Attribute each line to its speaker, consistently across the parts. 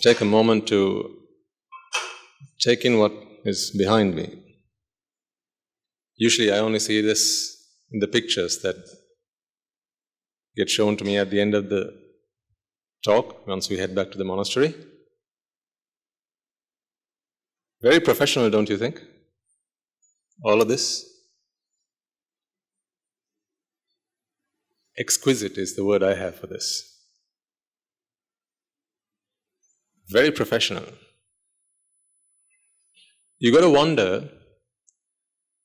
Speaker 1: take a moment to take in what is behind me. Usually, I only see this in the pictures that get shown to me at the end of the talk once we head back to the monastery. Very professional, don't you think? All of this. Exquisite is the word I have for this. Very professional. You got to wonder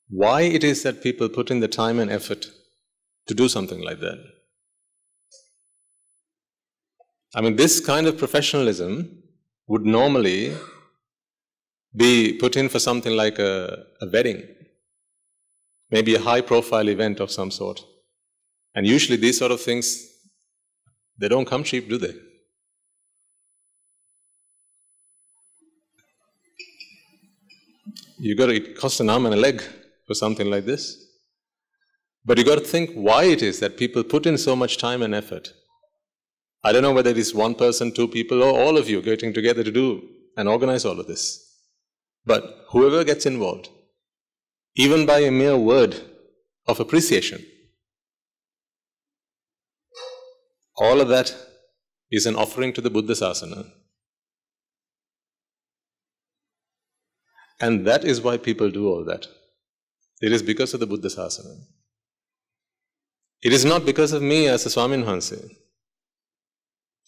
Speaker 1: why it is that people put in the time and effort to do something like that. I mean, this kind of professionalism would normally be put in for something like a, a wedding, maybe a high profile event of some sort. And usually these sort of things, they don't come cheap, do they? You got to, it costs an arm and a leg for something like this. But you got to think why it is that people put in so much time and effort. I don't know whether it is one person, two people, or all of you getting together to do and organize all of this. But whoever gets involved, even by a mere word of appreciation, all of that is an offering to the Buddha Sasana. And that is why people do all that. It is because of the Buddha Sasana. It is not because of me as a Swamin Hanse.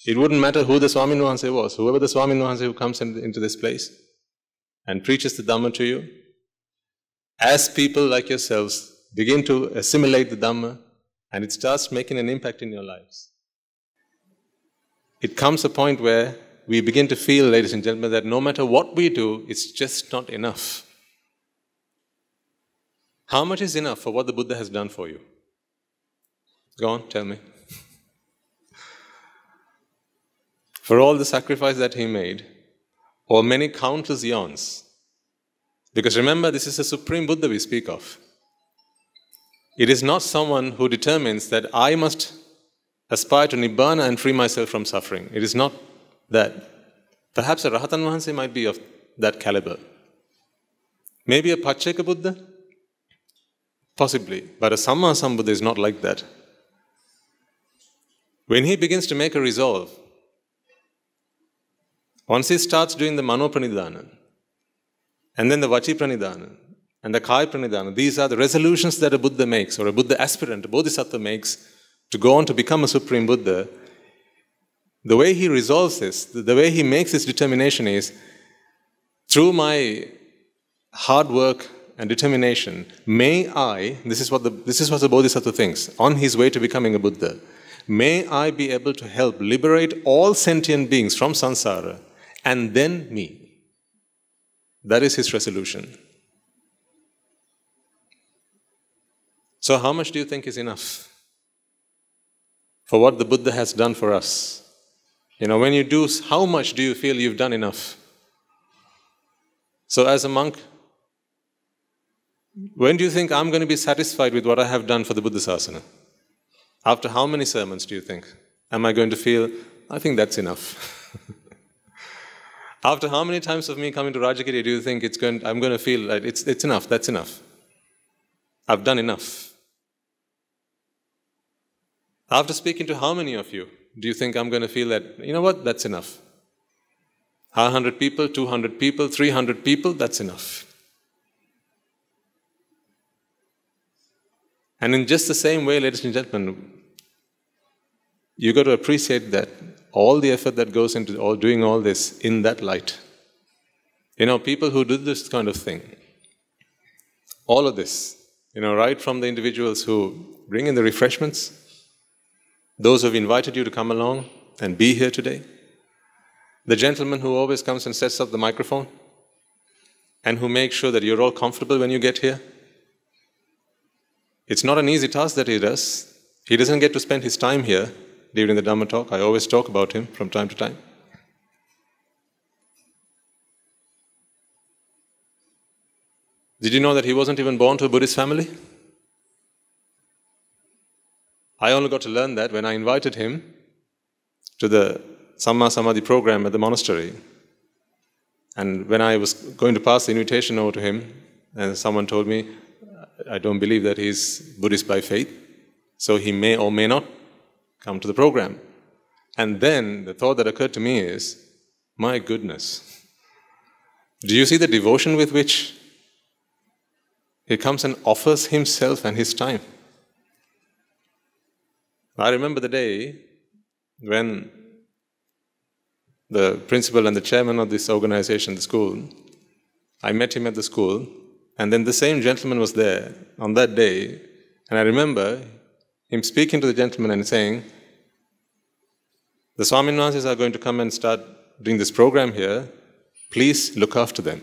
Speaker 1: It wouldn't matter who the Swamin Hanse was, whoever the Swamin Hanse who comes in, into this place and preaches the Dhamma to you. As people like yourselves begin to assimilate the Dhamma and it starts making an impact in your lives, it comes a point where we begin to feel, ladies and gentlemen, that no matter what we do, it's just not enough. How much is enough for what the Buddha has done for you? Go on, tell me. for all the sacrifice that he made, or many countless yawns. Because remember, this is a supreme Buddha we speak of. It is not someone who determines that I must aspire to Nibbana and free myself from suffering. It is not that. Perhaps a Rahatan Vahanse might be of that caliber. Maybe a Pacceka Buddha? Possibly. But a Samma Sambuddha is not like that. When he begins to make a resolve, once he starts doing the Mano Pranidhana, and then the Vachi Pranidhana, and the Kaya Pranidhana, these are the resolutions that a Buddha makes, or a Buddha aspirant, a Bodhisattva makes, to go on to become a Supreme Buddha. The way he resolves this, the way he makes his determination is through my hard work and determination, may I, this is what the, this is what the Bodhisattva thinks, on his way to becoming a Buddha, may I be able to help liberate all sentient beings from samsara and then me. That is his resolution. So, how much do you think is enough for what the Buddha has done for us? You know, when you do, how much do you feel you've done enough? So, as a monk, when do you think I'm going to be satisfied with what I have done for the Buddha Sasana? After how many sermons do you think? Am I going to feel, I think that's enough? After how many times of me coming to Rajagiri do you think it's going, I'm going to feel like it's, it's enough, that's enough? I've done enough. After speaking to how many of you do you think I'm going to feel that, you know what, that's enough? 100 people, 200 people, 300 people, that's enough. And in just the same way, ladies and gentlemen, you got to appreciate that all the effort that goes into all doing all this in that light. You know, people who do this kind of thing, all of this, you know, right from the individuals who bring in the refreshments, those who have invited you to come along and be here today, the gentleman who always comes and sets up the microphone, and who makes sure that you're all comfortable when you get here. It's not an easy task that he does. He doesn't get to spend his time here during the Dhamma talk. I always talk about him from time to time. Did you know that he wasn't even born to a Buddhist family? I only got to learn that when I invited him to the Samma Samadhi program at the monastery. And when I was going to pass the invitation over to him, and someone told me, I don't believe that he's Buddhist by faith, so he may or may not come to the program. And then the thought that occurred to me is, my goodness, do you see the devotion with which he comes and offers himself and his time? I remember the day when the principal and the chairman of this organization, the school, I met him at the school, and then the same gentleman was there on that day, and I remember him speaking to the gentleman and saying, The Swaminvasis are going to come and start doing this program here. Please look after them.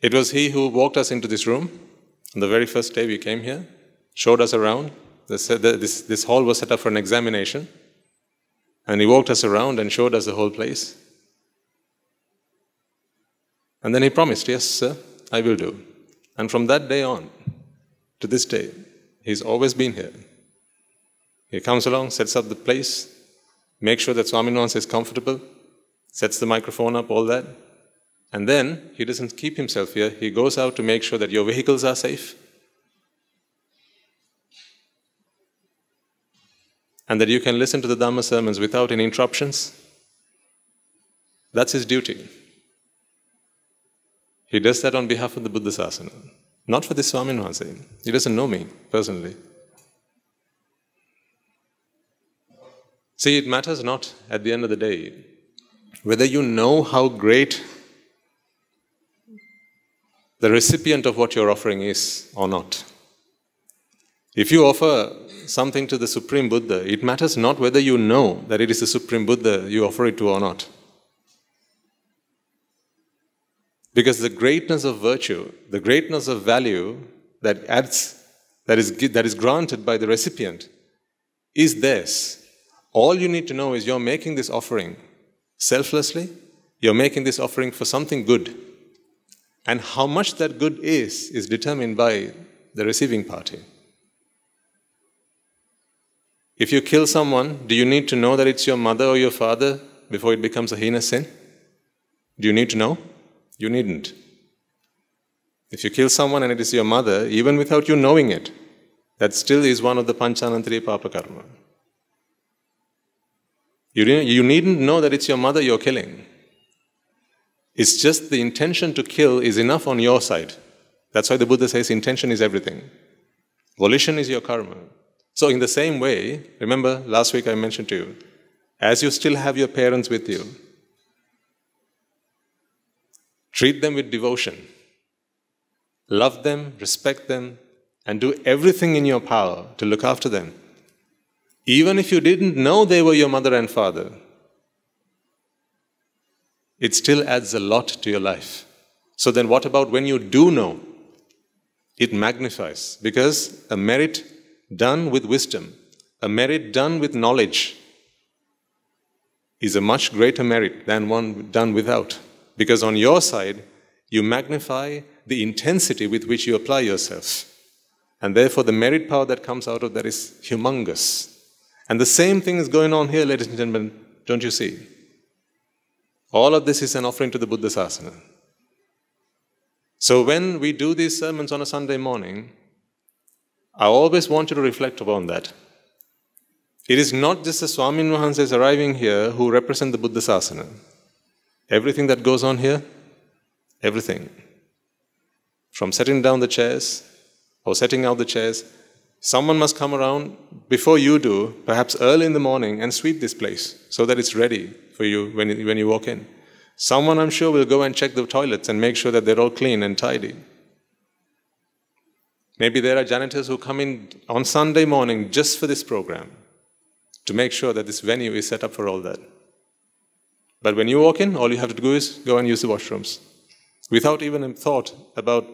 Speaker 1: It was he who walked us into this room on the very first day we came here, showed us around, this, this, this hall was set up for an examination. And he walked us around and showed us the whole place. And then he promised, Yes, sir, I will do. And from that day on to this day, he's always been here. He comes along, sets up the place, makes sure that Swaminvans is comfortable, sets the microphone up, all that. And then he doesn't keep himself here. He goes out to make sure that your vehicles are safe, and that you can listen to the Dhamma sermons without any interruptions. That's his duty. He does that on behalf of the Buddha Sasana, not for this Swamin Vahanse. He doesn't know me personally. See, it matters not at the end of the day whether you know how great the recipient of what you're offering is or not. If you offer something to the Supreme Buddha, it matters not whether you know that it is the Supreme Buddha you offer it to or not. Because the greatness of virtue, the greatness of value that adds, that is, that is granted by the recipient, is this. All you need to know is you're making this offering selflessly, you're making this offering for something good. And how much that good is, is determined by the receiving party. If you kill someone, do you need to know that it's your mother or your father before it becomes a heinous sin? Do you need to know? You needn't. If you kill someone and it is your mother, even without you knowing it, that still is one of the panchanantariya papa karma. You, you needn't know that it's your mother you're killing. It's just the intention to kill is enough on your side. That's why the Buddha says intention is everything. Volition is your karma. So, in the same way, remember last week I mentioned to you, as you still have your parents with you, treat them with devotion, love them, respect them, and do everything in your power to look after them. Even if you didn't know they were your mother and father, it still adds a lot to your life. So, then what about when you do know? It magnifies because a merit done with wisdom, a merit done with knowledge, is a much greater merit than one done without. Because on your side, you magnify the intensity with which you apply yourself. And therefore, the merit power that comes out of that is humongous. And the same thing is going on here, ladies and gentlemen, don't you see? All of this is an offering to the Buddha Sasana. So when we do these sermons on a Sunday morning, I always want you to reflect upon that. It is not just the Swamin Vahanses arriving here who represent the Buddha Sasana. Everything that goes on here, everything. From setting down the chairs or setting out the chairs, someone must come around before you do, perhaps early in the morning, and sweep this place so that it's ready for you when, when you walk in. Someone, I'm sure, will go and check the toilets and make sure that they're all clean and tidy. Maybe there are janitors who come in on Sunday morning just for this program to make sure that this venue is set up for all that. But when you walk in, all you have to do is go and use the washrooms without even a thought about,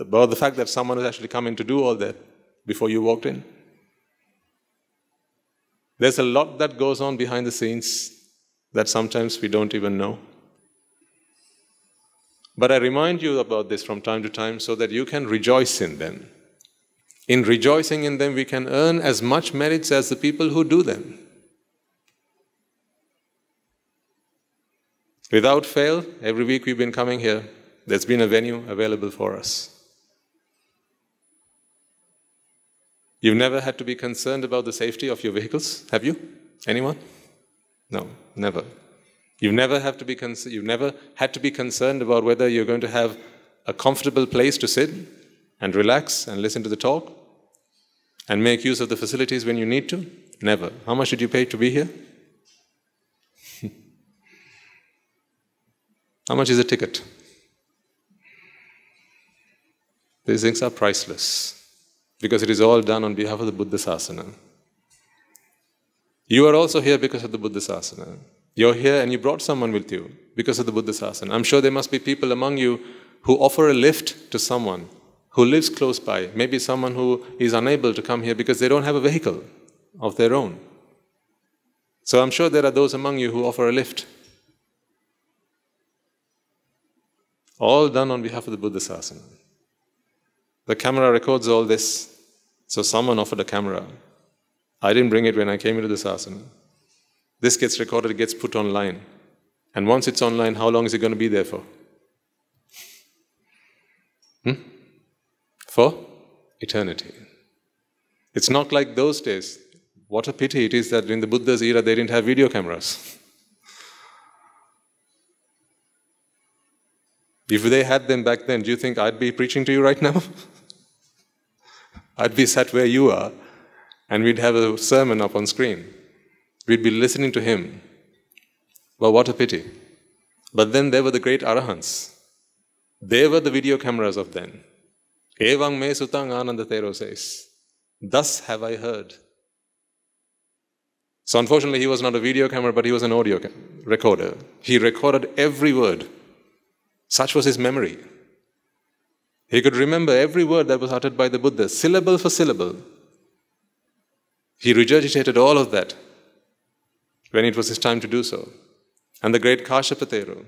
Speaker 1: about the fact that someone has actually come in to do all that before you walked in. There's a lot that goes on behind the scenes that sometimes we don't even know. But I remind you about this from time to time so that you can rejoice in them. In rejoicing in them, we can earn as much merits as the people who do them. Without fail, every week we've been coming here, there's been a venue available for us. You've never had to be concerned about the safety of your vehicles, have you? Anyone? No, never. You've never have to be con- you've never had to be concerned about whether you're going to have a comfortable place to sit and relax and listen to the talk and make use of the facilities when you need to? Never. How much did you pay to be here? How much is a ticket? These things are priceless because it is all done on behalf of the Buddha Sasana. You are also here because of the Buddha Sasana. You're here and you brought someone with you because of the Buddha Sasana. I'm sure there must be people among you who offer a lift to someone who lives close by, maybe someone who is unable to come here because they don't have a vehicle of their own. So I'm sure there are those among you who offer a lift. All done on behalf of the Buddha Sasana. The camera records all this, so someone offered a camera. I didn't bring it when I came into the sasana. This gets recorded, it gets put online. And once it's online, how long is it going to be there for? Hmm? For eternity. It's not like those days. What a pity it is that in the Buddha's era they didn't have video cameras. If they had them back then, do you think I'd be preaching to you right now? I'd be sat where you are, and we'd have a sermon up on screen. We'd be listening to him. Well, what a pity. But then there were the great arahants. They were the video cameras of then. Evang me sutang ananda tero says, Thus have I heard. So unfortunately, he was not a video camera, but he was an audio recorder. He recorded every word. Such was his memory. He could remember every word that was uttered by the Buddha, syllable for syllable. He regurgitated all of that when it was his time to do so. And the great Kashyapa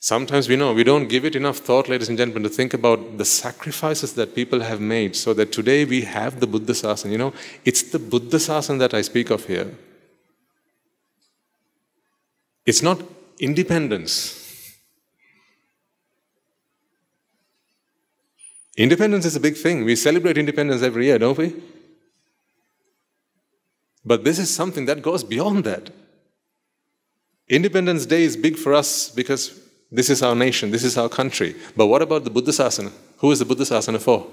Speaker 1: Sometimes we know we don't give it enough thought, ladies and gentlemen, to think about the sacrifices that people have made so that today we have the Buddha Sasana. You know, it's the Buddha Sasana that I speak of here. It's not independence. Independence is a big thing. We celebrate independence every year, don't we? But this is something that goes beyond that. Independence Day is big for us because this is our nation, this is our country. But what about the Buddha Sasana? Who is the Buddha Sasana for?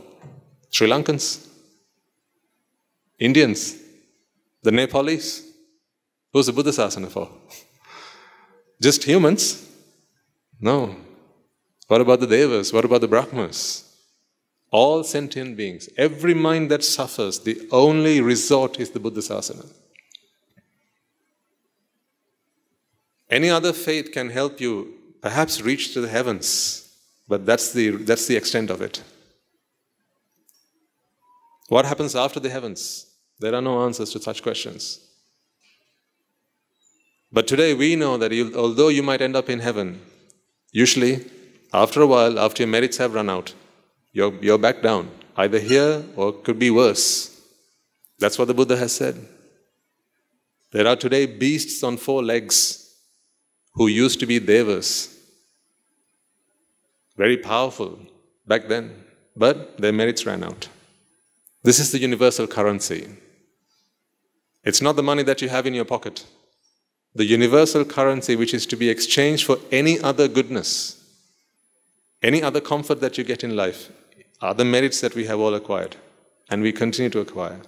Speaker 1: Sri Lankans? Indians? The Nepalese? Who's the Buddha Sasana for? Just humans? No. What about the Devas? What about the Brahmas? All sentient beings, every mind that suffers, the only resort is the Buddha Sasana. Any other faith can help you perhaps reach to the heavens, but that's the, that's the extent of it. What happens after the heavens? There are no answers to such questions. But today we know that you, although you might end up in heaven, usually after a while, after your merits have run out, you're, you're back down, either here or could be worse. That's what the Buddha has said. There are today beasts on four legs who used to be devas. Very powerful back then, but their merits ran out. This is the universal currency. It's not the money that you have in your pocket. The universal currency which is to be exchanged for any other goodness, any other comfort that you get in life, are the merits that we have all acquired and we continue to acquire.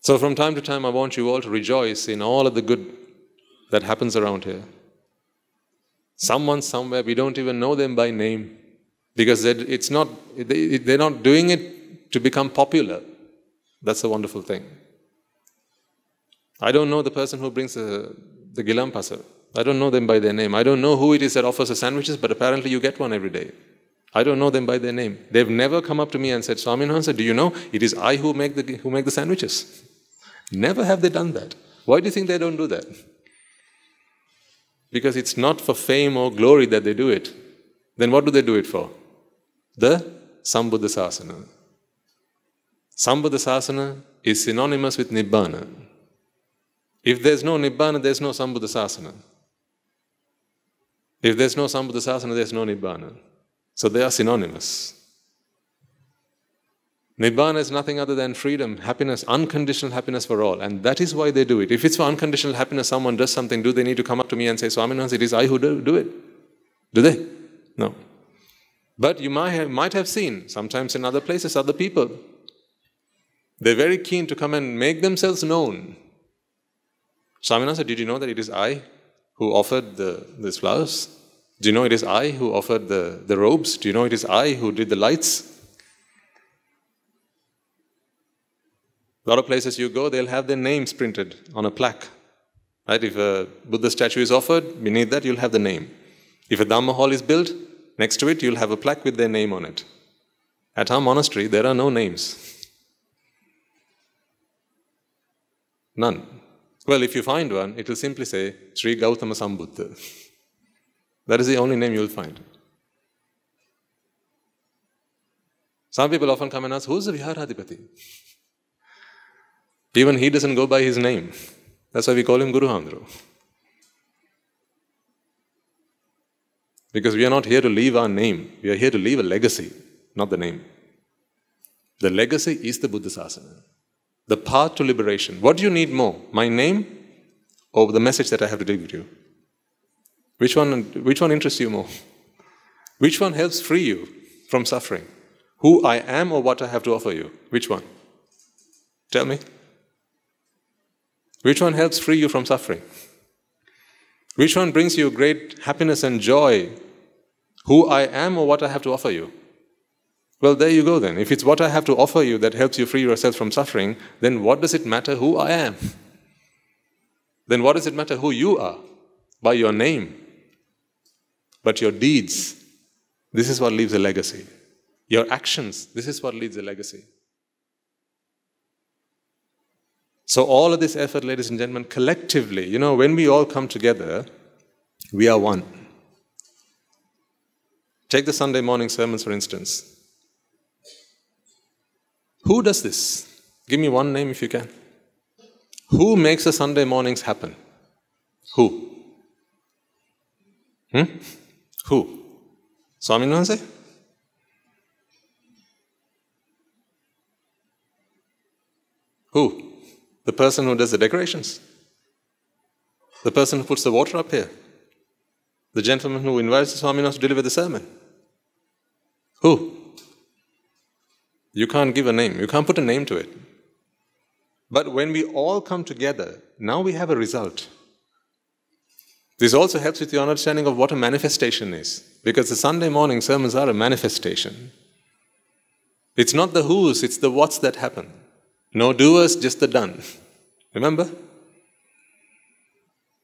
Speaker 1: So, from time to time, I want you all to rejoice in all of the good that happens around here. Someone somewhere, we don't even know them by name because it's not, they're not doing it to become popular. That's a wonderful thing. I don't know the person who brings the, the gilanpasa. I don't know them by their name. I don't know who it is that offers the sandwiches, but apparently you get one every day. I don't know them by their name. They've never come up to me and said, Swamin Vahanse, do you know it is I who make, the, who make the sandwiches? Never have they done that. Why do you think they don't do that? Because it's not for fame or glory that they do it. Then what do they do it for? The Sambuddha Sasana. Sambuddha Sasana is synonymous with Nibbana. If there's no Nibbana, there's no Sambuddha Sasana. If there's no Sambuddha Sasana, there's no Nibbana. So they are synonymous. Nibbana is nothing other than freedom, happiness, unconditional happiness for all. And that is why they do it. If it's for unconditional happiness, someone does something, do they need to come up to me and say, Swamin Vahanse, it is I who do, do it? Do they? No. But you might have, might have seen, sometimes in other places, other people. They're very keen to come and make themselves known. Swamin Vahanse, did you know that it is I who offered the, these flowers? Do you know it is I who offered the, the robes? Do you know it is I who did the lights? A lot of places you go, they'll have their names printed on a plaque. Right? If a Buddha statue is offered, beneath that you'll have the name. If a Dhamma hall is built, next to it you'll have a plaque with their name on it. At our monastery, there are no names. None. Well, if you find one, it will simply say Sri Gautama Sambuddha. that is the only name you'll find. Some people often come and ask, Who's the Viharadipati? Even he doesn't go by his name. That's why we call him Guru Hamdro. Because we are not here to leave our name, we are here to leave a legacy, not the name. The legacy is the Buddha Sasana, the path to liberation. What do you need more, my name or the message that I have to give you? Which one, which one interests you more? Which one helps free you from suffering? Who I am or what I have to offer you? Which one? Tell me. Which one helps free you from suffering? Which one brings you great happiness and joy? Who I am or what I have to offer you? Well, there you go then. If it's what I have to offer you that helps you free yourself from suffering, then what does it matter who I am? Then what does it matter who you are? By your name. But your deeds, this is what leaves a legacy. Your actions, this is what leaves a legacy. So, all of this effort, ladies and gentlemen, collectively, you know, when we all come together, we are one. Take the Sunday morning sermons, for instance. Who does this? Give me one name if you can. Who makes the Sunday mornings happen? Who? Hmm? Who? Swamin Vahanse? Who? The person who does the decorations. The person who puts the water up here. The gentleman who invites the to deliver the sermon. Who? You can't give a name. You can't put a name to it. But when we all come together, now we have a result. This also helps with your understanding of what a manifestation is. Because the Sunday morning sermons are a manifestation. It's not the who's, it's the what's that happen. No doers, just the done. Remember?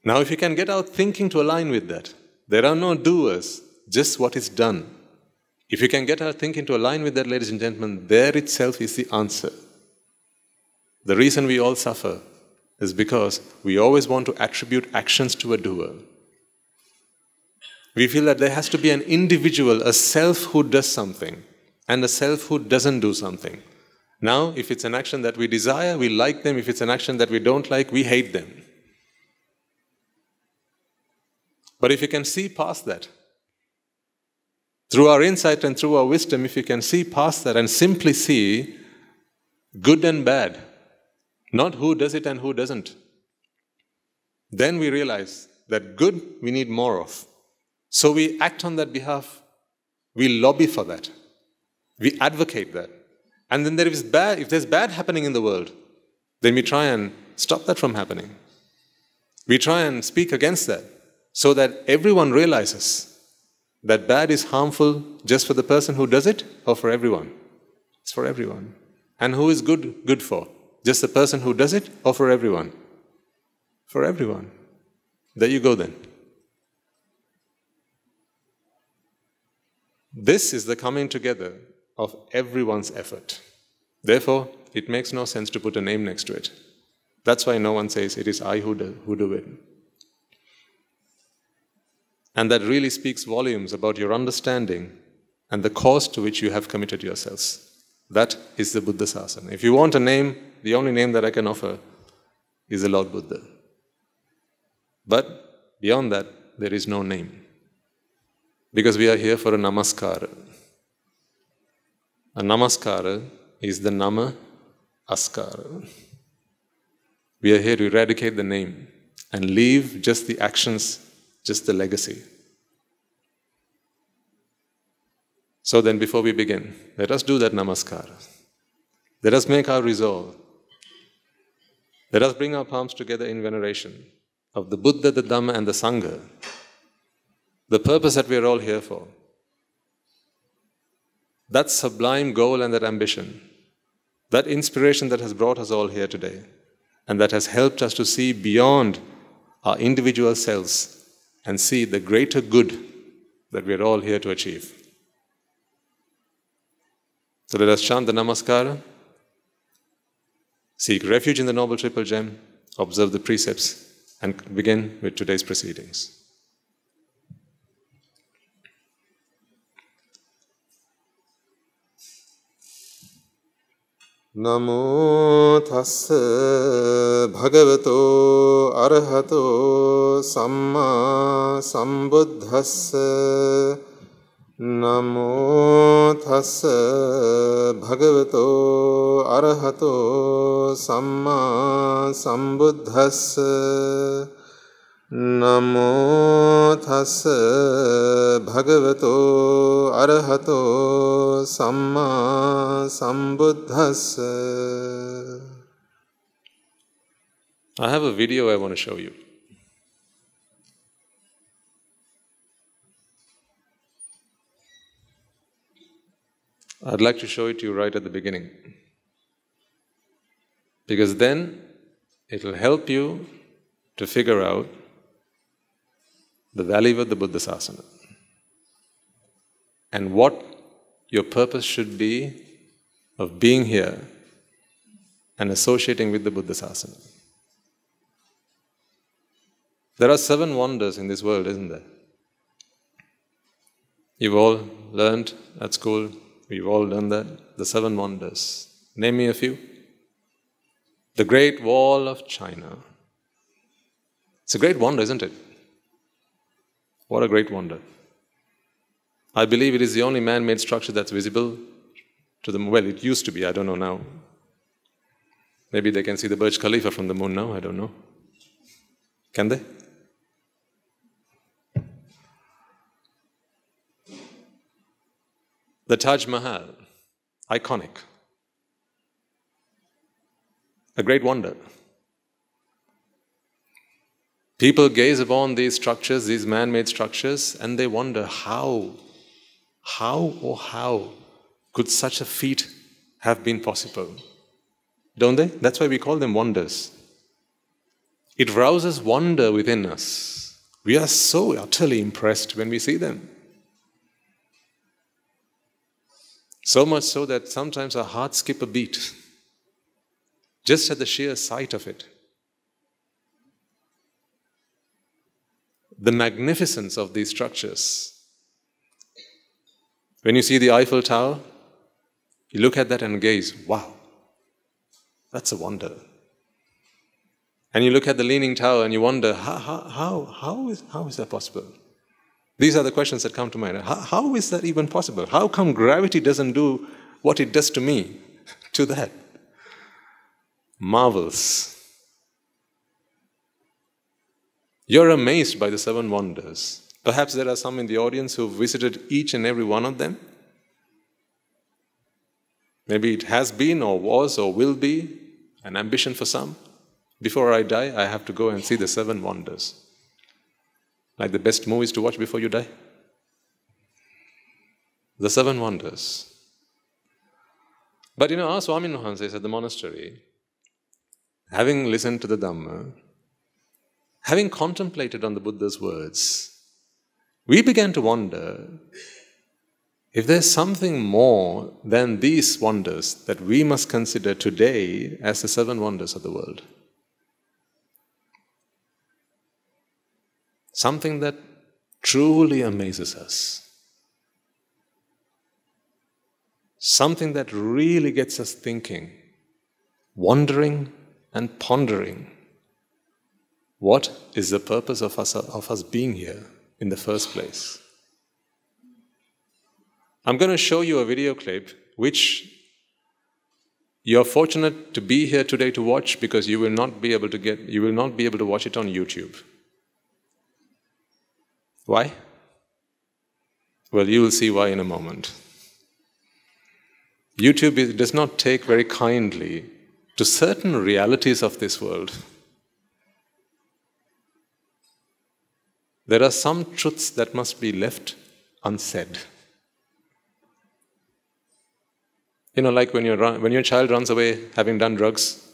Speaker 1: Now, if you can get our thinking to align with that, there are no doers, just what is done. If you can get our thinking to align with that, ladies and gentlemen, there itself is the answer. The reason we all suffer is because we always want to attribute actions to a doer. We feel that there has to be an individual, a self who does something, and a self who doesn't do something. Now, if it's an action that we desire, we like them. If it's an action that we don't like, we hate them. But if you can see past that, through our insight and through our wisdom, if you can see past that and simply see good and bad, not who does it and who doesn't, then we realize that good we need more of. So we act on that behalf, we lobby for that, we advocate that. And then there is bad, if there's bad happening in the world, then we try and stop that from happening. We try and speak against that so that everyone realizes that bad is harmful just for the person who does it or for everyone. It's for everyone. And who is good good for? Just the person who does it or for everyone? For everyone. There you go then. This is the coming together of everyone's effort. Therefore, it makes no sense to put a name next to it. That's why no one says, It is I who do, who do it. And that really speaks volumes about your understanding and the cause to which you have committed yourselves. That is the Buddha Sasana. If you want a name, the only name that I can offer is the Lord Buddha. But beyond that, there is no name. Because we are here for a namaskara. A namaskara is the nama askara. We are here to eradicate the name and leave just the actions, just the legacy. So then, before we begin, let us do that namaskar. Let us make our resolve. Let us bring our palms together in veneration of the Buddha, the Dhamma, and the Sangha, the purpose that we are all here for. That sublime goal and that ambition, that inspiration that has brought us all here today, and that has helped us to see beyond our individual selves and see the greater good that we are all here to achieve. So let us chant the Namaskara, seek refuge in the Noble Triple Gem, observe the precepts, and begin with today's proceedings.
Speaker 2: නමෝ තස්ස භගවතෝ අරහතෝ සම්මා සම්බුද්දස්ස නමෝ තස්ස භගවතෝ අරහතෝ සම්මා සම්බුද්දස්ස නමෝ තස්ස භගවතෝ අරහතෝ සම්මා සම්බුද්දස්ස
Speaker 1: I have a video I want to show you. I'd like to show it to you right at the beginning. Because then it'll help you to figure out the value of the Buddha Sasana and what your purpose should be of being here and associating with the Buddha Sasana. There are seven wonders in this world, isn't there? You've all learned at school We've all done that. The seven wonders. Name me a few. The Great Wall of China. It's a great wonder, isn't it? What a great wonder. I believe it is the only man made structure that's visible to the well, it used to be, I don't know now. Maybe they can see the Burj Khalifa from the moon now, I don't know. Can they? The Taj Mahal, iconic. A great wonder. People gaze upon these structures, these man made structures, and they wonder how, how, or how could such a feat have been possible? Don't they? That's why we call them wonders. It rouses wonder within us. We are so utterly impressed when we see them. So much so that sometimes our hearts skip a beat just at the sheer sight of it. The magnificence of these structures. When you see the Eiffel Tower, you look at that and gaze, wow, that's a wonder. And you look at the Leaning Tower and you wonder, how, how, how, how, is, how is that possible? These are the questions that come to mind. How, how is that even possible? How come gravity doesn't do what it does to me, to that? Marvels. You're amazed by the seven wonders. Perhaps there are some in the audience who've visited each and every one of them. Maybe it has been, or was, or will be an ambition for some. Before I die, I have to go and see the seven wonders. Like the best movies to watch before you die? The Seven Wonders. But you know, our Swami says at the monastery, having listened to the Dhamma, having contemplated on the Buddha's words, we began to wonder if there's something more than these wonders that we must consider today as the seven wonders of the world. Something that truly amazes us. something that really gets us thinking, wondering and pondering. What is the purpose of us, of us being here in the first place? I'm going to show you a video clip which you're fortunate to be here today to watch because you will not be able to get you will not be able to watch it on YouTube. Why? Well, you will see why in a moment. YouTube does not take very kindly to certain realities of this world. There are some truths that must be left unsaid. You know, like when, you when your child runs away having done drugs,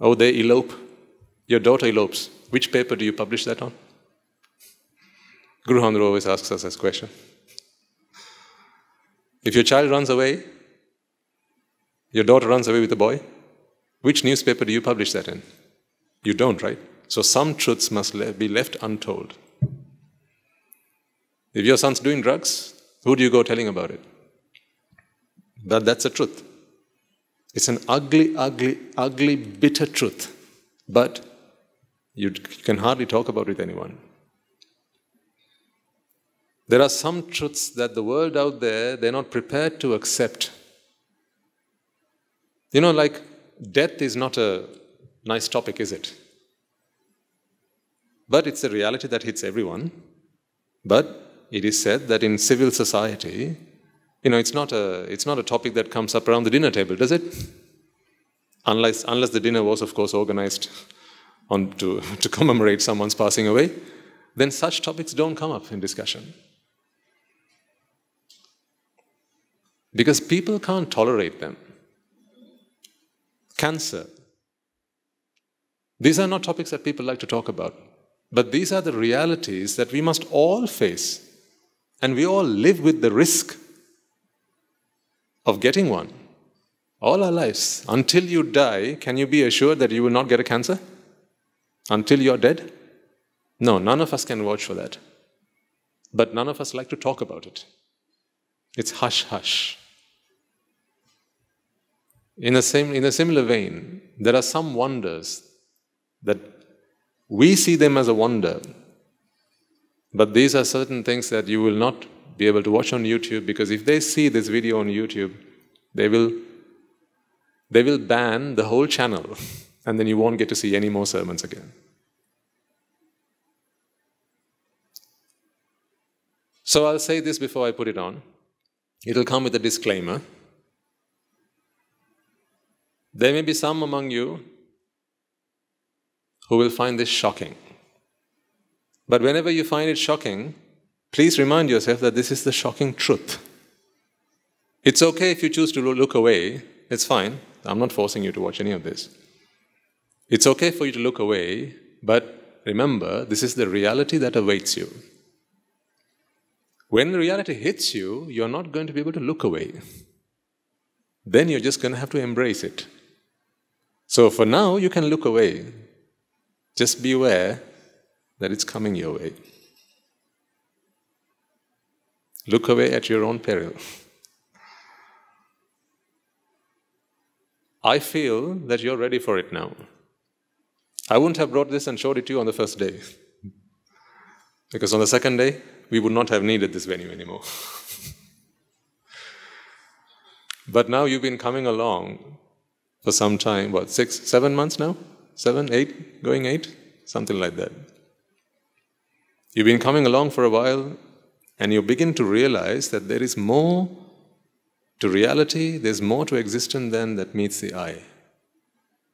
Speaker 1: oh, they elope. Your daughter elopes. Which paper do you publish that on? Guru Handra always asks us this question. If your child runs away, your daughter runs away with a boy, which newspaper do you publish that in? You don't, right? So some truths must be left untold. If your son's doing drugs, who do you go telling about it? But that's the truth. It's an ugly, ugly, ugly, bitter truth. But you can hardly talk about it with anyone. There are some truths that the world out there, they're not prepared to accept. You know, like death is not a nice topic, is it? But it's a reality that hits everyone. But it is said that in civil society, you know, it's not a, it's not a topic that comes up around the dinner table, does it? Unless, unless the dinner was, of course, organized on to, to commemorate someone's passing away, then such topics don't come up in discussion. Because people can't tolerate them. Cancer. These are not topics that people like to talk about. But these are the realities that we must all face. And we all live with the risk of getting one. All our lives. Until you die, can you be assured that you will not get a cancer? Until you're dead? No, none of us can vouch for that. But none of us like to talk about it. It's hush hush. In a, same, in a similar vein, there are some wonders that we see them as a wonder, but these are certain things that you will not be able to watch on YouTube because if they see this video on YouTube, they will, they will ban the whole channel and then you won't get to see any more sermons again. So I'll say this before I put it on. It'll come with a disclaimer. There may be some among you who will find this shocking. But whenever you find it shocking, please remind yourself that this is the shocking truth. It's okay if you choose to look away, it's fine. I'm not forcing you to watch any of this. It's okay for you to look away, but remember, this is the reality that awaits you. When the reality hits you, you're not going to be able to look away. Then you're just going to have to embrace it. So for now, you can look away. Just be aware that it's coming your way. Look away at your own peril. I feel that you're ready for it now. I wouldn't have brought this and showed it to you on the first day. Because on the second day, we would not have needed this venue anymore. but now you've been coming along for some time, what, six, seven months now? Seven, eight, going eight? Something like that. You've been coming along for a while, and you begin to realize that there is more to reality, there's more to existence than that meets the eye.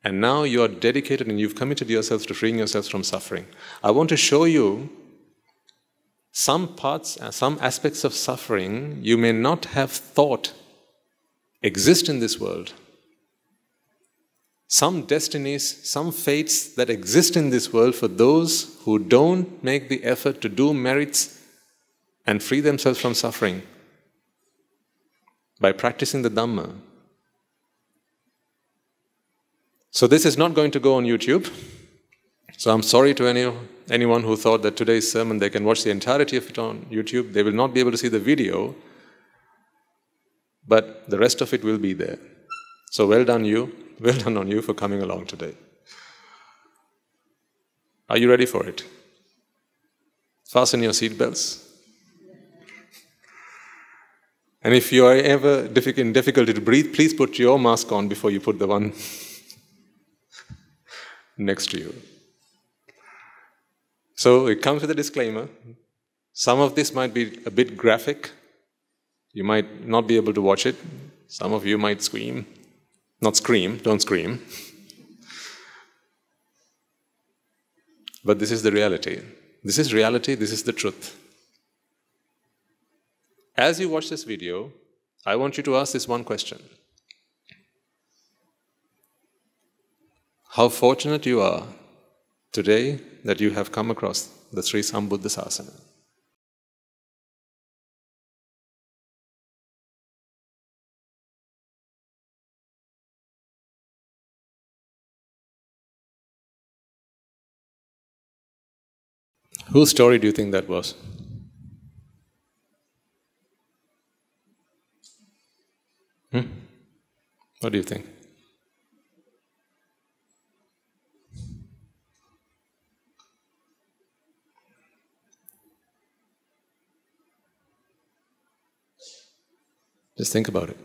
Speaker 1: And now you are dedicated and you've committed yourselves to freeing yourselves from suffering. I want to show you some parts, uh, some aspects of suffering you may not have thought exist in this world. Some destinies, some fates that exist in this world for those who don't make the effort to do merits and free themselves from suffering by practicing the Dhamma. So, this is not going to go on YouTube. So, I'm sorry to any, anyone who thought that today's sermon they can watch the entirety of it on YouTube. They will not be able to see the video. but the rest of it will be there. So well done, you. Well done on you for coming along today. Are you ready for it? Fasten your seatbelts. And if you are ever in difficulty to breathe, please put your mask on before you put the one next to you. So it comes with a disclaimer. Some of this might be a bit graphic. You might not be able to watch it. Some of you might scream. Not scream, don't scream. But this is the reality. This is reality, this is the truth. As you watch this video, I want you to ask this one question How fortunate you are today that you have come across the Sri Sambuddha Sasana. Whose story do you think that was? Hmm? What do you think? Just think about it.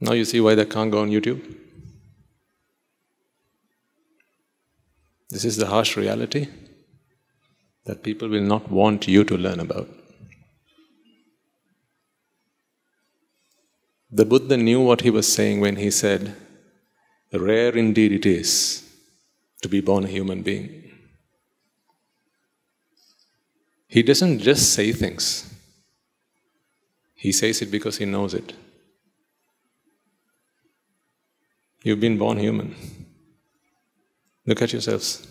Speaker 1: Now you see why that can't go on YouTube? This is the harsh reality that people will not want you to learn about. The Buddha knew what he was saying when he said, Rare indeed it is to be born a human being. He doesn't just say things, he says it because he knows it. You've been born human. Look at yourselves,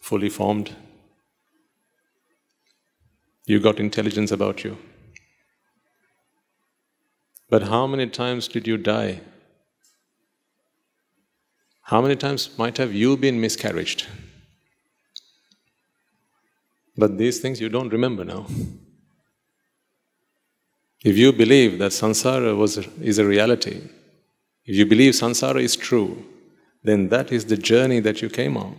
Speaker 1: fully formed. You got intelligence about you. But how many times did you die? How many times might have you been miscarried? But these things you don't remember now. If you believe that samsara was, is a reality, if you believe samsara is true, then that is the journey that you came on.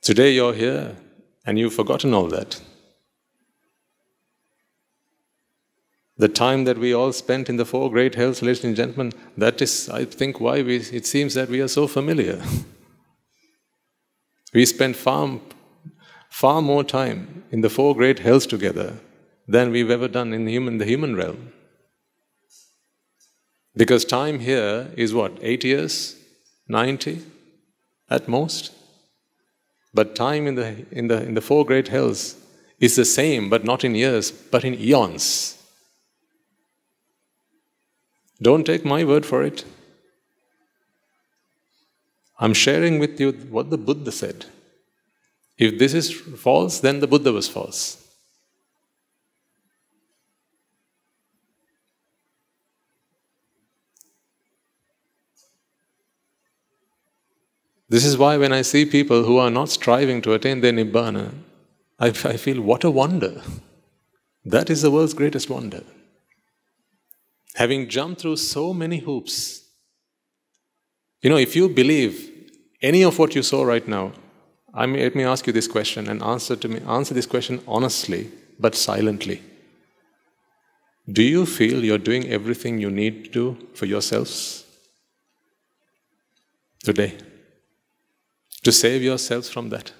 Speaker 1: Today you're here and you've forgotten all that. the time that we all spent in the four great hells, ladies and gentlemen, that is, I think, why we, it seems that we are so familiar. we spent far, far more time in the four great hells together than we've ever done in the human, the human realm. Because time here is what, eight years? 90 at most? But time in the, in the, in the four great hells is the same, but not in years, but in eons. Don't take my word for it. I'm sharing with you what the Buddha said. If this is false, then the Buddha was false. This is why when I see people who are not striving to attain their Nibbana, I, I feel what a wonder. That is the world's greatest wonder having jumped through so many hoops. You know, if you believe any of what you saw right now, I mean, let me ask you this question and answer to me answer this question honestly but silently. Do you feel you're doing everything you need to do for yourselves today? To save yourselves from that?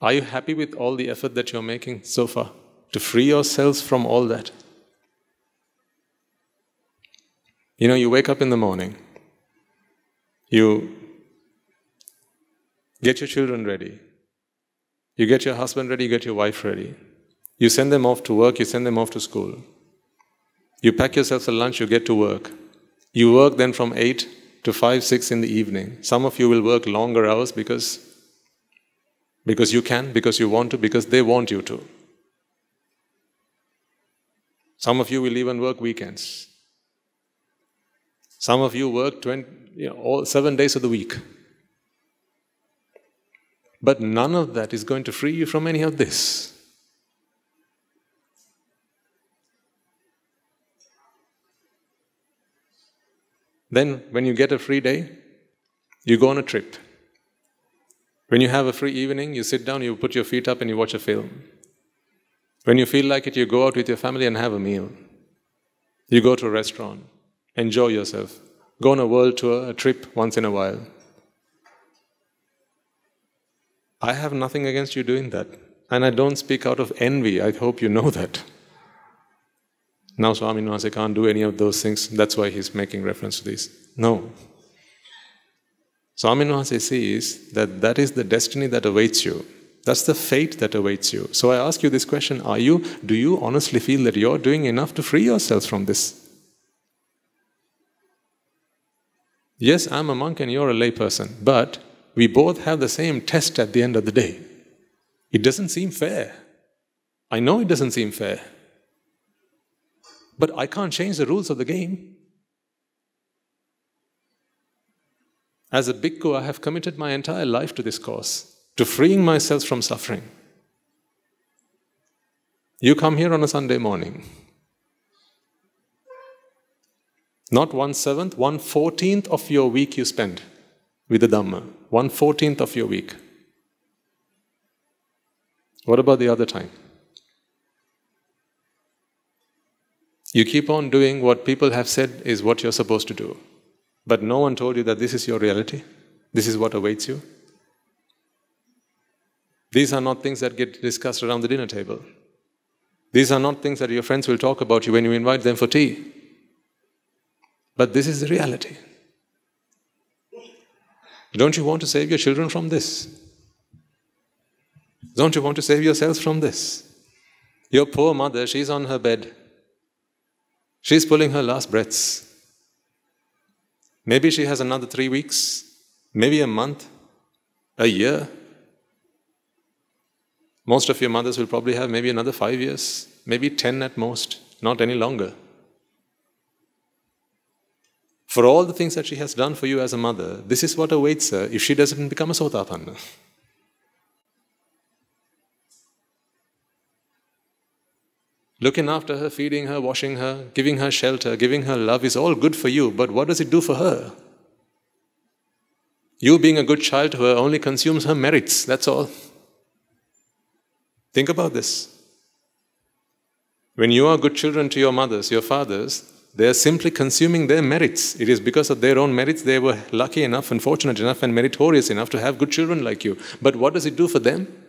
Speaker 1: Are you happy with all the effort that you're making so far to free yourselves from all that? You know, you wake up in the morning, you get your children ready, you get your husband ready, you get your wife ready, you send them off to work, you send them off to school, you pack yourselves a lunch, you get to work. You work then from 8 to 5, 6 in the evening. Some of you will work longer hours because because you can, because you want to, because they want you to. Some of you will even work weekends. Some of you work 20, you know, all seven days of the week. But none of that is going to free you from any of this. Then, when you get a free day, you go on a trip. When you have a free evening, you sit down, you put your feet up, and you watch a film. When you feel like it, you go out with your family and have a meal. You go to a restaurant, enjoy yourself, go on a world tour, a trip once in a while. I have nothing against you doing that. And I don't speak out of envy. I hope you know that. Now Swamin Vahanse can't do any of those things. That's why he's making reference to these. No. Swamin Vahanse says that that is the destiny that awaits you. That's the fate that awaits you. So I ask you this question Are you, do you honestly feel that you're doing enough to free yourself from this? Yes, I'm a monk and you're a layperson, but we both have the same test at the end of the day. It doesn't seem fair. I know it doesn't seem fair. But I can't change the rules of the game. As a bhikkhu, I have committed my entire life to this cause, to freeing myself from suffering. You come here on a Sunday morning. Not one seventh, one fourteenth of your week you spend with the Dhamma. One fourteenth of your week. What about the other time? You keep on doing what people have said is what you're supposed to do. But no one told you that this is your reality. This is what awaits you. These are not things that get discussed around the dinner table. These are not things that your friends will talk about you when you invite them for tea. But this is the reality. Don't you want to save your children from this? Don't you want to save yourselves from this? Your poor mother, she's on her bed. She's pulling her last breaths. Maybe she has another three weeks, maybe a month, a year. Most of your mothers will probably have maybe another five years, maybe 10 at most, not any longer. For all the things that she has done for you as a mother, this is what awaits her if she doesn't become a Sotapanna. Looking after her, feeding her, washing her, giving her shelter, giving her love is all good for you, but what does it do for her? You being a good child to her only consumes her merits, that's all. Think about this. When you are good children to your mothers, your fathers, they are simply consuming their merits. It is because of their own merits they were lucky enough and fortunate enough and meritorious enough to have good children like you. But what does it do for them?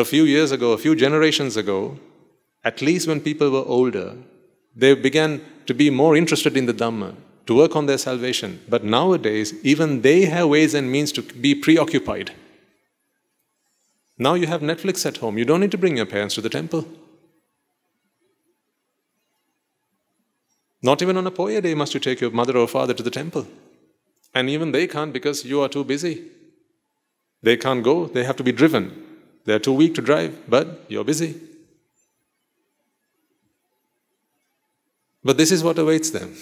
Speaker 1: A few years ago, a few generations ago, at least when people were older, they began to be more interested in the Dhamma, to work on their salvation. But nowadays, even they have ways and means to be preoccupied. Now you have Netflix at home. You don't need to bring your parents to the temple. Not even on a Poya day must you take your mother or father to the temple. And even they can't because you are too busy. They can't go, they have to be driven. They're too weak to drive, but you're busy. But this is what awaits them.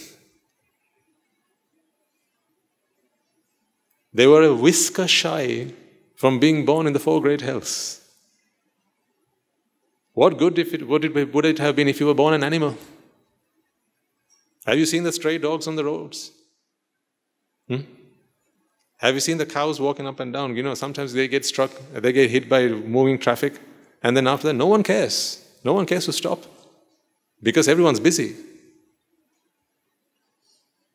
Speaker 1: They were a whisker shy from being born in the four great hells. What good if it, would, it, would it have been if you were born an animal? Have you seen the stray dogs on the roads? Hmm? Have you seen the cows walking up and down? You know, sometimes they get struck, they get hit by moving traffic, and then after that, no one cares. No one cares to stop because everyone's busy.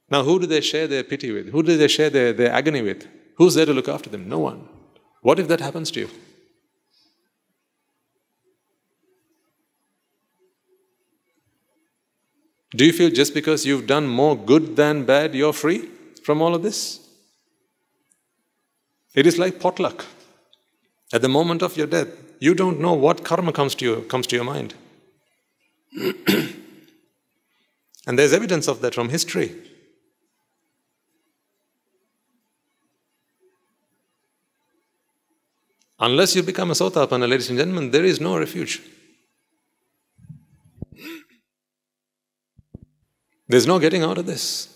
Speaker 1: Now, who do they share their pity with? Who do they share their, their agony with? Who's there to look after them? No one. What if that happens to you? Do you feel just because you've done more good than bad, you're free from all of this? It is like potluck. At the moment of your death, you don't know what karma comes to you, comes to your mind. and there's evidence of that from history. Unless you become a Sotapanna, ladies and gentlemen, there is no refuge. There's no getting out of this.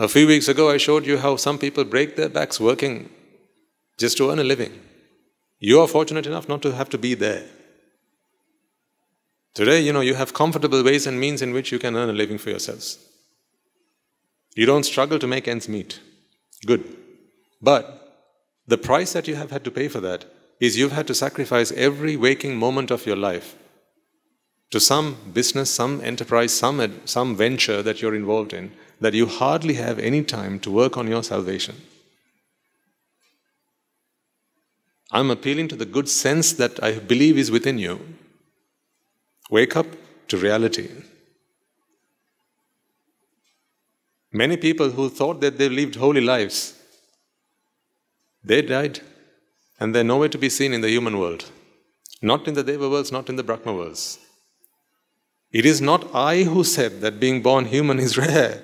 Speaker 1: A few weeks ago, I showed you how some people break their backs working just to earn a living. You are fortunate enough not to have to be there. Today, you know, you have comfortable ways and means in which you can earn a living for yourselves. You don't struggle to make ends meet. Good. But the price that you have had to pay for that is you've had to sacrifice every waking moment of your life to some business, some enterprise, some, some venture that you're involved in that you hardly have any time to work on your salvation. I'm appealing to the good sense that I believe is within you. Wake up to reality. Many people who thought that they lived holy lives, they died and they're nowhere to be seen in the human world. Not in the Deva worlds, not in the Brahma worlds. It is not I who said that being born human is rare.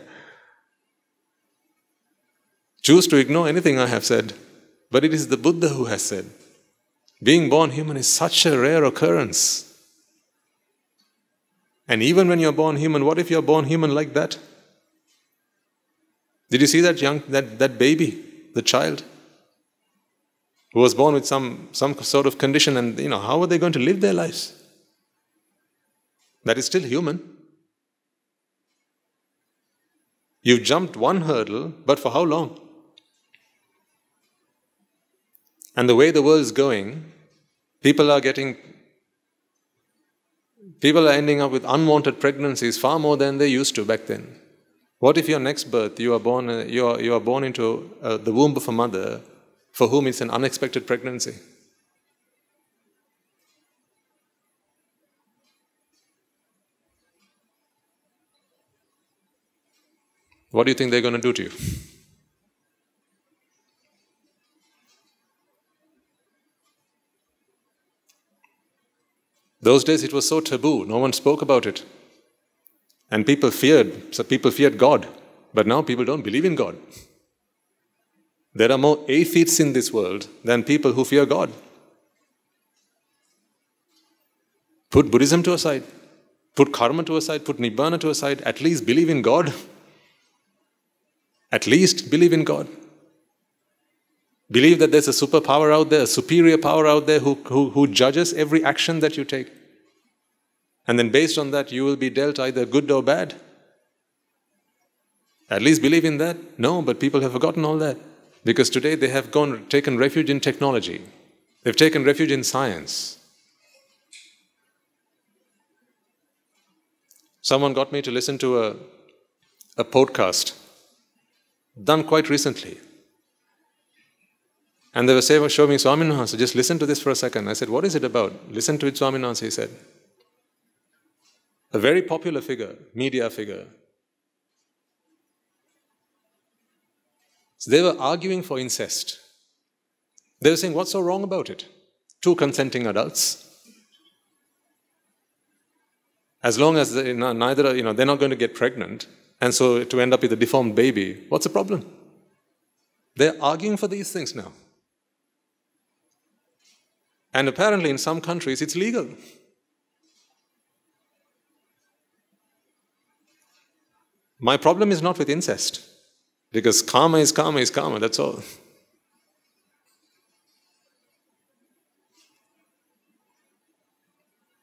Speaker 1: Choose to ignore anything I have said, but it is the Buddha who has said, being born human is such a rare occurrence. And even when you're born human, what if you're born human like that? Did you see that young that, that baby, the child, who was born with some, some sort of condition, and you know, how are they going to live their lives? That is still human. You've jumped one hurdle, but for how long? And the way the world is going, people are getting, people are ending up with unwanted pregnancies far more than they used to back then. What if your next birth, you are born, uh, you are, you are born into uh, the womb of a mother for whom it's an unexpected pregnancy? What do you think they're going to do to you? Those days it was so taboo, no one spoke about it. And people feared, so people feared God. But now people don't believe in God. There are more atheists in this world than people who fear God. Put Buddhism to aside, put karma to aside, put Nibbana to aside, at least believe in God. At least believe in God. Believe that there's a superpower out there, a superior power out there who, who, who judges every action that you take. And then based on that, you will be dealt either good or bad. At least believe in that? No, but people have forgotten all that. Because today they have gone taken refuge in technology. They've taken refuge in science. Someone got me to listen to a, a podcast done quite recently. And they were saying, showing me Swamin Vahanse, just listen to this for a second. I said, what is it about? Listen to it, Swamin Vahanse, he said. A very popular figure, media figure. So they were arguing for incest. They were saying, what's so wrong about it? Two consenting adults. As long as they, neither, you know, they're not going to get pregnant, and so to end up with a deformed baby, what's the problem? They're arguing for these things now. And apparently, in some countries, it's legal. My problem is not with incest, because karma is karma is karma, that's all.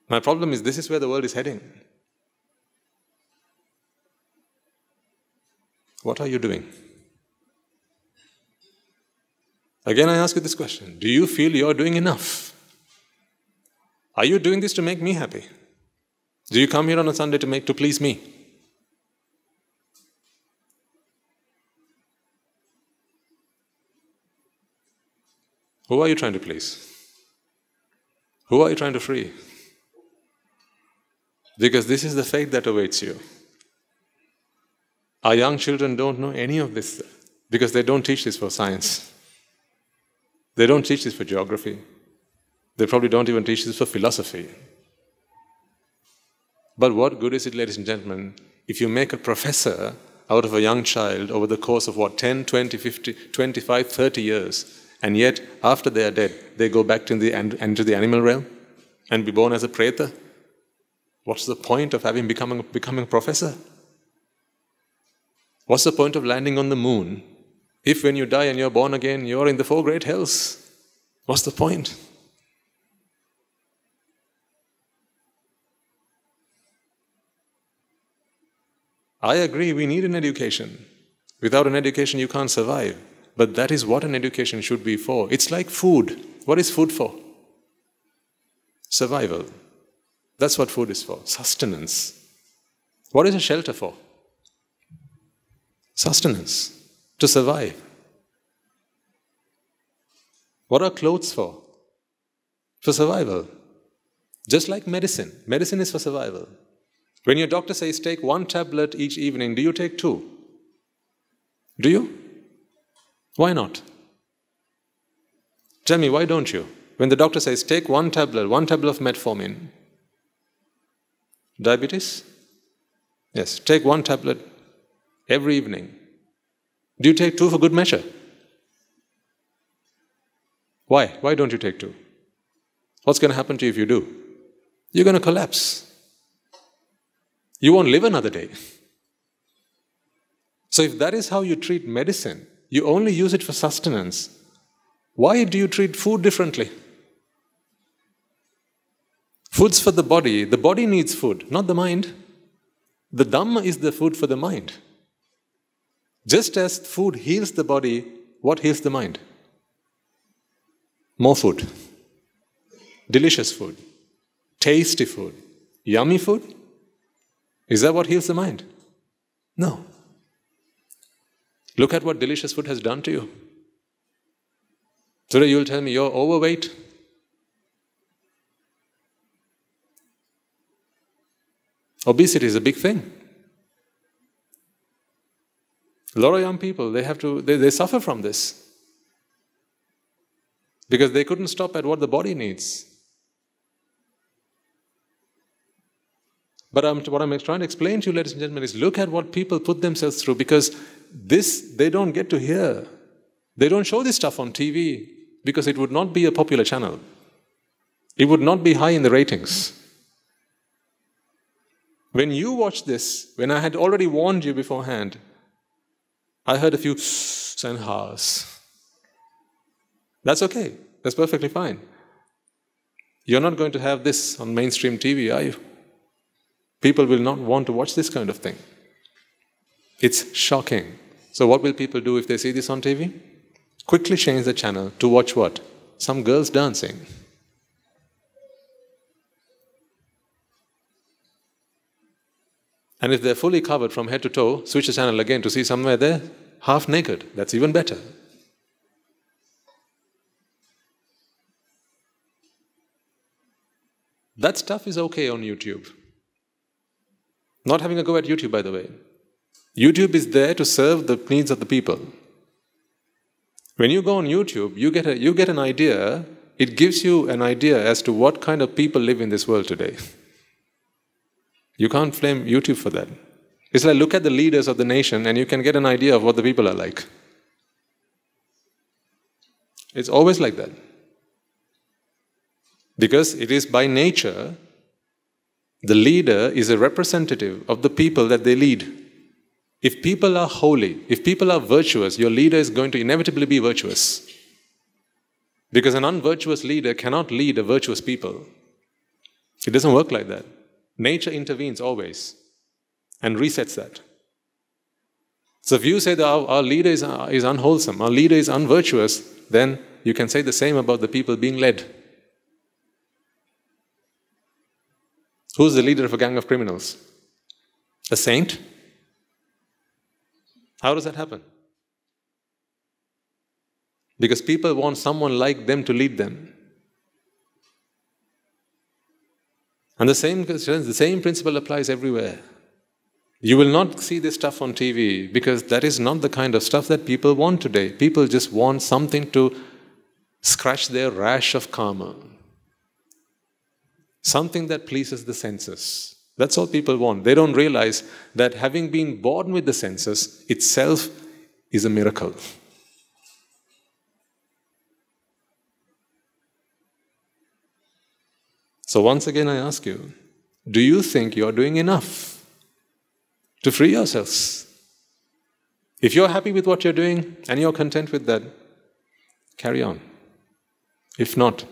Speaker 1: My problem is this is where the world is heading. What are you doing? Again, I ask you this question Do you feel you're doing enough? Are you doing this to make me happy? Do you come here on a Sunday to make to please me? Who are you trying to please? Who are you trying to free? Because this is the fate that awaits you. Our young children don't know any of this because they don't teach this for science. They don't teach this for geography. They probably don't even teach this for philosophy. But what good is it, ladies and gentlemen, if you make a professor out of a young child over the course of what, 10, 20, 50, 25, 30 years. And yet, after they are dead, they go back to the, into the animal realm and be born as a preta. What's the point of having becoming, becoming a professor? What's the point of landing on the moon if when you die and you're born again, you're in the four great hells? What's the point? I agree, we need an education. Without an education, you can't survive. But that is what an education should be for. It's like food. What is food for? Survival. That's what food is for sustenance. What is a shelter for? Sustenance. To survive. What are clothes for? For survival. Just like medicine. Medicine is for survival. When your doctor says take one tablet each evening, do you take two? Do you? Why not? Tell me, why don't you? When the doctor says take one tablet, one tablet of metformin, diabetes? Yes, take one tablet every evening. Do you take two for good measure? Why? Why don't you take two? What's going to happen to you if you do? You're going to collapse. You won't live another day. So, if that is how you treat medicine, you only use it for sustenance, why do you treat food differently? Food's for the body. The body needs food, not the mind. The Dhamma is the food for the mind. Just as food heals the body, what heals the mind? More food. Delicious food. Tasty food. Yummy food. Is that what heals the mind? No. Look at what delicious food has done to you. Today you'll tell me you're overweight. Obesity is a big thing. A lot of young people, they have to, they, they suffer from this. Because they couldn't stop at what the body needs. But I'm, what I'm trying to explain to you, ladies and gentlemen, is look at what people put themselves through because this they don't get to hear. They don't show this stuff on TV because it would not be a popular channel. It would not be high in the ratings. When you watch this, when I had already warned you beforehand, I heard a few and ha's. That's okay. That's perfectly fine. You're not going to have this on mainstream TV, are you? People will not want to watch this kind of thing. It's shocking. So, what will people do if they see this on TV? Quickly change the channel to watch what? Some girls dancing. And if they're fully covered from head to toe, switch the channel again to see somewhere there, half naked. That's even better. That stuff is okay on YouTube. Not having a go at YouTube, by the way. YouTube is there to serve the needs of the people. When you go on YouTube, you get, a, you get an idea, it gives you an idea as to what kind of people live in this world today. You can't blame YouTube for that. It's like look at the leaders of the nation and you can get an idea of what the people are like. It's always like that. Because it is by nature the leader is a representative of the people that they lead. If people are holy, if people are virtuous, your leader is going to inevitably be virtuous. Because an unvirtuous leader cannot lead a virtuous people. It doesn't work like that. Nature intervenes always and resets that. So if you say that our, our leader is, uh, is unwholesome, our leader is unvirtuous, then you can say the same about the people being led. Who's the leader of a gang of criminals? A saint? How does that happen? Because people want someone like them to lead them. And the same, the same principle applies everywhere. You will not see this stuff on TV because that is not the kind of stuff that people want today. People just want something to scratch their rash of karma something that pleases the senses. That's all people want. They don't realize that having been born with the senses itself is a miracle. So, once again, I ask you do you think you're doing enough to free yourselves? If you're happy with what you're doing and you're content with that, carry on. If not,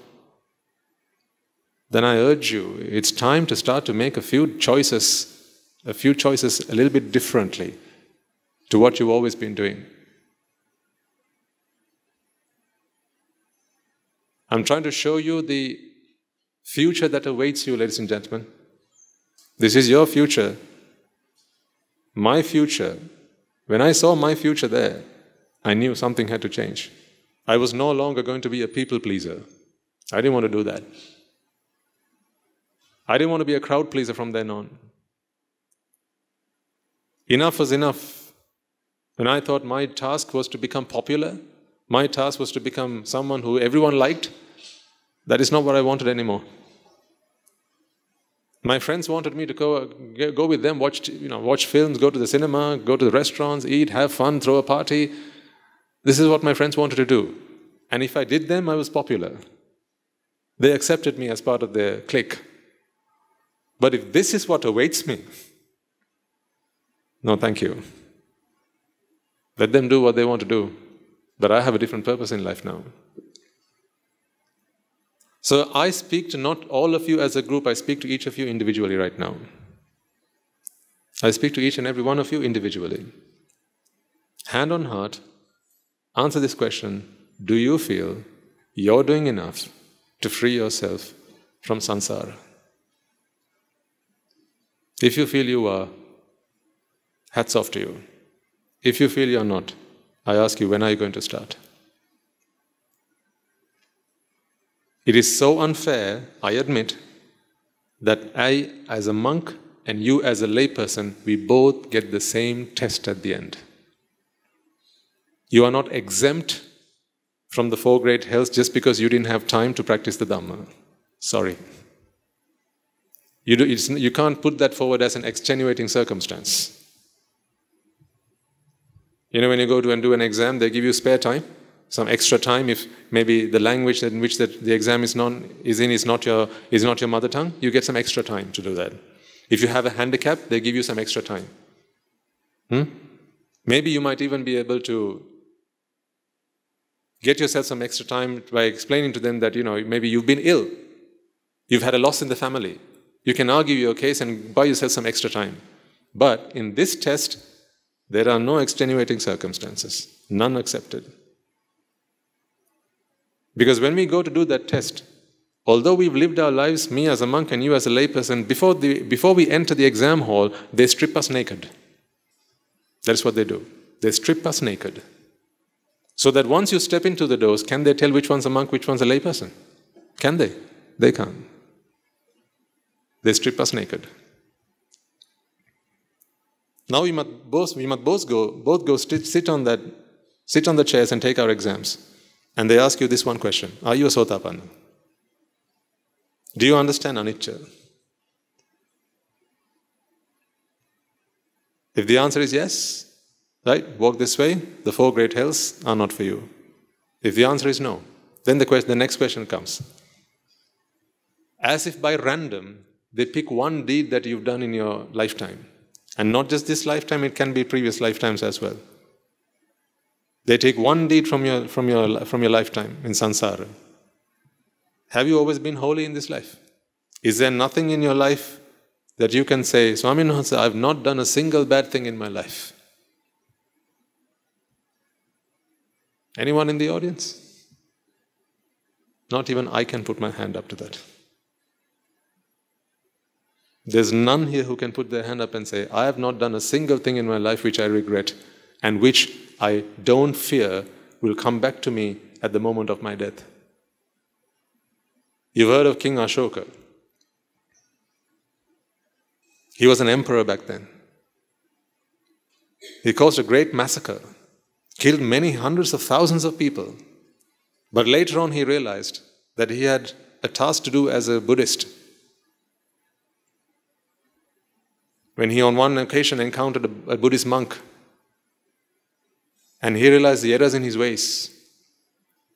Speaker 1: then I urge you, it's time to start to make a few choices, a few choices a little bit differently to what you've always been doing. I'm trying to show you the future that awaits you, ladies and gentlemen. This is your future. My future. When I saw my future there, I knew something had to change. I was no longer going to be a people pleaser. I didn't want to do that. I didn't want to be a crowd pleaser from then on. Enough was enough. When I thought my task was to become popular, my task was to become someone who everyone liked, that is not what I wanted anymore. My friends wanted me to go, go with them, watch, you know, watch films, go to the cinema, go to the restaurants, eat, have fun, throw a party. This is what my friends wanted to do. And if I did them, I was popular. They accepted me as part of their clique. But if this is what awaits me, no, thank you. Let them do what they want to do. But I have a different purpose in life now. So I speak to not all of you as a group, I speak to each of you individually right now. I speak to each and every one of you individually. Hand on heart, answer this question Do you feel you're doing enough to free yourself from samsara? If you feel you are, hats off to you. If you feel you're not, I ask you, when are you going to start? It is so unfair, I admit, that I, as a monk, and you, as a layperson, we both get the same test at the end. You are not exempt from the four great hells just because you didn't have time to practice the Dhamma. Sorry. You, do, you can't put that forward as an extenuating circumstance. You know, when you go to and do an exam, they give you spare time, some extra time. If maybe the language in which the, the exam is, non, is in is not, your, is not your mother tongue, you get some extra time to do that. If you have a handicap, they give you some extra time. Hmm? Maybe you might even be able to get yourself some extra time by explaining to them that, you know, maybe you've been ill, you've had a loss in the family, you can argue your case and buy yourself some extra time. But in this test, there are no extenuating circumstances, none accepted. Because when we go to do that test, although we've lived our lives, me as a monk and you as a layperson, before, the, before we enter the exam hall, they strip us naked. That's what they do. They strip us naked. So that once you step into the doors, can they tell which one's a monk, which one's a layperson? Can they? They can't. They strip us naked. Now we must both, we must both go, both go sit, sit on that, sit on the chairs and take our exams. And they ask you this one question: Are you a sotapanna? Do you understand anicca? If the answer is yes, right, walk this way, the four great hells are not for you. If the answer is no, then the, the next question comes. As if by random, they pick one deed that you've done in your lifetime. And not just this lifetime, it can be previous lifetimes as well. They take one deed from your, from your, from your lifetime in samsara. Have you always been holy in this life? Is there nothing in your life that you can say, Swamin Vahanse, I've not done a single bad thing in my life? Anyone in the audience? Not even I can put my hand up to that. There's none here who can put their hand up and say, I have not done a single thing in my life which I regret and which I don't fear will come back to me at the moment of my death. You've heard of King Ashoka. He was an emperor back then. He caused a great massacre, killed many hundreds of thousands of people. But later on, he realized that he had a task to do as a Buddhist when he on one occasion encountered a, a Buddhist monk and he realized the errors in his ways.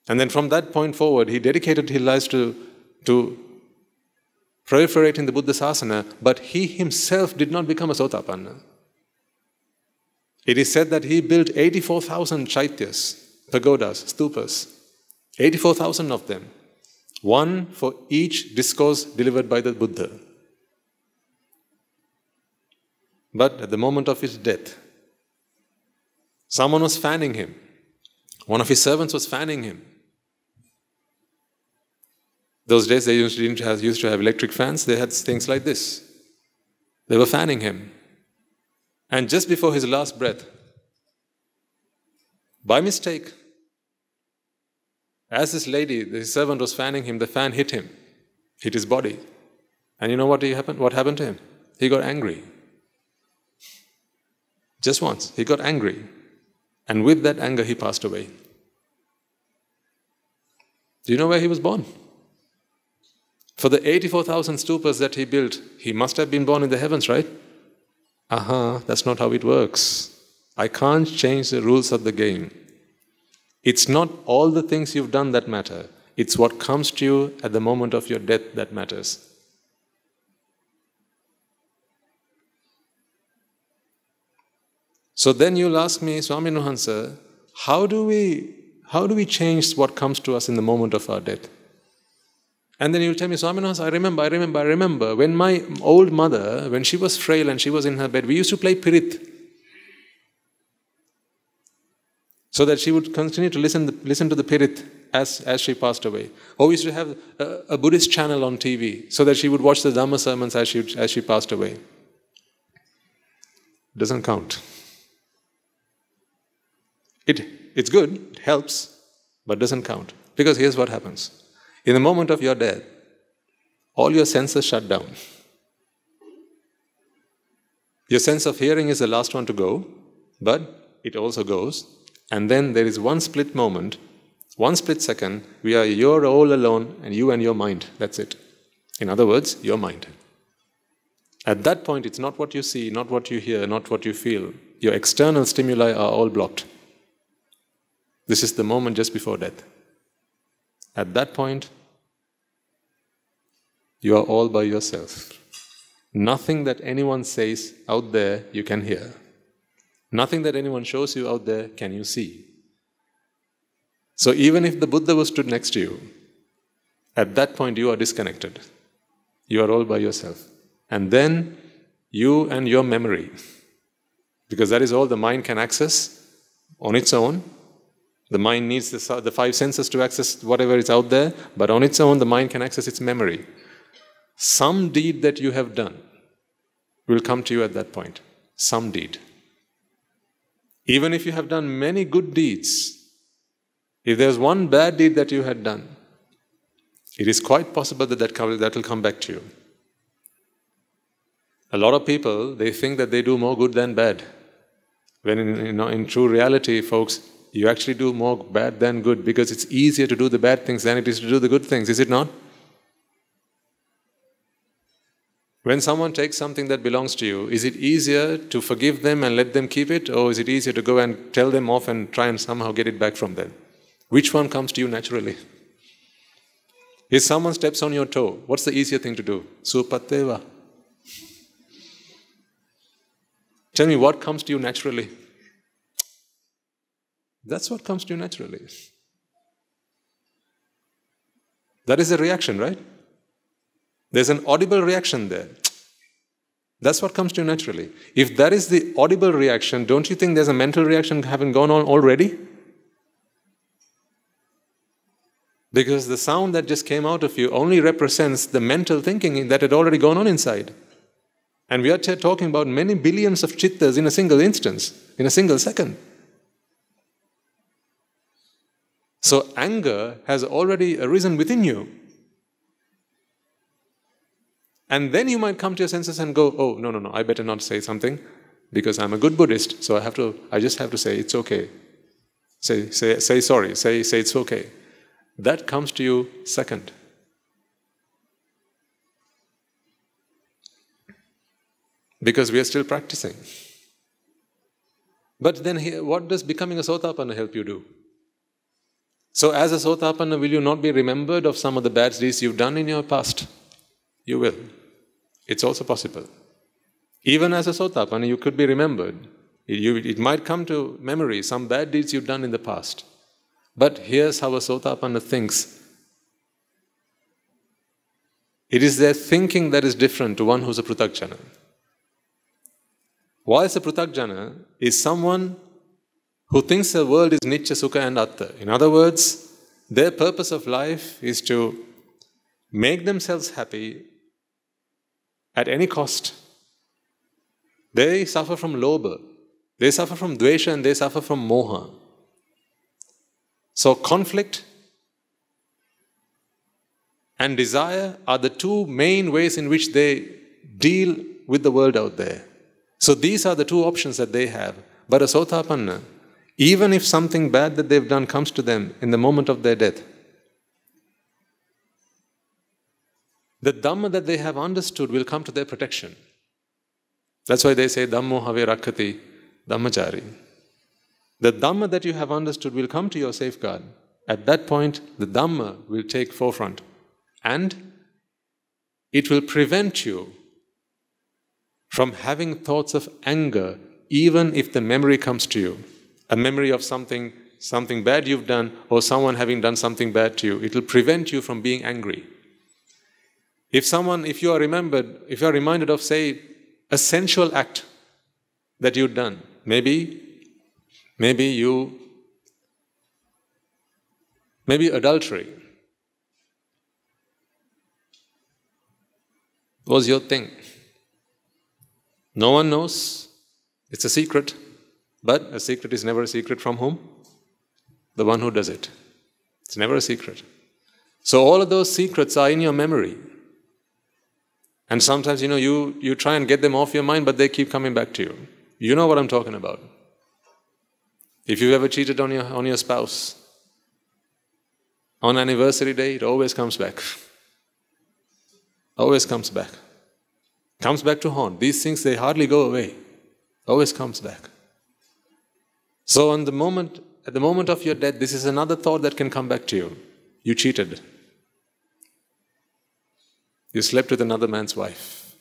Speaker 1: And then from that point forward, he dedicated his life to, to proliferating the Buddha Sasana, but he himself did not become a Sotapanna. It is said that he built 84,000 chaityas, pagodas, stupas, 84,000 of them, one for each discourse delivered by the Buddha. But at the moment of his death, someone was fanning him. One of his servants was fanning him. Those days they used to, have, used to have electric fans, they had things like this. They were fanning him. And just before his last breath, by mistake, as this lady, the servant was fanning him, the fan hit him, hit his body. And you know what happened? What happened to him? He got angry. Just once, he got angry. And with that anger, he passed away. Do you know where he was born? For the 84,000 stupas that he built, he must have been born in the heavens, right? Aha, uh-huh, that's not how it works. I can't change the rules of the game. It's not all the things you've done that matter, it's what comes to you at the moment of your death that matters. So then you'll ask me, Swamin Vahanse, how do we how do we change what comes to us in the moment of our death? And then you'll tell me, Swaminas, I remember, I remember, I remember. When my old mother, when she was frail and she was in her bed, we used to play Pirit. So that she would continue to listen, listen to the Pirit as, as she passed away. Or we used to have a, a Buddhist channel on TV so that she would watch the Dhamma sermons as she, as she passed away. Doesn't count. It, it's good, it helps, but doesn't count. Because here's what happens in the moment of your death, all your senses shut down. Your sense of hearing is the last one to go, but it also goes. And then there is one split moment, one split second, we are you're all alone and you and your mind. That's it. In other words, your mind. At that point, it's not what you see, not what you hear, not what you feel. Your external stimuli are all blocked. This is the moment just before death. At that point, you are all by yourself. Nothing that anyone says out there you can hear. Nothing that anyone shows you out there can you see. So even if the Buddha was stood next to you, at that point you are disconnected. You are all by yourself. And then you and your memory, because that is all the mind can access on its own, the mind needs the, uh, the five senses to access whatever is out there, but on its own, the mind can access its memory. Some deed that you have done will come to you at that point. Some deed. Even if you have done many good deeds, if there's one bad deed that you had done, it is quite possible that that, that will come back to you. A lot of people, they think that they do more good than bad. When in, in, in true reality, folks, you actually do more bad than good because it's easier to do the bad things than it is to do the good things, is it not? When someone takes something that belongs to you, is it easier to forgive them and let them keep it, or is it easier to go and tell them off and try and somehow get it back from them? Which one comes to you naturally? If someone steps on your toe, what's the easier thing to do? Supateva. Tell me what comes to you naturally. That's what comes to you naturally. That is a reaction, right? There's an audible reaction there. That's what comes to you naturally. If that is the audible reaction, don't you think there's a mental reaction having gone on already? Because the sound that just came out of you only represents the mental thinking that had already gone on inside. And we are talking about many billions of chittas in a single instance, in a single second. So anger has already arisen within you. And then you might come to your senses and go, oh, no, no, no, I better not say something because I'm a good Buddhist, so I have to, I just have to say it's okay. Say, say, say sorry, say, say it's okay. That comes to you second. because we are still practicing. But then, what does becoming a Sotapanna help you do? So, as a Sotapanna, will you not be remembered of some of the bad deeds you've done in your past? You will. It's also possible. Even as a Sotapanna, you could be remembered. It, you, it might come to memory some bad deeds you've done in the past. But here's how a Sotapanna thinks it is their thinking that is different to one who's a Prutakjana. Whilst a Prutakjana is someone who thinks the world is Nitya, Sukha, and Atta. In other words, their purpose of life is to make themselves happy at any cost. They suffer from lobha, they suffer from dvesha, and they suffer from moha. So, conflict and desire are the two main ways in which they deal with the world out there. So, these are the two options that they have. But a Sotapanna, even if something bad that they've done comes to them in the moment of their death, the Dhamma that they have understood will come to their protection. That's why they say Dhammo have rakkhati Dhammachari. The Dhamma that you have understood will come to your safeguard. At that point, the Dhamma will take forefront and it will prevent you from having thoughts of anger even if the memory comes to you a memory of something something bad you've done or someone having done something bad to you it will prevent you from being angry if someone if you are remembered if you are reminded of say a sensual act that you've done maybe maybe you maybe adultery was your thing. No one knows. It's a secret. But a secret is never a secret from whom? The one who does it. It's never a secret. So all of those secrets are in your memory. And sometimes, you know, you, you try and get them off your mind, but they keep coming back to you. You know what I'm talking about. If you've ever cheated on your, on your spouse, on anniversary day, it always comes back. always comes back. Comes back to haunt. These things, they hardly go away. Always comes back. So on the moment, at the moment of your death, this is another thought that can come back to you. You cheated. You slept with another man's wife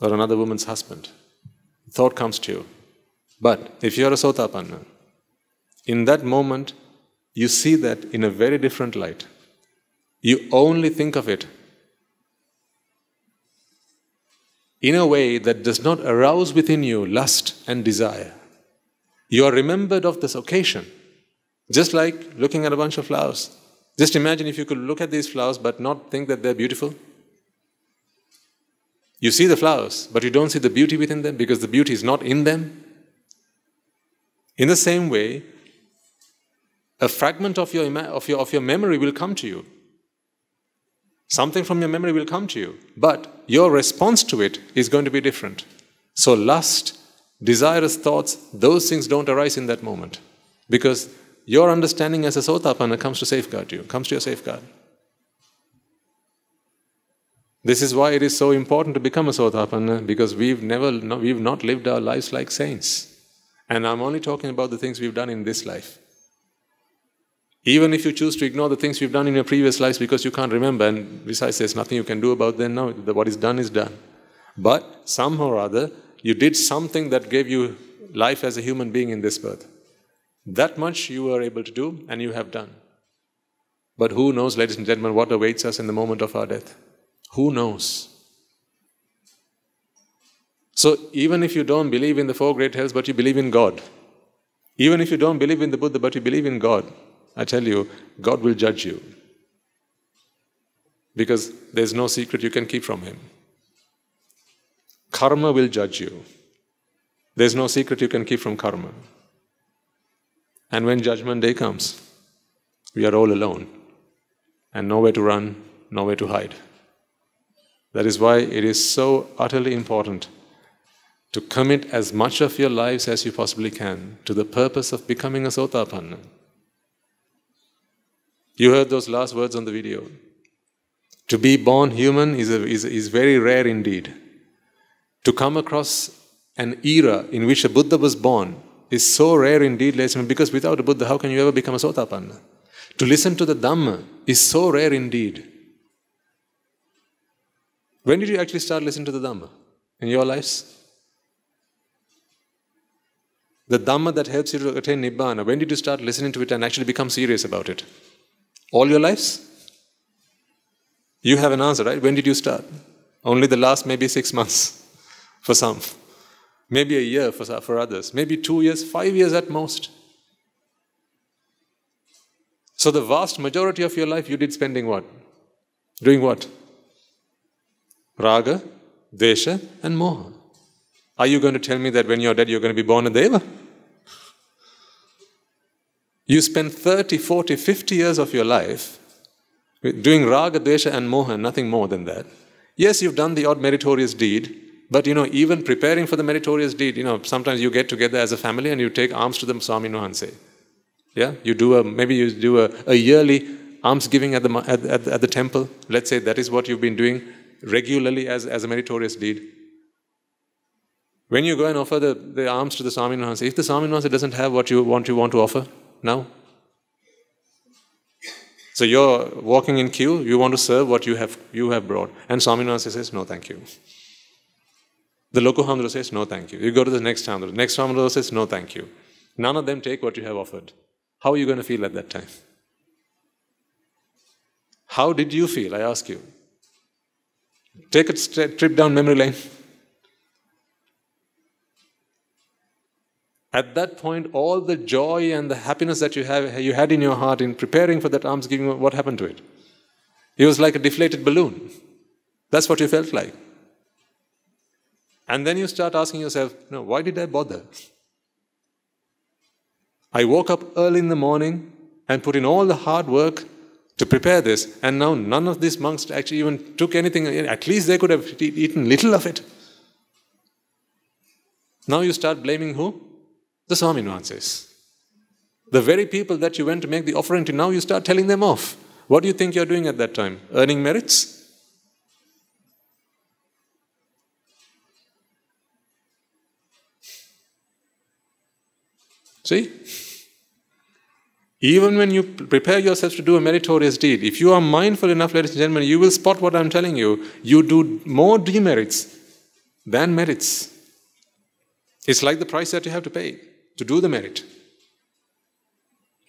Speaker 1: or another woman's husband. The thought comes to you. But if you are a Sotapanna, in that moment, you see that in a very different light. You only think of it in a way that does not arouse within you lust and desire. You are remembered of this occasion, just like looking at a bunch of flowers. Just imagine if you could look at these flowers but not think that they're beautiful. You see the flowers, but you don't see the beauty within them because the beauty is not in them. In the same way, a fragment of your, of your, of your memory will come to you Something from your memory will come to you, but your response to it is going to be different. So, lust, desirous thoughts, those things don't arise in that moment because your understanding as a Sotapanna comes to safeguard you, comes to your safeguard. This is why it is so important to become a Sotapanna because we've never, we've not lived our lives like saints. And I'm only talking about the things we've done in this life. Even if you choose to ignore the things you've done in your previous lives because you can't remember, and besides, there's nothing you can do about them now, what is done is done. But somehow or other, you did something that gave you life as a human being in this birth. That much you were able to do, and you have done. But who knows, ladies and gentlemen, what awaits us in the moment of our death? Who knows? So, even if you don't believe in the four great hells, but you believe in God, even if you don't believe in the Buddha, but you believe in God, I tell you, God will judge you. Because there's no secret you can keep from Him. Karma will judge you. There's no secret you can keep from karma. And when judgment day comes, we are all alone and nowhere to run, nowhere to hide. That is why it is so utterly important to commit as much of your lives as you possibly can to the purpose of becoming a Sotapanna. You heard those last words on the video. To be born human is, a, is, is very rare indeed. To come across an era in which a Buddha was born is so rare indeed, ladies and because without a Buddha, how can you ever become a Sotapanna? To listen to the Dhamma is so rare indeed. When did you actually start listening to the Dhamma in your lives? The Dhamma that helps you to attain Nibbana, when did you start listening to it and actually become serious about it? All your lives? You have an answer, right? When did you start? Only the last maybe six months for some, maybe a year for, for others, maybe two years, five years at most. So, the vast majority of your life you did spending what? Doing what? Raga, Dvesha, and Moha. Are you going to tell me that when you're dead you're going to be born a Deva? You spend 30, 40, 50 years of your life doing Raga, Dvesha, and Moha, nothing more than that. Yes, you've done the odd meritorious deed, but you know, even preparing for the meritorious deed, you know, sometimes you get together as a family and you take alms to the Swamin Vahanse. Yeah, you do a maybe you do a, a yearly alms giving at the at, at, at the temple. Let's say that is what you've been doing regularly as, as a meritorious deed. When you go and offer the, the alms to the Swamin Vahanse, if the Swamin Vahanse doesn't have what you want you want to offer now, so you're walking in queue, you want to serve what you have you have brought, and Swamin Vahanse says no, thank you. The local Hamdra says no, thank you. You go to the next Hamdra. Next Hamdra says no, thank you. None of them take what you have offered. How are you going to feel at that time? How did you feel? I ask you. Take a trip down memory lane. At that point, all the joy and the happiness that you, have, you had in your heart in preparing for that alms giving, what happened to it? It was like a deflated balloon. That's what you felt like. And then you start asking yourself, no, why did I bother? I woke up early in the morning and put in all the hard work to prepare this, and now none of these monks actually even took anything. At least they could have eaten little of it. Now you start blaming who? The Swamin Vahanses. The very people that you went to make the offering to, now you start telling them off. What do you think you're doing at that time? Earning merits? See? Even when you prepare yourself to do a meritorious deed, if you are mindful enough, ladies and gentlemen, you will spot what I'm telling you. You do more demerits than merits. It's like the price that you have to pay to do the merit.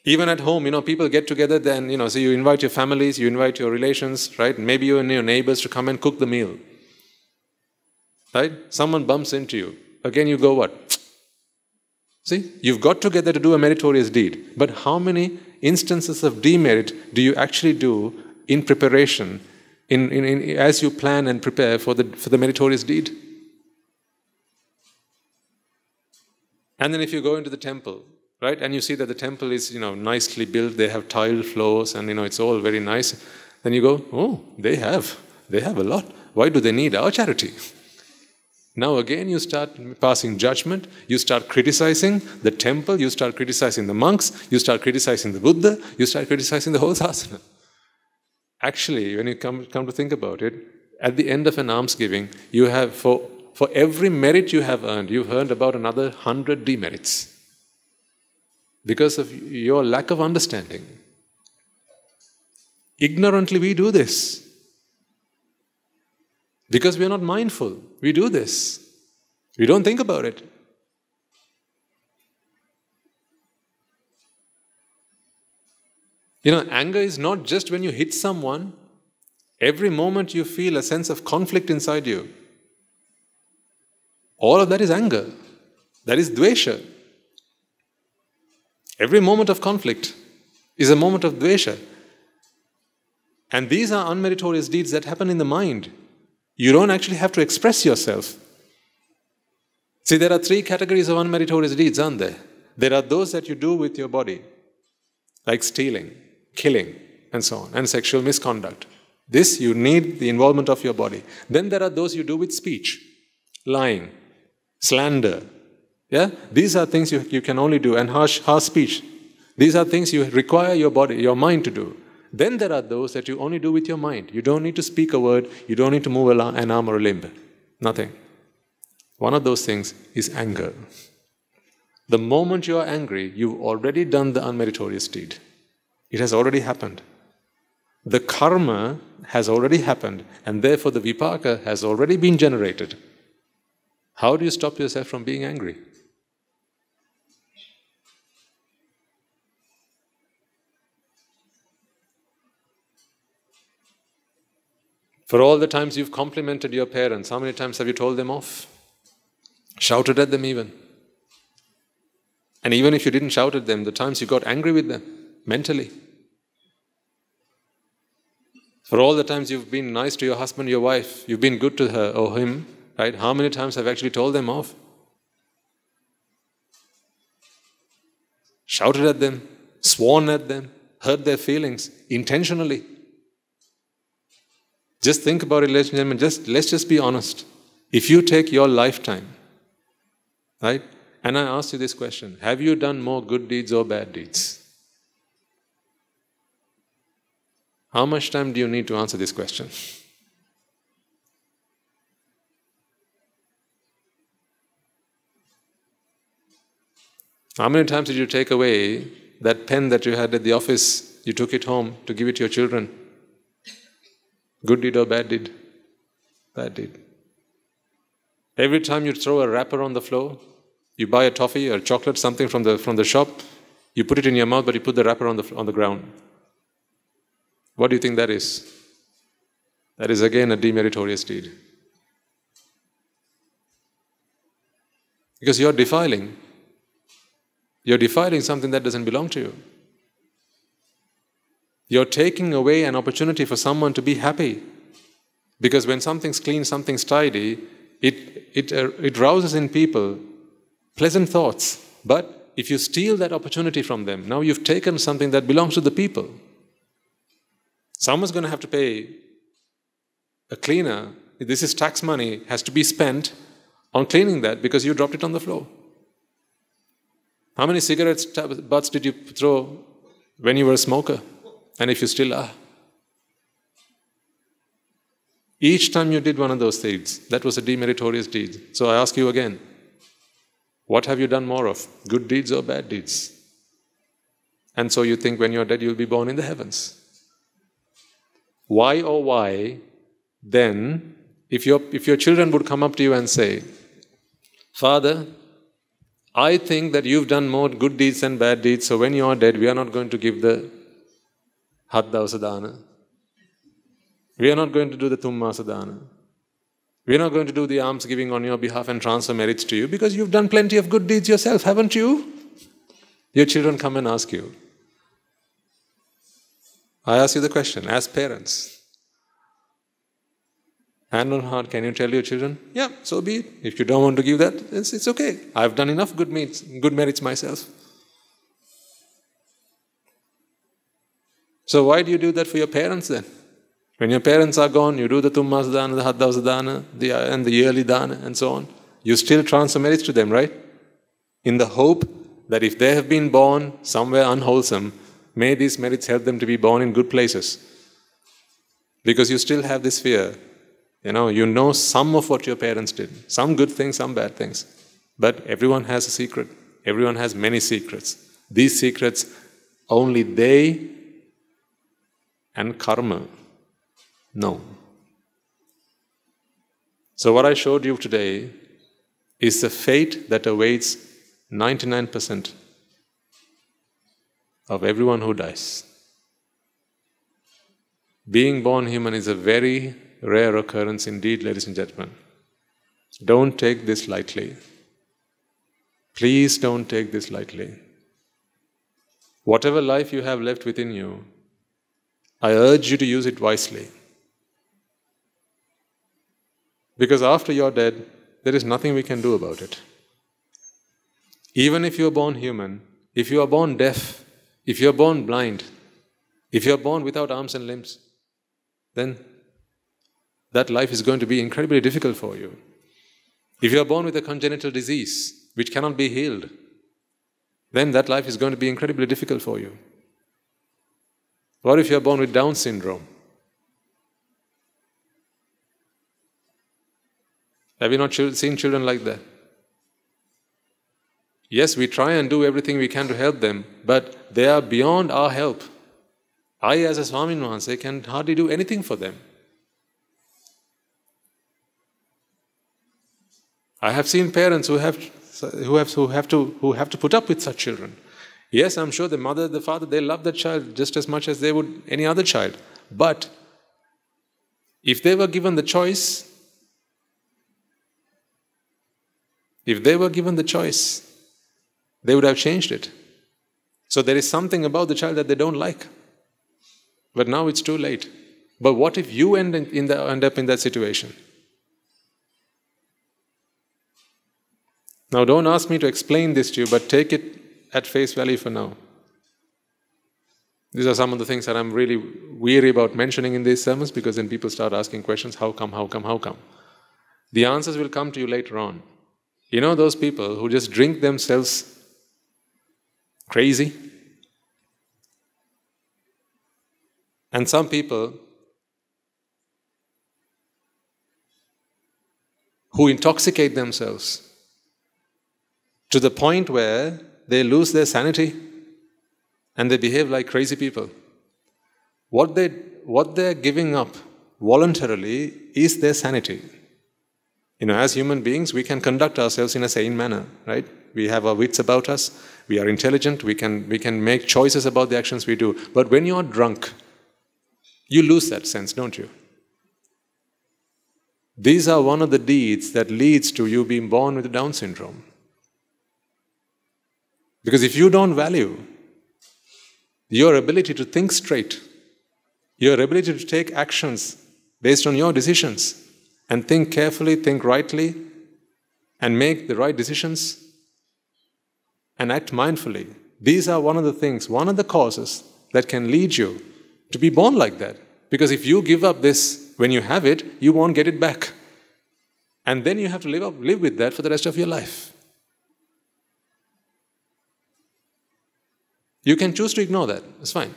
Speaker 1: Even at home, you know, people get together, then, you know, so you invite your families, you invite your relations, right? Maybe you and your neighbors to come and cook the meal. Right? Someone bumps into you. Again, you go what? See, you've got together to do a meritorious deed. But how many instances of demerit do you actually do in preparation, in, in, in, as you plan and prepare for the, for the meritorious deed? And then if you go into the temple, right, and you see that the temple is, you know, nicely built, they have tiled floors, and, you know, it's all very nice, then you go, oh, they have. They have a lot. Why do they need our charity? Now again, you start passing judgment, you start criticizing the temple, you start criticizing the monks, you start criticizing the Buddha, you start criticizing the whole sasana. Actually, when you come, come to think about it, at the end of an almsgiving, you have, for, for every merit you have earned, you've earned about another hundred demerits because of your lack of understanding. Ignorantly, we do this. Because we are not mindful. We do this. We don't think about it. You know, anger is not just when you hit someone, every moment you feel a sense of conflict inside you. All of that is anger. That is dvesha. Every moment of conflict is a moment of dvesha. And these are unmeritorious deeds that happen in the mind. You don't actually have to express yourself. See, there are three categories of unmeritorious deeds, aren't there? There are those that you do with your body, like stealing, killing, and so on, and sexual misconduct. This, you need the involvement of your body. Then there are those you do with speech, lying, slander. Yeah? These are things you, you can only do, and harsh, harsh speech. These are things you require your body, your mind to do. Then there are those that you only do with your mind. You don't need to speak a word, you don't need to move an arm or a limb. Nothing. One of those things is anger. The moment you are angry, you've already done the unmeritorious deed. It has already happened. The karma has already happened, and therefore the vipaka has already been generated. How do you stop yourself from being angry? For all the times you've complimented your parents, how many times have you told them off? Shouted at them, even. And even if you didn't shout at them, the times you got angry with them mentally. For all the times you've been nice to your husband, your wife, you've been good to her or him, right? How many times have you actually told them off? Shouted at them, sworn at them, hurt their feelings intentionally. Just think about it, ladies and gentlemen. Just let's just be honest. If you take your lifetime, right, and I ask you this question: Have you done more good deeds or bad deeds? How much time do you need to answer this question? How many times did you take away that pen that you had at the office? You took it home to give it to your children. Good deed or bad deed? Bad deed. Every time you throw a wrapper on the floor, you buy a toffee or chocolate, something from the, from the shop, you put it in your mouth, but you put the wrapper on the, on the ground. What do you think that is? That is again a demeritorious deed. Because you're defiling. You're defiling something that doesn't belong to you. You're taking away an opportunity for someone to be happy. Because when something's clean, something's tidy, it, it, uh, it rouses in people pleasant thoughts. But if you steal that opportunity from them, now you've taken something that belongs to the people. Someone's going to have to pay a cleaner. This is tax money, has to be spent on cleaning that because you dropped it on the floor. How many cigarette butts did you throw when you were a smoker? And if you still are? Each time you did one of those deeds, that was a demeritorious deed. So I ask you again what have you done more of, good deeds or bad deeds? And so you think when you're dead, you'll be born in the heavens. Why, oh, why, then, if your, if your children would come up to you and say, Father, I think that you've done more good deeds than bad deeds, so when you are dead, we are not going to give the Haddavasadana. We are not going to do the Tummasadana. We are not going to do the alms giving on your behalf and transfer merits to you because you've done plenty of good deeds yourself, haven't you? Your children come and ask you. I ask you the question as parents. Hand on heart, can you tell your children? Yeah, so be it. If you don't want to give that, it's, it's okay. I've done enough good merits, good merits myself. So why do you do that for your parents then? When your parents are gone, you do the tummas dana, the haddavas dana, the, uh, and the yearly dana, and so on. You still transfer merits to them, right? In the hope that if they have been born somewhere unwholesome, may these merits help them to be born in good places. Because you still have this fear. You know, you know some of what your parents did, some good things, some bad things. But everyone has a secret. Everyone has many secrets. These secrets, only they and karma know. So, what I showed you today is the fate that awaits 99% of everyone who dies. Being born human is a very rare occurrence indeed, ladies and gentlemen. Don't take this lightly. Please don't take this lightly. Whatever life you have left within you, I urge you to use it wisely. Because after you're dead, there is nothing we can do about it. Even if you're born human, if you are born deaf, if you're born blind, if you're born without arms and limbs, then that life is going to be incredibly difficult for you. If you're born with a congenital disease which cannot be healed, then that life is going to be incredibly difficult for you. What if you're born with Down syndrome? Have you not seen children like that? Yes, we try and do everything we can to help them, but they are beyond our help. I, as a Swami can hardly do anything for them. I have seen parents who have, who have, who have, to, who have to put up with such children. Yes, I'm sure the mother, the father, they love the child just as much as they would any other child. But if they were given the choice, if they were given the choice, they would have changed it. So there is something about the child that they don't like. But now it's too late. But what if you end, in the, end up in that situation? Now, don't ask me to explain this to you, but take it at face value for now. These are some of the things that I'm really weary about mentioning in these sermons because then people start asking questions how come, how come, how come? The answers will come to you later on. You know those people who just drink themselves crazy? And some people who intoxicate themselves to the point where they lose their sanity and they behave like crazy people. What, they, what they're giving up voluntarily is their sanity. You know, as human beings, we can conduct ourselves in a sane manner, right? We have our wits about us, we are intelligent, we can, we can make choices about the actions we do. But when you're drunk, you lose that sense, don't you? These are one of the deeds that leads to you being born with Down syndrome. Because if you don't value your ability to think straight, your ability to take actions based on your decisions, and think carefully, think rightly, and make the right decisions, and act mindfully, these are one of the things, one of the causes that can lead you to be born like that. Because if you give up this when you have it, you won't get it back. And then you have to live, up, live with that for the rest of your life. You can choose to ignore that, it's fine.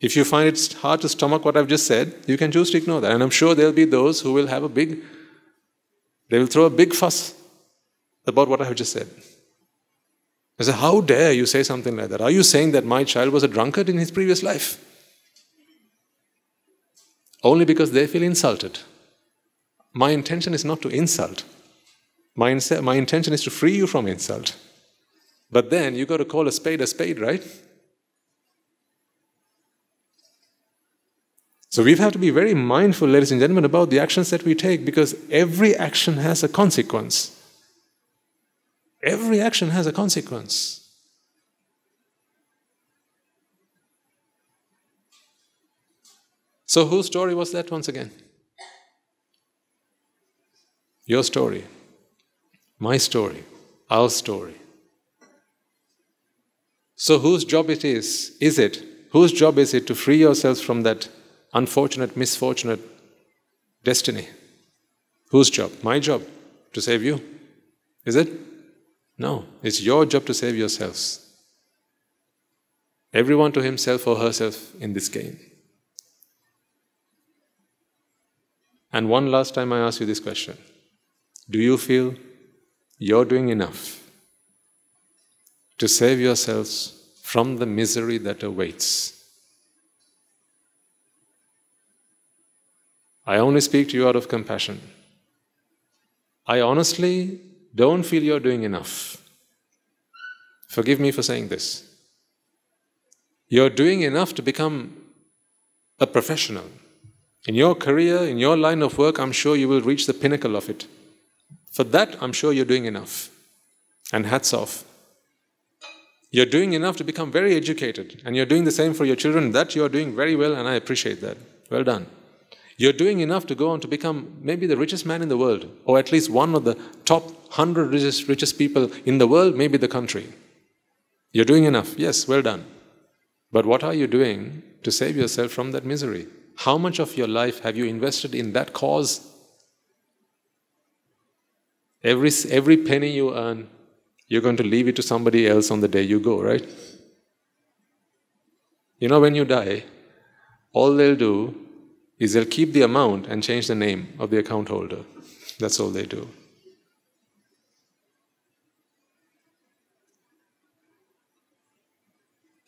Speaker 1: If you find it hard to stomach what I've just said, you can choose to ignore that. And I'm sure there'll be those who will have a big, they will throw a big fuss about what I have just said. I say, How dare you say something like that? Are you saying that my child was a drunkard in his previous life? Only because they feel insulted. My intention is not to insult, my, my intention is to free you from insult. But then you got to call a spade a spade, right? So we have to be very mindful, ladies and gentlemen, about the actions that we take because every action has a consequence. Every action has a consequence. So, whose story was that once again? Your story, my story, our story. So, whose job it is, is it? Whose job is it to free yourselves from that unfortunate, misfortunate destiny? Whose job? My job to save you. Is it? No, it's your job to save yourselves. Everyone to himself or herself in this game. And one last time I ask you this question Do you feel you're doing enough to save yourselves from the misery that awaits? I only speak to you out of compassion. I honestly don't feel you're doing enough. Forgive me for saying this. You're doing enough to become a professional. In your career, in your line of work, I'm sure you will reach the pinnacle of it. For that, I'm sure you're doing enough. And hats off. You're doing enough to become very educated, and you're doing the same for your children. That you're doing very well, and I appreciate that. Well done. You're doing enough to go on to become maybe the richest man in the world, or at least one of the top 100 richest, richest people in the world, maybe the country. You're doing enough. Yes, well done. But what are you doing to save yourself from that misery? How much of your life have you invested in that cause? Every, every penny you earn, you're going to leave it to somebody else on the day you go, right? You know, when you die, all they'll do is they'll keep the amount and change the name of the account holder. That's all they do.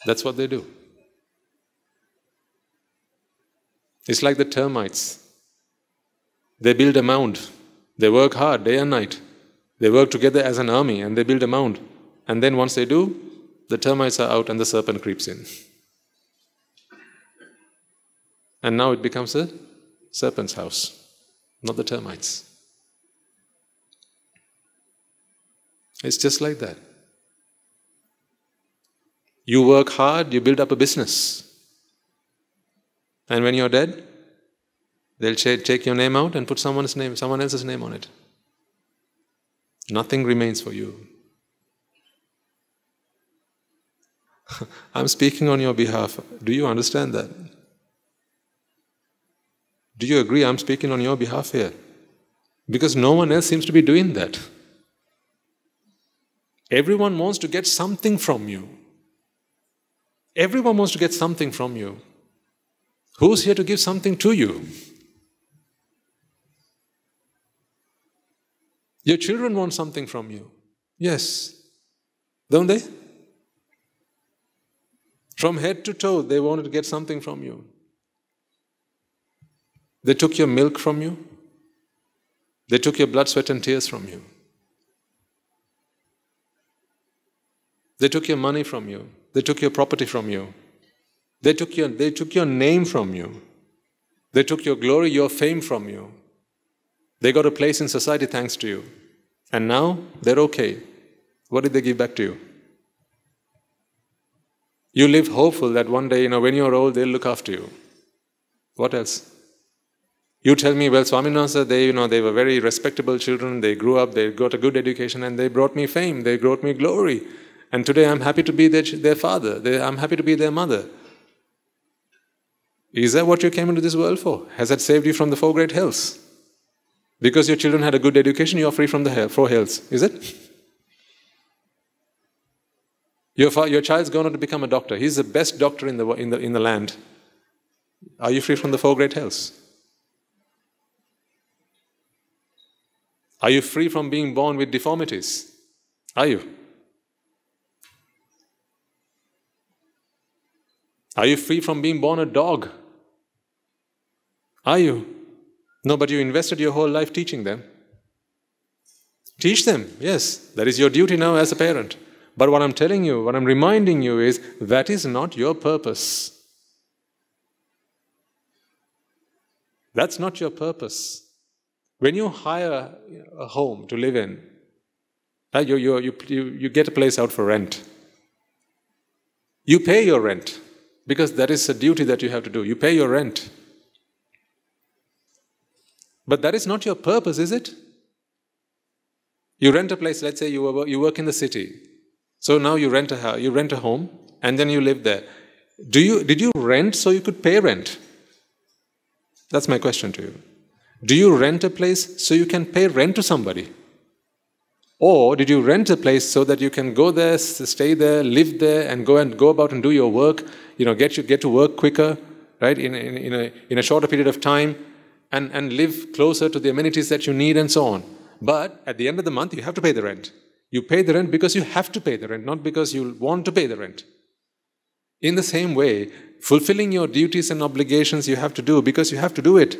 Speaker 1: That's what they do. It's like the termites. They build a mound. They work hard day and night. They work together as an army and they build a mound. And then once they do, the termites are out and the serpent creeps in. And now it becomes a serpent's house, not the termites. It's just like that. You work hard, you build up a business. And when you're dead, they'll take your name out and put someone's name, someone else's name on it. Nothing remains for you. I'm speaking on your behalf. Do you understand that? Do you agree I'm speaking on your behalf here? Because no one else seems to be doing that. Everyone wants to get something from you. Everyone wants to get something from you. Who's here to give something to you? Your children want something from you. Yes. Don't they? From head to toe, they wanted to get something from you. They took your milk from you. They took your blood, sweat, and tears from you. They took your money from you. They took your property from you. They took your, they took your name from you. They took your glory, your fame from you. They got a place in society thanks to you. And now they're okay. What did they give back to you? You live hopeful that one day, you know, when you're old, they'll look after you. What else? You tell me, well, Swaminasa, they, you know, they were very respectable children. They grew up, they got a good education, and they brought me fame. They brought me glory. And today I'm happy to be their, their father. They, I'm happy to be their mother. Is that what you came into this world for? Has that saved you from the four great hells? Because your children had a good education, you are free from the hell, four hells. Is it? Your, your child's going to become a doctor. He's the best doctor in the, in, the, in the land. Are you free from the four great hells? Are you free from being born with deformities? Are you? Are you free from being born a dog? Are you? No, but you invested your whole life teaching them. Teach them, yes. That is your duty now as a parent. But what I'm telling you, what I'm reminding you is that is not your purpose. That's not your purpose. When you hire a home to live in, uh, you, you, you, you get a place out for rent. You pay your rent because that is a duty that you have to do. You pay your rent. But that is not your purpose, is it? You rent a place, let's say you, you work in the city. So now you rent a, you rent a home and then you live there. Do you, did you rent so you could pay rent? That's my question to you. Do you rent a place so you can pay rent to somebody? Or did you rent a place so that you can go there, stay there, live there, and go and go about and do your work? You know, get you get to work quicker, right? In, in, in, a, in a shorter period of time, and, and live closer to the amenities that you need and so on. But at the end of the month, you have to pay the rent. You pay the rent because you have to pay the rent, not because you want to pay the rent. In the same way, fulfilling your duties and obligations you have to do because you have to do it.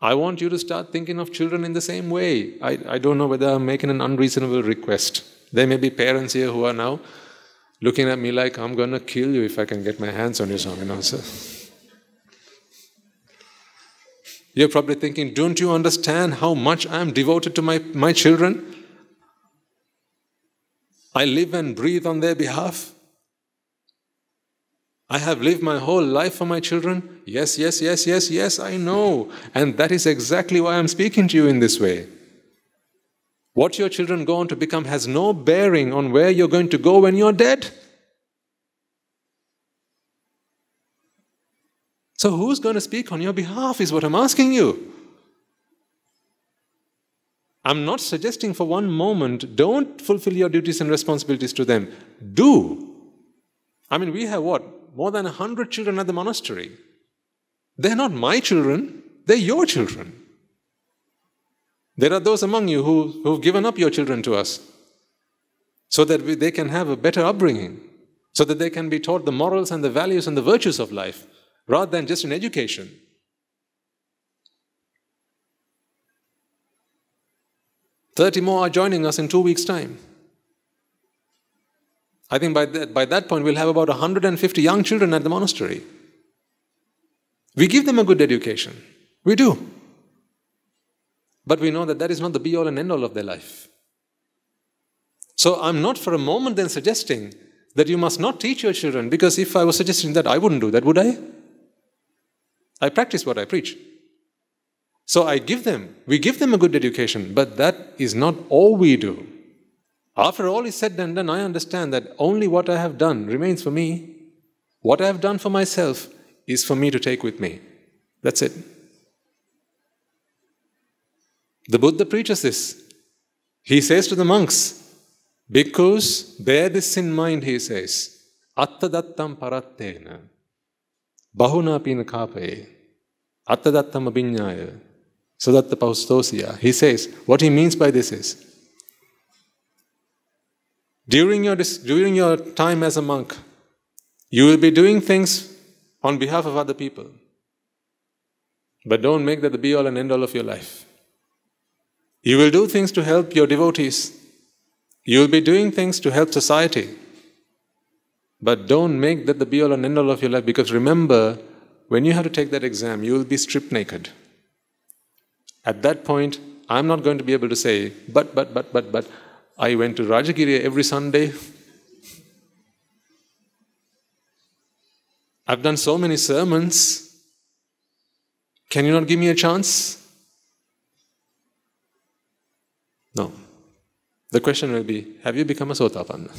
Speaker 1: I want you to start thinking of children in the same way. I, I don't know whether I'm making an unreasonable request. There may be parents here who are now looking at me like, I'm going to kill you if I can get my hands on you, Swaminasa. You're probably thinking, don't you understand how much I'm devoted to my, my children? I live and breathe on their behalf. I have lived my whole life for my children. Yes, yes, yes, yes, yes, I know. And that is exactly why I'm speaking to you in this way. What your children go on to become has no bearing on where you're going to go when you're dead. So, who's going to speak on your behalf is what I'm asking you. I'm not suggesting for one moment, don't fulfill your duties and responsibilities to them. Do. I mean, we have what? more than 100 children at the monastery. They're not my children, they're your children. There are those among you who, who've given up your children to us so that we, they can have a better upbringing, so that they can be taught the morals and the values and the virtues of life rather than just an education. Thirty more are joining us in two weeks' time. I think by that, by that point we'll have about 150 young children at the monastery. We give them a good education. We do. But we know that that is not the be all and end all of their life. So I'm not for a moment then suggesting that you must not teach your children, because if I was suggesting that, I wouldn't do that, would I? I practice what I preach. So I give them, we give them a good education, but that is not all we do. After all is said and done, I understand that only what I have done remains for me. What I have done for myself is for me to take with me. That's it. The Buddha preaches this. He says to the monks, Bhikkhus, bear this in mind, he says. Attadattam parattena. Bahuna pina kape. Attadattam abhinyaya. Sadatta. He says, what he means by this is, during your, during your time as a monk, you will be doing things on behalf of other people. But don't make that the be all and end all of your life. You will do things to help your devotees. You will be doing things to help society. But don't make that the be all and end all of your life because remember, when you have to take that exam, you will be stripped naked. At that point, I'm not going to be able to say, but, but, but, but, but, I went to Rajagiri every Sunday. I've done so many sermons. Can you not give me a chance? No. The question will be Have you become a Sotapanna?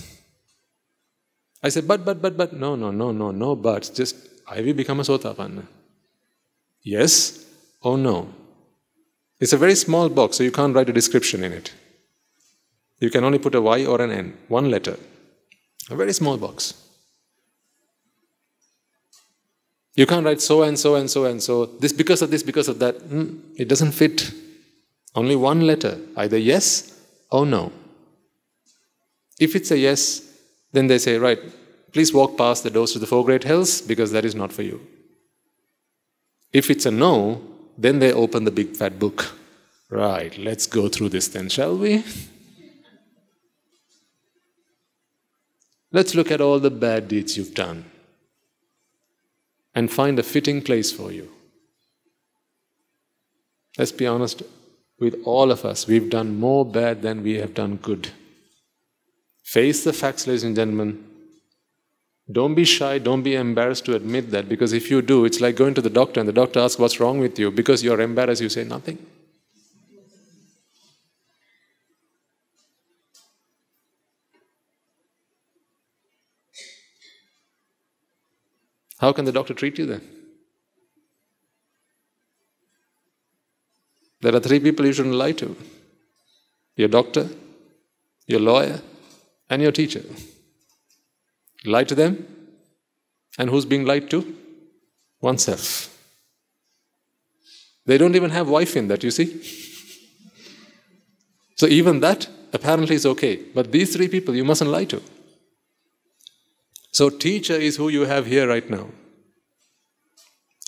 Speaker 1: I said, But, but, but, but. No, no, no, no, no, but. Just, have you become a Sotapanna? Yes or no? It's a very small box, so you can't write a description in it. You can only put a Y or an N, one letter. A very small box. You can't write so and so and so and so, this because of this, because of that. Mm, it doesn't fit. Only one letter, either yes or no. If it's a yes, then they say, right, please walk past the doors to the four great hells because that is not for you. If it's a no, then they open the big fat book. Right, let's go through this then, shall we? Let's look at all the bad deeds you've done and find a fitting place for you. Let's be honest with all of us. We've done more bad than we have done good. Face the facts, ladies and gentlemen. Don't be shy, don't be embarrassed to admit that because if you do, it's like going to the doctor and the doctor asks what's wrong with you. Because you're embarrassed, you say nothing. How can the doctor treat you then? There are three people you shouldn't lie to your doctor, your lawyer, and your teacher. Lie to them, and who's being lied to? Oneself. They don't even have wife in that, you see? So even that apparently is okay. But these three people you mustn't lie to. So, teacher is who you have here right now.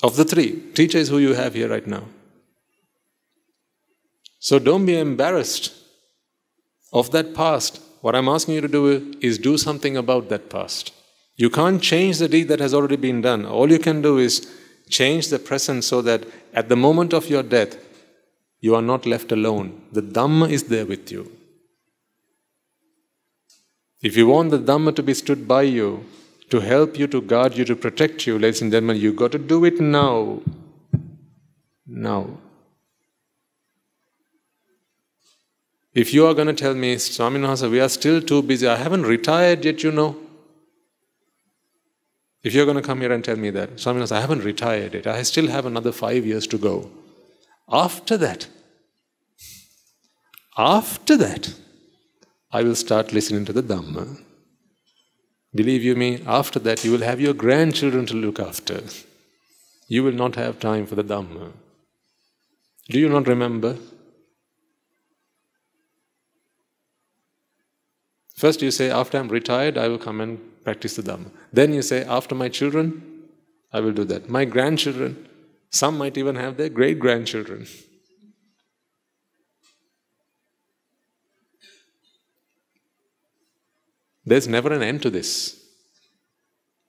Speaker 1: Of the three, teacher is who you have here right now. So, don't be embarrassed of that past. What I'm asking you to do is do something about that past. You can't change the deed that has already been done. All you can do is change the present so that at the moment of your death, you are not left alone. The Dhamma is there with you. If you want the Dhamma to be stood by you, to help you, to guard you, to protect you, ladies and gentlemen, you've got to do it now. Now. If you are going to tell me, Swaminasa, we are still too busy, I haven't retired yet, you know. If you're going to come here and tell me that, Swaminasa, I haven't retired yet, I still have another five years to go. After that, after that, I will start listening to the Dhamma. Believe you me, after that you will have your grandchildren to look after. you will not have time for the Dhamma. Do you not remember? First, you say, after I'm retired, I will come and practice the Dhamma. Then you say, after my children, I will do that. My grandchildren, some might even have their great grandchildren. There's never an end to this.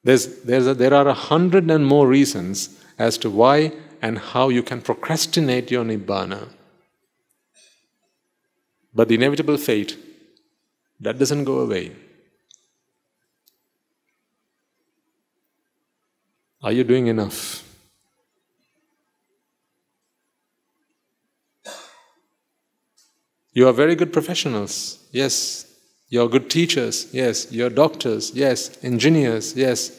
Speaker 1: There's, there's a, there are a hundred and more reasons as to why and how you can procrastinate your nibbana. But the inevitable fate, that doesn't go away. Are you doing enough? You are very good professionals, yes. You're good teachers, yes. You're doctors, yes. Engineers, yes.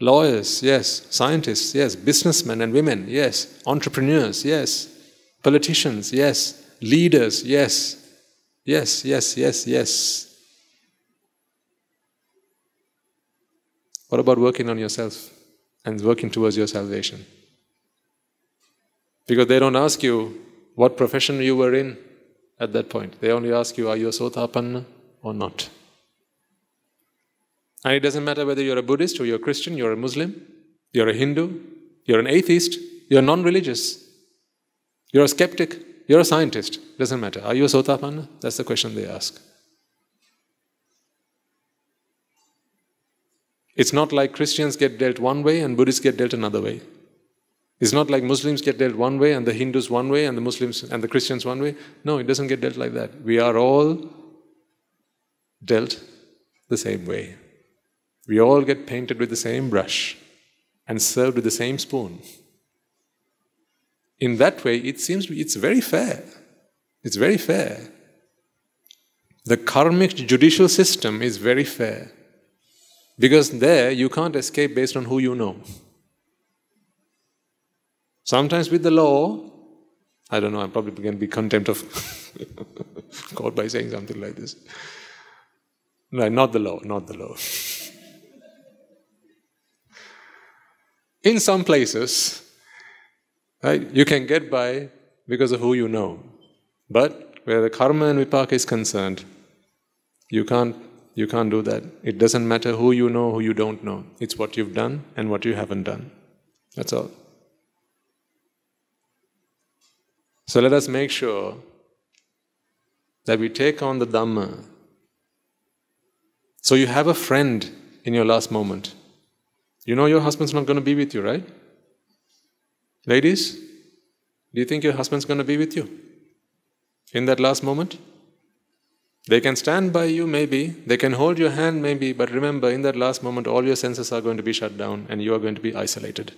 Speaker 1: Lawyers, yes. Scientists, yes. Businessmen and women, yes. Entrepreneurs, yes. Politicians, yes. Leaders, yes. Yes, yes, yes, yes. What about working on yourself and working towards your salvation? Because they don't ask you what profession you were in at that point. They only ask you, are you a Sotapanna or not? And it doesn't matter whether you're a Buddhist or you're a Christian, you're a Muslim, you're a Hindu, you're an atheist, you're non religious, you're a skeptic, you're a scientist. Doesn't matter. Are you a Sotapanna? That's the question they ask. It's not like Christians get dealt one way and Buddhists get dealt another way. It's not like Muslims get dealt one way and the Hindus one way and the Muslims and the Christians one way. No, it doesn't get dealt like that. We are all dealt the same way. We all get painted with the same brush and served with the same spoon. In that way, it seems to be, it's very fair. It's very fair. The karmic judicial system is very fair. Because there you can't escape based on who you know. Sometimes with the law, I don't know, I'm probably going to be contempt of God by saying something like this. No, not the law, not the law. In some places, right, you can get by because of who you know. But where the karma and vipaka is concerned, you can't, you can't do that. It doesn't matter who you know, who you don't know. It's what you've done and what you haven't done. That's all. So let us make sure that we take on the Dhamma. So you have a friend in your last moment. You know your husband's not going to be with you, right? Ladies, do you think your husband's going to be with you in that last moment? They can stand by you, maybe. They can hold your hand, maybe. But remember, in that last moment, all your senses are going to be shut down and you are going to be isolated.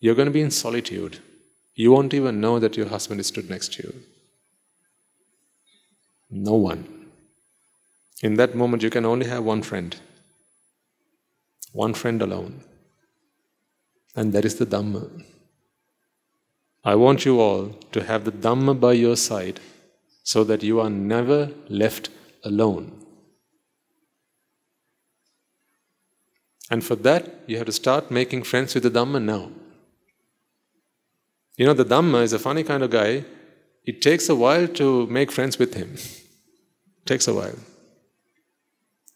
Speaker 1: You're going to be in solitude. You won't even know that your husband is stood next to you. No one. In that moment, you can only have one friend. One friend alone. And that is the Dhamma. I want you all to have the Dhamma by your side so that you are never left alone. And for that, you have to start making friends with the Dhamma now. You know, the Dhamma is a funny kind of guy. It takes a while to make friends with him. It takes a while.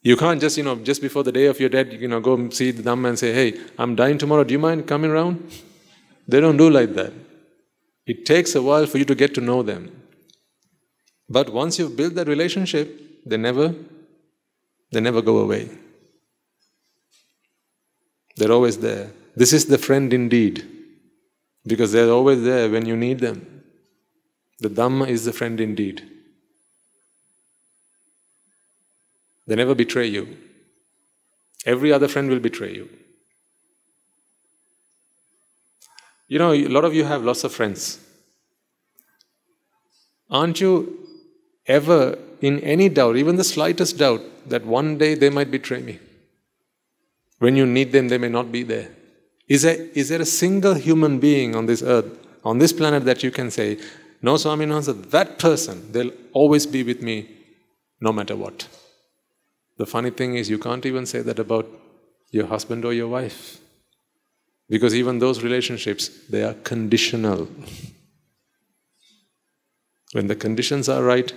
Speaker 1: You can't just, you know, just before the day of your death, you know, go see the Dhamma and say, hey, I'm dying tomorrow, do you mind coming around? They don't do like that. It takes a while for you to get to know them. But once you've built that relationship, they never, they never go away. They're always there. This is the friend indeed because they're always there when you need them. The Dhamma is the friend indeed. They never betray you. Every other friend will betray you. You know, a lot of you have lots of friends. Aren't you ever in any doubt, even the slightest doubt, that one day they might betray me? When you need them, they may not be there. Is there, is there a single human being on this earth, on this planet, that you can say, No, Swamin Vahanse, that person, they'll always be with me no matter what? The funny thing is, you can't even say that about your husband or your wife. Because even those relationships, they are conditional. When the conditions are right,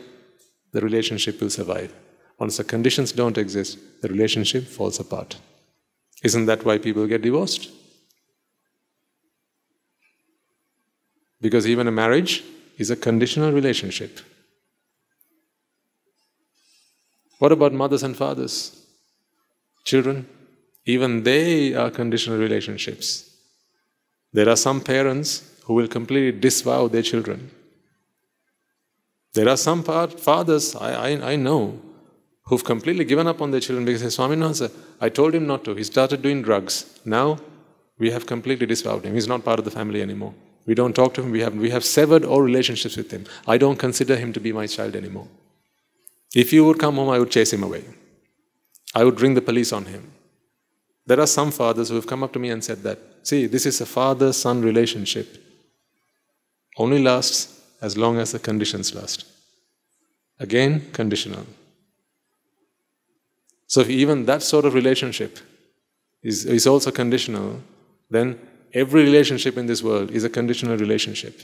Speaker 1: the relationship will survive. Once the conditions don't exist, the relationship falls apart. Isn't that why people get divorced? Because even a marriage is a conditional relationship. What about mothers and fathers? Children? Even they are conditional relationships. There are some parents who will completely disavow their children. There are some fathers I, I, I know who've completely given up on their children because they say, Swaminatha, I told him not to. He started doing drugs. Now we have completely disavowed him. He's not part of the family anymore. We don't talk to him. We have, we have severed all relationships with him. I don't consider him to be my child anymore. If he would come home, I would chase him away. I would ring the police on him. There are some fathers who have come up to me and said that, see, this is a father son relationship. Only lasts as long as the conditions last. Again, conditional. So, if even that sort of relationship is, is also conditional, then every relationship in this world is a conditional relationship.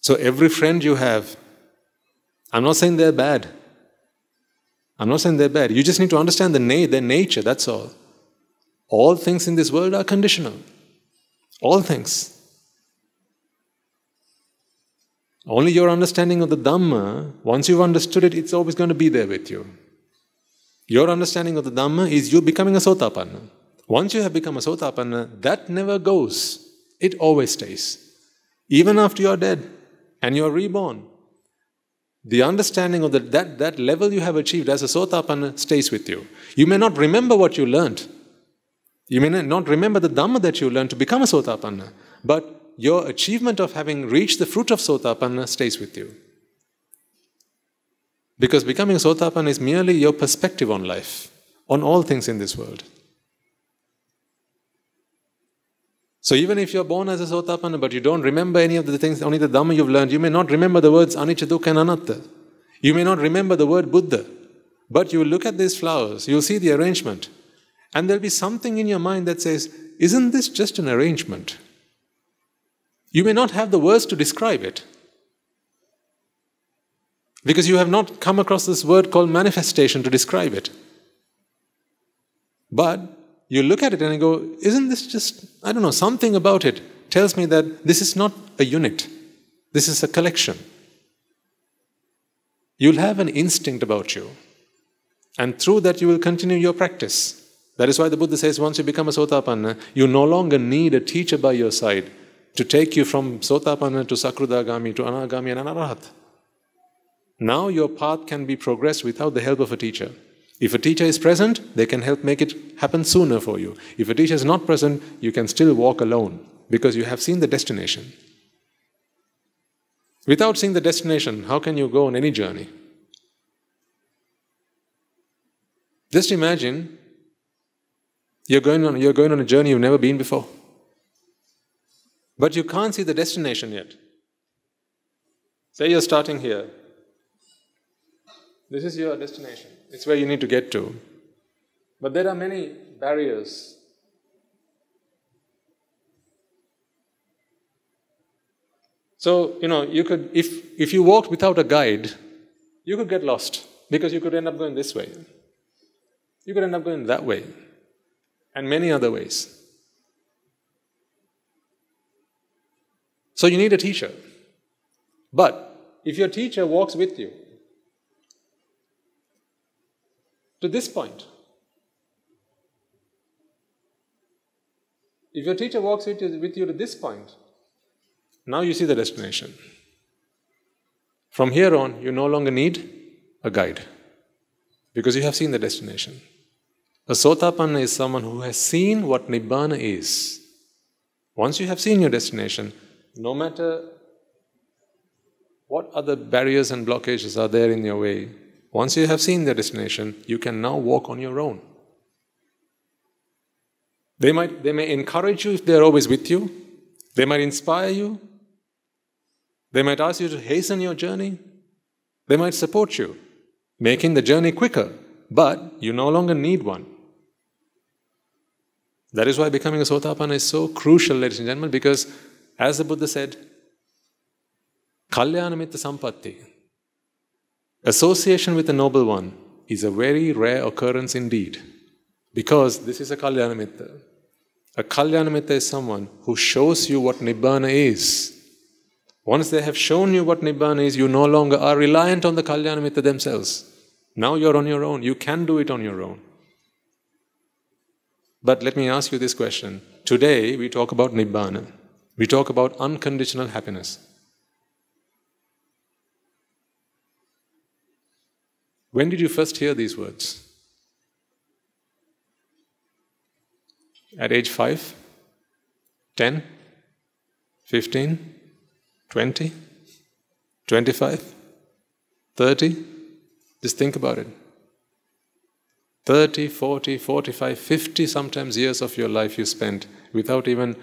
Speaker 1: So, every friend you have, I'm not saying they're bad. I'm not saying they're bad. You just need to understand the na- their nature, that's all. All things in this world are conditional. All things. Only your understanding of the Dhamma, once you've understood it, it's always going to be there with you. Your understanding of the Dhamma is you becoming a Sotapanna. Once you have become a Sotapanna, that never goes. It always stays. Even after you're dead and you're reborn, the understanding of the, that, that level you have achieved as a Sotapanna stays with you. You may not remember what you learned. You may not remember the Dhamma that you learned to become a Sotapanna, but your achievement of having reached the fruit of Sotapanna stays with you. Because becoming Sotapanna is merely your perspective on life, on all things in this world. So even if you're born as a Sotapanna, but you don't remember any of the things, only the Dhamma you've learned, you may not remember the words Anicca, and Anatta. You may not remember the word Buddha. But you will look at these flowers, you'll see the arrangement, and there'll be something in your mind that says, Isn't this just an arrangement? You may not have the words to describe it. Because you have not come across this word called manifestation to describe it. But you look at it and you go, isn't this just, I don't know, something about it tells me that this is not a unit, this is a collection. You'll have an instinct about you. And through that, you will continue your practice. That is why the Buddha says once you become a Sotapanna, you no longer need a teacher by your side to take you from Sotapanna to Sakrodagami to Anagami and Anarahat. Now your path can be progressed without the help of a teacher. If a teacher is present, they can help make it happen sooner for you. If a teacher is not present, you can still walk alone because you have seen the destination. Without seeing the destination, how can you go on any journey? Just imagine you're going on, you're going on a journey you've never been before. But you can't see the destination yet. Say you're starting here. This is your destination. It's where you need to get to. But there are many barriers. So, you know, you could, if, if you walked without a guide, you could get lost because you could end up going this way. You could end up going that way and many other ways. So you need a teacher. But if your teacher walks with you to this point, if your teacher walks with you, with you to this point, now you see the destination. From here on, you no longer need a guide because you have seen the destination. A Sotapanna is someone who has seen what Nibbana is. Once you have seen your destination, no matter what other barriers and blockages are there in your way, once you have seen the destination, you can now walk on your own. They, might, they may encourage you if they're always with you. They might inspire you. They might ask you to hasten your journey. They might support you, making the journey quicker, but you no longer need one. That is why becoming a Sotapanna is so crucial, ladies and gentlemen, because as the Buddha said, Kalyanamitta Sampatti, association with the Noble One, is a very rare occurrence indeed. Because this is a Kalyanamitta. A Kalyanamitta is someone who shows you what Nibbana is. Once they have shown you what Nibbana is, you no longer are reliant on the Kalyanamitta themselves. Now you're on your own. You can do it on your own. But let me ask you this question. Today we talk about Nibbana. We talk about unconditional happiness. When did you first hear these words? At age 5? 10? 15? 20? 25? 30? Just think about it. 30, 40, 45, 50 sometimes years of your life you spent without even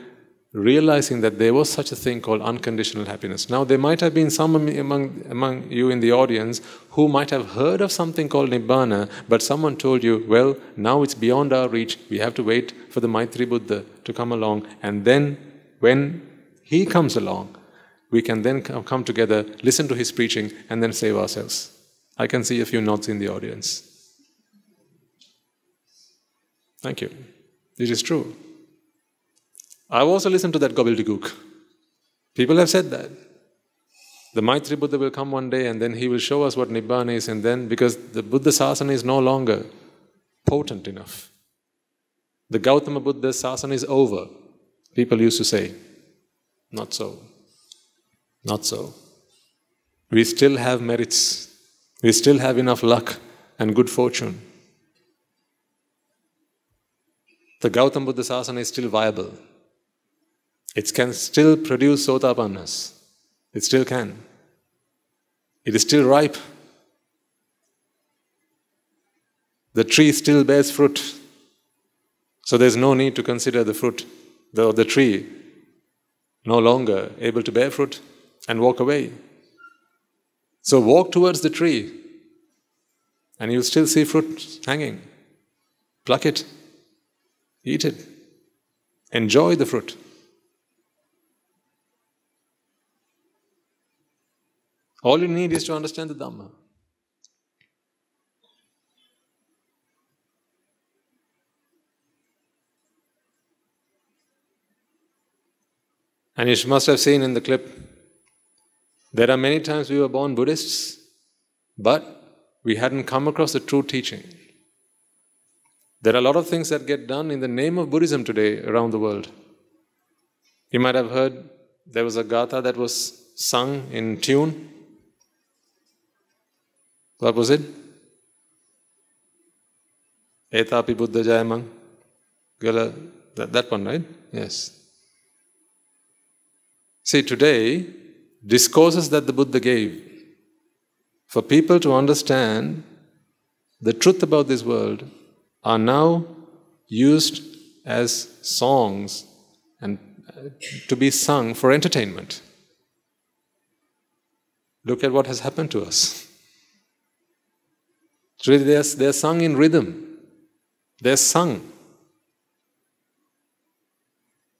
Speaker 1: realizing that there was such a thing called unconditional happiness. Now, there might have been some among, among you in the audience who might have heard of something called Nibbana, but someone told you, well, now it's beyond our reach. We have to wait for the Maitri Buddha to come along, and then when he comes along, we can then come together, listen to his preaching, and then save ourselves. I can see a few nods in the audience. Thank you. This is true. I've also listened to that gobbledygook. People have said that. The Maitri Buddha will come one day and then he will show us what Nibbana is, and then because the Buddha Sasana is no longer potent enough. The Gautama Buddha Sasana is over, people used to say. Not so. Not so. We still have merits, we still have enough luck and good fortune. The Gautama Buddha Sasana is still viable. It can still produce sotapannas. It still can. It is still ripe. The tree still bears fruit. So there's no need to consider the fruit, the, the tree no longer able to bear fruit and walk away. So walk towards the tree and you'll still see fruit hanging. Pluck it, eat it, enjoy the fruit. All you need is to understand the Dhamma. And you must have seen in the clip, there are many times we were born Buddhists, but we hadn't come across the true teaching. There are a lot of things that get done in the name of Buddhism today around the world. You might have heard there was a gatha that was sung in tune what was it? Etapi Buddha Jayamang? Gala, that, that one, right? Yes. See, today, discourses that the Buddha gave for people to understand the truth about this world are now used as songs and uh, to be sung for entertainment. Look at what has happened to us. So they're, they're sung in rhythm. They're sung.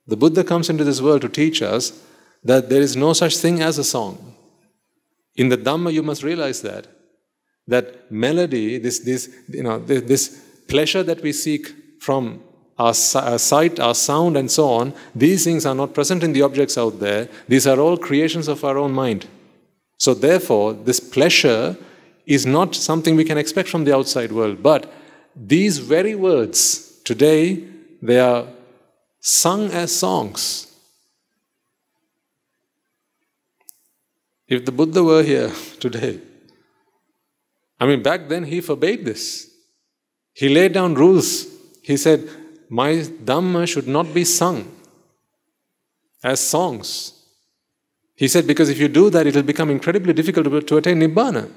Speaker 1: The Buddha comes into this world to teach us that there is no such thing as a song. In the Dhamma, you must realize that. That melody, this, this, you know, this pleasure that we seek from our, our sight, our sound, and so on, these things are not present in the objects out there. These are all creations of our own mind. So, therefore, this pleasure is not something we can expect from the outside world. But these very words, today, they are sung as songs. If the Buddha were here today, I mean, back then he forbade this. He laid down rules. He said, My Dhamma should not be sung as songs. He said, because if you do that, it will become incredibly difficult to, attain Nibbana.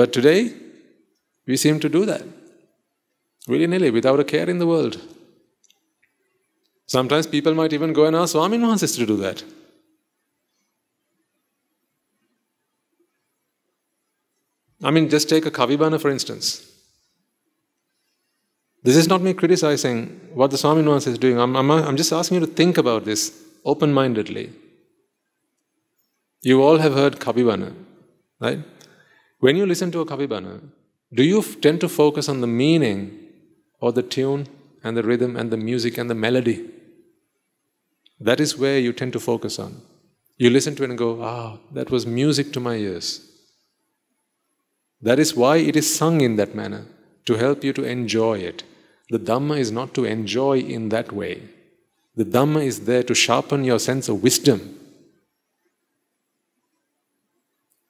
Speaker 1: But today, we seem to do that willy nilly, without a care in the world. Sometimes people might even go and ask Swamin Vahanses to do that. I mean, just take a Kavibana for instance. This is not me criticizing what the Swaminivas is doing. I'm, I'm, I'm just asking you to think about this open mindedly. You all have heard Kavibana, right? When you listen to a Kavibana, do you tend to focus on the meaning or the tune and the rhythm and the music and the melody? That is where you tend to focus on. You listen to it and go, ah, that was music to my ears. That is why it is sung in that manner, to help you to enjoy it. The Dhamma is not to enjoy in that way. The Dhamma is there to sharpen your sense of wisdom.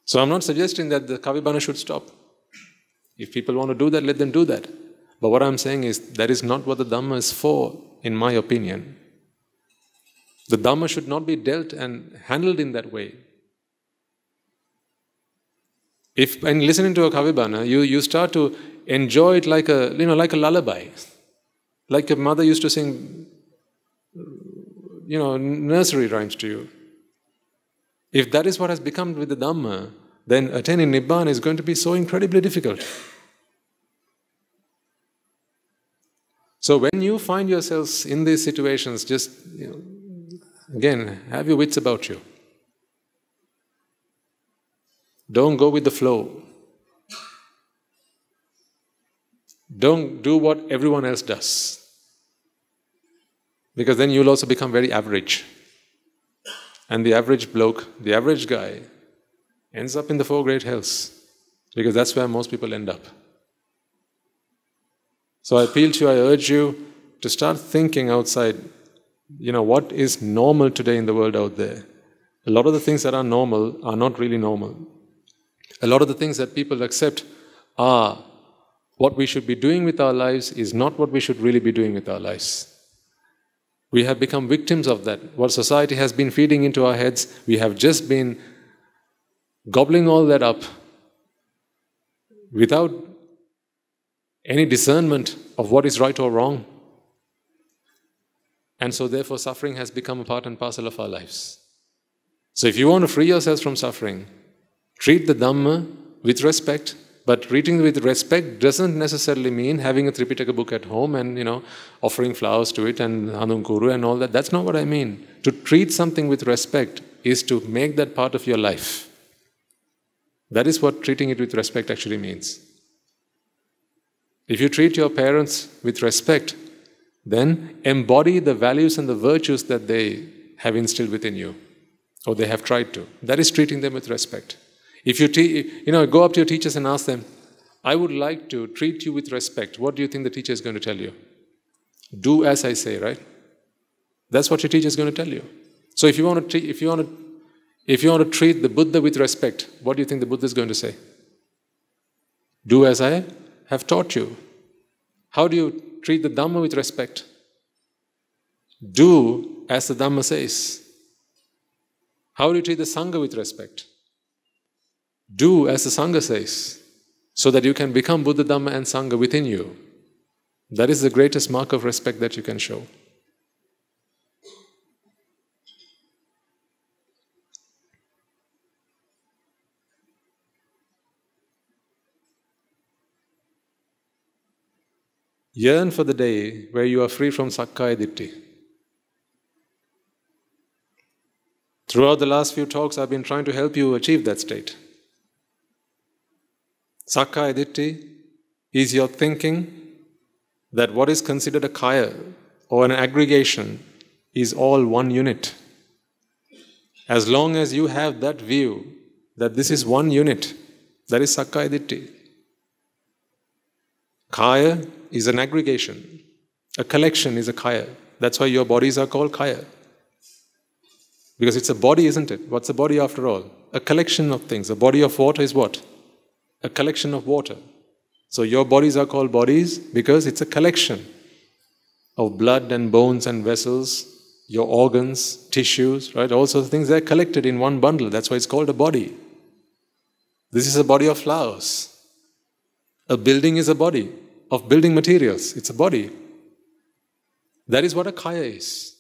Speaker 1: So I'm not suggesting that the Kavibana should stop. If people want to do that, let them do that. But what I'm saying is that is not what the Dhamma is for, in my opinion. The Dhamma should not be dealt and handled in that way. If in listening to a Kavibana, you, you start to enjoy it like a you know like a lullaby. Like your mother used to sing you know nursery rhymes to you. If that is what has become with the Dhamma, then attaining Nibbana is going to be so incredibly difficult. So when you find yourselves in these situations, just you know, again have your wits about you. Don't go with the flow. Don't do what everyone else does. Because then you'll also become very average. And the average bloke, the average guy, ends up in the four great hells. Because that's where most people end up. So I appeal to you, I urge you to start thinking outside, you know, what is normal today in the world out there. A lot of the things that are normal are not really normal. A lot of the things that people accept are what we should be doing with our lives is not what we should really be doing with our lives. We have become victims of that. What society has been feeding into our heads, we have just been gobbling all that up without any discernment of what is right or wrong. And so, therefore, suffering has become a part and parcel of our lives. So, if you want to free yourselves from suffering, treat the Dhamma with respect. But treating with respect doesn't necessarily mean having a Tripitaka book at home and you know offering flowers to it and Hanum Guru and all that. That's not what I mean. To treat something with respect is to make that part of your life. That is what treating it with respect actually means. If you treat your parents with respect, then embody the values and the virtues that they have instilled within you, or they have tried to. That is treating them with respect. If you, te- you know, go up to your teachers and ask them, I would like to treat you with respect. What do you think the teacher is going to tell you? Do as I say, right? That's what your teacher is going to tell you. So if you want to, if you want to, if you want to treat the Buddha with respect, what do you think the Buddha is going to say? Do as I have taught you. How do you treat the Dhamma with respect? Do as the Dhamma says. How do you treat the Sangha with respect? Do as the Sangha says, so that you can become Buddha, Dhamma, and Sangha within you. That is the greatest mark of respect that you can show. Yearn for the day where you are free from Sakkaya Ditthi. Throughout the last few talks, I've been trying to help you achieve that state. Sakkaya Ditthi is your thinking that what is considered a kaya or an aggregation is all one unit. As long as you have that view that this is one unit, that is Sakkaya Ditthi. Kaya is an aggregation. A collection is a kaya. That's why your bodies are called kaya. Because it's a body, isn't it? What's a body after all? A collection of things. A body of water is what? A collection of water. So your bodies are called bodies because it's a collection of blood and bones and vessels, your organs, tissues, right? All sorts of things, they're collected in one bundle. That's why it's called a body. This is a body of flowers. A building is a body of building materials, it's a body. That is what a kaya is.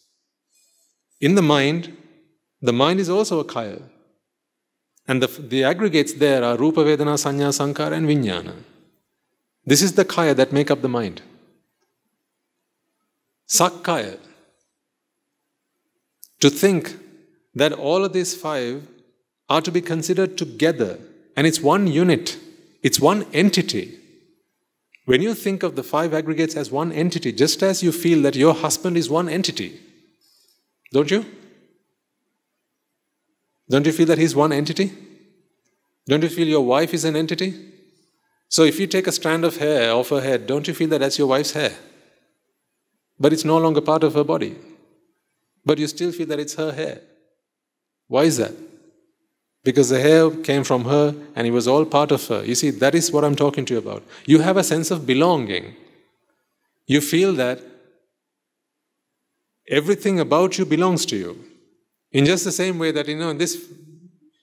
Speaker 1: In the mind, the mind is also a kaya. And the, the aggregates there are Rupa, Vedana, Sanya, Sankara, and Vijnana. This is the kaya that make up the mind. Sakkaya. To think that all of these five are to be considered together and it's one unit, it's one entity. When you think of the five aggregates as one entity, just as you feel that your husband is one entity, don't you? Don't you feel that he's one entity? Don't you feel your wife is an entity? So if you take a strand of hair off her head, don't you feel that that's your wife's hair? But it's no longer part of her body. But you still feel that it's her hair. Why is that? Because the hair came from her and it was all part of her. You see, that is what I'm talking to you about. You have a sense of belonging. You feel that everything about you belongs to you. In just the same way that, you know, this,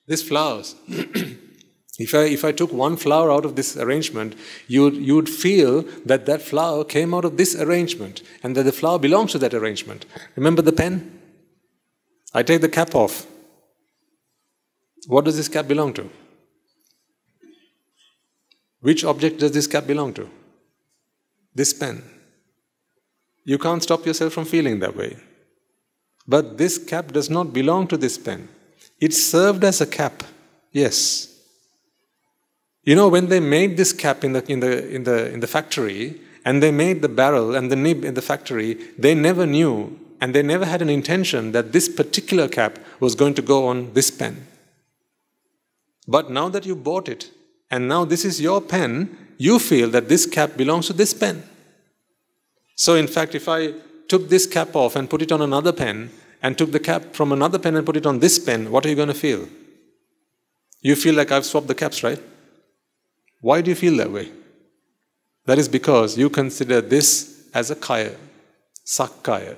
Speaker 1: this flowers. if, I, if I took one flower out of this arrangement, you would, you would feel that that flower came out of this arrangement and that the flower belongs to that arrangement. Remember the pen? I take the cap off. What does this cap belong to? Which object does this cap belong to? This pen. You can't stop yourself from feeling that way. But this cap does not belong to this pen. It served as a cap, yes. You know, when they made this cap in the, in the, in the, in the factory, and they made the barrel and the nib in the factory, they never knew and they never had an intention that this particular cap was going to go on this pen. But now that you bought it, and now this is your pen, you feel that this cap belongs to this pen. So, in fact, if I took this cap off and put it on another pen, and took the cap from another pen and put it on this pen, what are you going to feel? You feel like I've swapped the caps, right? Why do you feel that way? That is because you consider this as a kaya, sakkaya.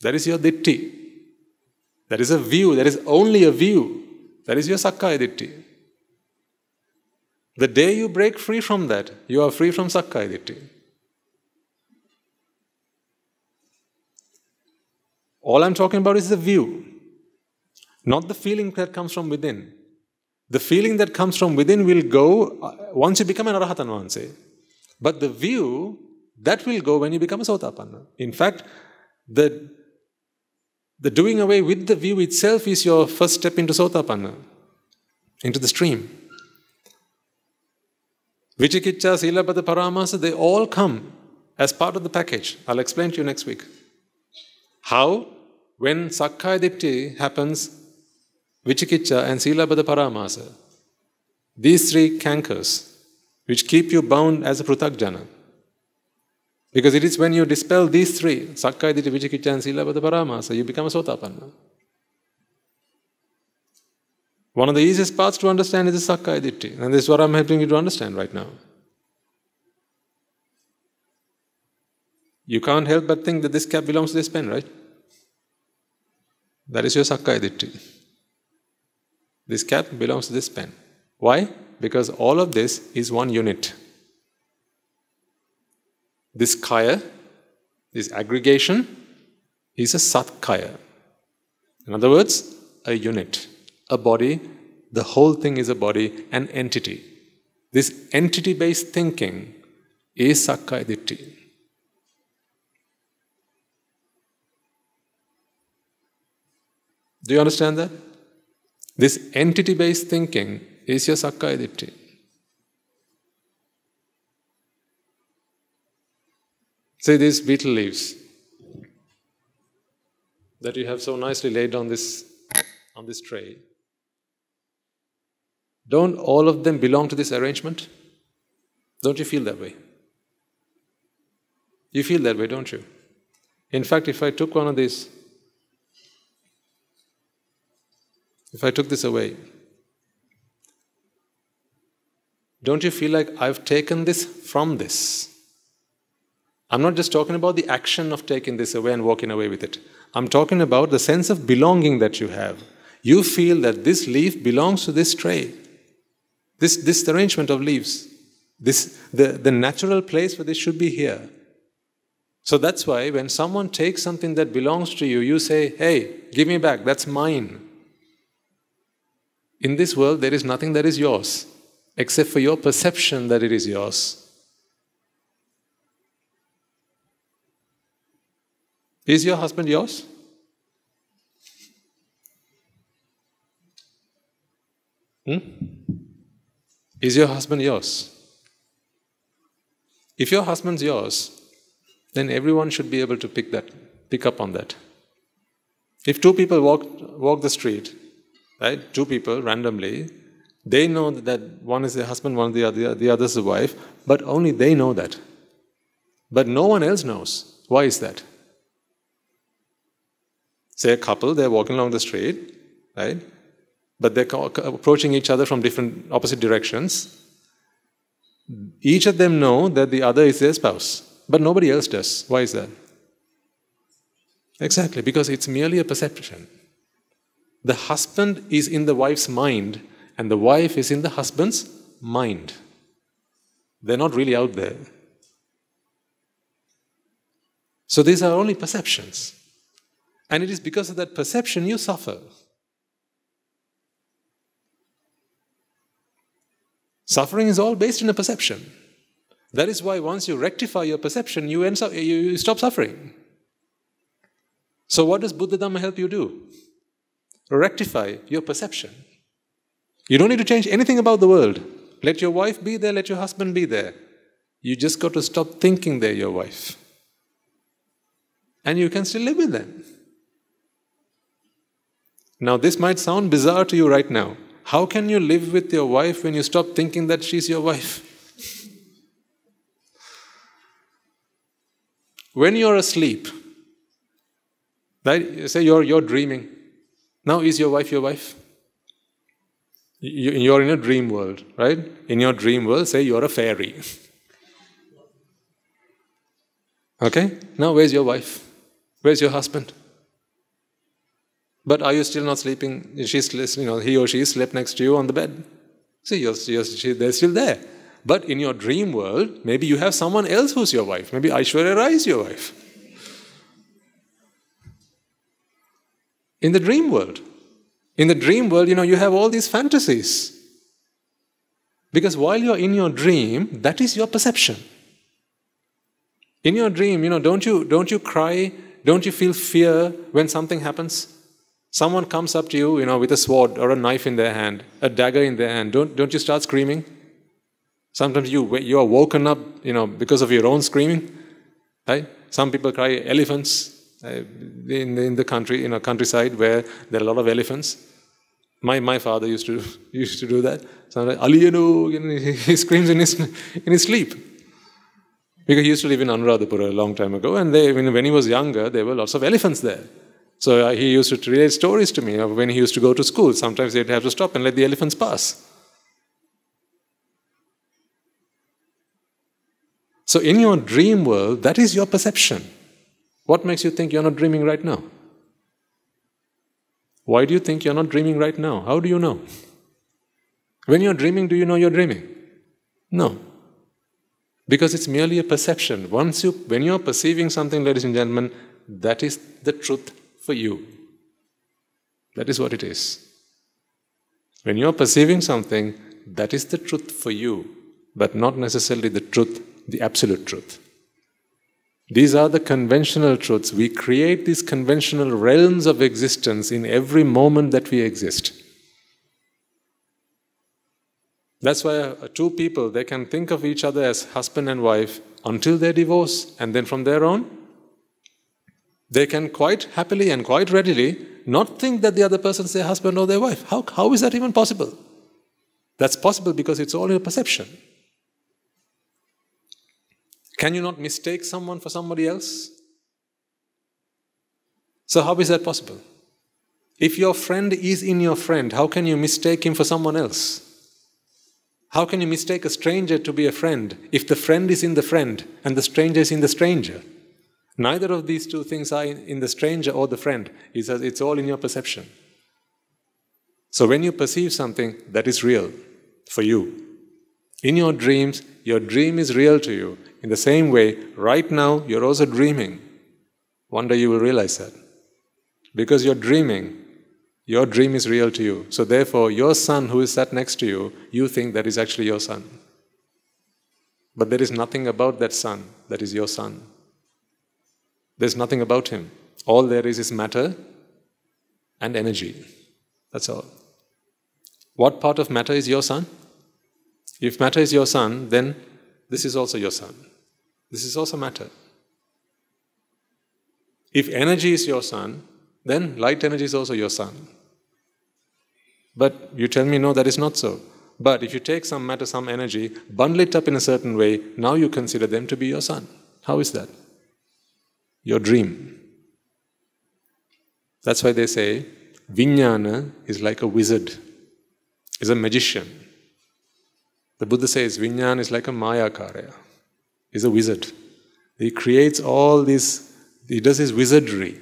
Speaker 1: That is your ditti. That is a view, that is only a view. That is your sakkaya ditti. The day you break free from that, you are free from sakkaya ditti. All I'm talking about is the view, not the feeling that comes from within. The feeling that comes from within will go uh, once you become an Arahatan Vahanse. But the view, that will go when you become a Sotapanna. In fact, the, the doing away with the view itself is your first step into Sotapanna, into the stream. Vichikicha, Silapada, Paramasa, they all come as part of the package. I'll explain to you next week. How? When Sakkaya Ditti happens, Vichikicha and Silabada Paramasa, these three cankers, which keep you bound as a Prutakjana. Because it is when you dispel these three, Sakkaya Ditti, Vichikicha and Silabada Paramasa, you become a Sotapanna. One of the easiest paths to understand is the Sakkaya Ditti, and this is what I'm helping you to understand right now. You can't help but think that this cap belongs to this pen, right? That is your Sakkaya Ditti. This cap belongs to this pen. Why? Because all of this is one unit. This kaya, this aggregation, is a satkaya. In other words, a unit, a body, the whole thing is a body, an entity. This entity based thinking is Sakkaya Ditti. Do you understand that? This entity based thinking is your Sakkaya Ditti. See these betel leaves that you have so nicely laid on this, on this tray. Don't all of them belong to this arrangement? Don't you feel that way? You feel that way, don't you? In fact, if I took one of these If I took this away, don't you feel like I've taken this from this? I'm not just talking about the action of taking this away and walking away with it. I'm talking about the sense of belonging that you have. You feel that this leaf belongs to this tray, this, this arrangement of leaves. This, the, the natural place for this should be here. So that's why when someone takes something that belongs to you, you say, Hey, give me back, that's mine. In this world, there is nothing that is yours except for your perception that it is yours. Is your husband yours? Hmm? Is your husband yours? If your husband's yours, then everyone should be able to pick that, pick up on that. If two people walk walk the street, right? Two people randomly, they know that one is the husband, one the other, the other is the wife, but only they know that. But no one else knows. Why is that? Say a couple, they're walking along the street, right? But they're approaching each other from different opposite directions. Each of them know that the other is their spouse, but nobody else does. Why is that? Exactly, because it's merely a perception. The husband is in the wife's mind, and the wife is in the husband's mind. They're not really out there. So these are only perceptions. And it is because of that perception you suffer. Suffering is all based in a perception. That is why once you rectify your perception, you, end you stop suffering. So, what does Buddha Dhamma help you do? Rectify your perception. You don't need to change anything about the world. Let your wife be there, let your husband be there. You just got to stop thinking they're your wife. And you can still live with them. Now, this might sound bizarre to you right now. How can you live with your wife when you stop thinking that she's your wife? when you're asleep, right? Say you're, you're dreaming. Now, is your wife your wife? You're in a dream world, right? In your dream world, say you're a fairy. Okay? Now, where's your wife? Where's your husband? But are you still not sleeping? She's, you know, he or she slept next to you on the bed. See, you're, you're, she, they're still there. But in your dream world, maybe you have someone else who's your wife. Maybe Aishwarya Rai is your wife. In the dream world. In the dream world, you know, you have all these fantasies. Because while you're in your dream, that is your perception. In your dream, you know, don't you, don't you cry? Don't you feel fear when something happens? Someone comes up to you, you know, with a sword or a knife in their hand, a dagger in their hand. Don't, don't you start screaming? Sometimes you, you are woken up, you know, because of your own screaming. Right? Some people cry elephants uh, in, in the country, in a countryside where there are a lot of elephants. My, my father used to, used to do that. Sometimes, Aliyanu, you know, he screams in his, in his sleep. Because he used to live in Anuradhapura a long time ago, and they, when he was younger, there were lots of elephants there. So uh, he used to relate stories to me of when he used to go to school. Sometimes they'd have to stop and let the elephants pass. So, in your dream world, that is your perception. What makes you think you're not dreaming right now? Why do you think you're not dreaming right now? How do you know? When you're dreaming, do you know you're dreaming? No. Because it's merely a perception. Once you, when you're perceiving something, ladies and gentlemen, that is the truth for you. That is what it is. When you're perceiving something, that is the truth for you, but not necessarily the truth, the absolute truth. These are the conventional truths. We create these conventional realms of existence in every moment that we exist. That's why uh, two people, they can think of each other as husband and wife until they divorce, and then from there on, they can quite happily and quite readily not think that the other person is their husband or their wife. How, how is that even possible? That's possible because it's all a perception. Can you not mistake someone for somebody else? So, how is that possible? If your friend is in your friend, how can you mistake him for someone else? How can you mistake a stranger to be a friend if the friend is in the friend and the stranger is in the stranger? Neither of these two things are in the stranger or the friend. He says It's all in your perception. So when you perceive something that is real for you, in your dreams, your dream is real to you. In the same way, right now, you're also dreaming. One day you will realize that. Because you're dreaming, your dream is real to you. So therefore, your son who is sat next to you, you think that is actually your son. But there is nothing about that son that is your son. There's nothing about him. All there is is matter and energy. That's all. What part of matter is your son? If matter is your son, then this is also your son. This is also matter. If energy is your son, then light energy is also your son. But you tell me, no, that is not so. But if you take some matter, some energy, bundle it up in a certain way, now you consider them to be your son. How is that? Your dream. That's why they say Vijnana is like a wizard, is a magician. The Buddha says Vijnana is like a Mayakarya, is a wizard. He creates all these, he does his wizardry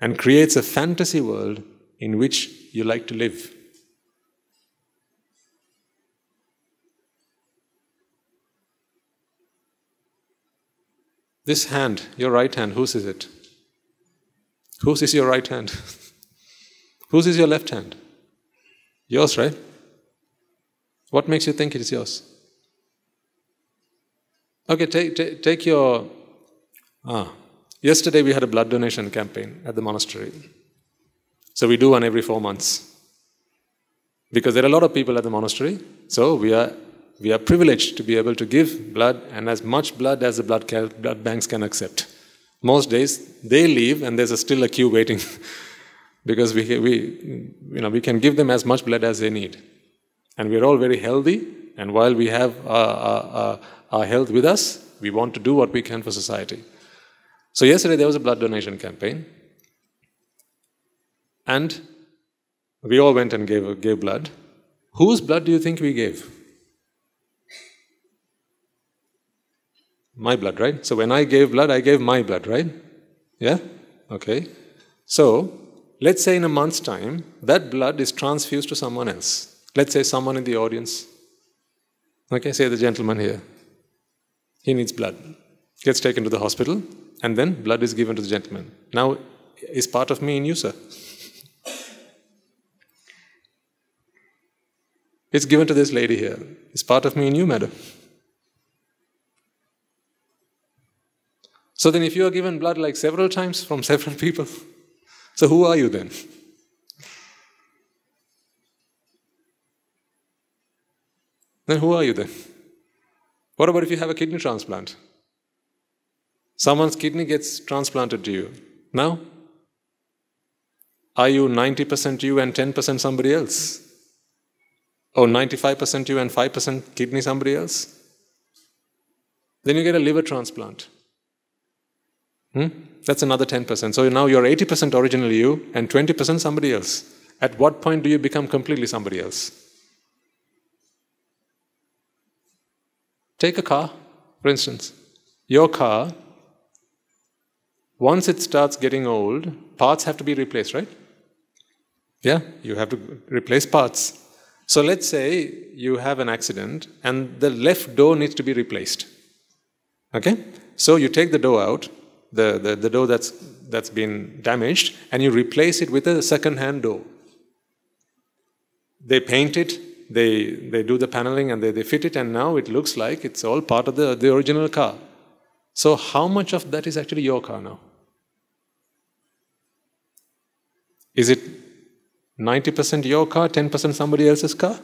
Speaker 1: and creates a fantasy world in which you like to live. This hand, your right hand, whose is it? Whose is your right hand? whose is your left hand? Yours, right? What makes you think it is yours? Okay, take, take, take your. Ah, yesterday we had a blood donation campaign at the monastery. So we do one every four months. Because there are a lot of people at the monastery, so we are, we are privileged to be able to give blood and as much blood as the blood, blood banks can accept. Most days they leave and there's a still a queue waiting because we, we, you know, we can give them as much blood as they need. And we're all very healthy, and while we have our, our, our health with us, we want to do what we can for society. So, yesterday there was a blood donation campaign, and we all went and gave, gave blood. Whose blood do you think we gave? My blood, right? So when I gave blood, I gave my blood, right? Yeah? Okay. So let's say in a month's time, that blood is transfused to someone else. Let's say someone in the audience. Okay, say the gentleman here. He needs blood. Gets taken to the hospital, and then blood is given to the gentleman. Now, is part of me in you, sir? It's given to this lady here. It's part of me and you, madam. So then, if you are given blood like several times from several people, so who are you then? Then who are you then? What about if you have a kidney transplant? Someone's kidney gets transplanted to you. Now, are you 90% you and 10% somebody else? Or 95% you and 5% kidney somebody else? Then you get a liver transplant. Hmm? That's another 10%. So now you're 80% originally you and 20% somebody else. At what point do you become completely somebody else? Take a car, for instance. Your car, once it starts getting old, parts have to be replaced, right? Yeah, you have to replace parts. So let's say you have an accident and the left door needs to be replaced. Okay? So you take the door out, the, the, the door that's, that's been damaged, and you replace it with a second hand door. They paint it, they, they do the paneling, and they, they fit it, and now it looks like it's all part of the, the original car. So, how much of that is actually your car now? Is it 90% your car, 10% somebody else's car?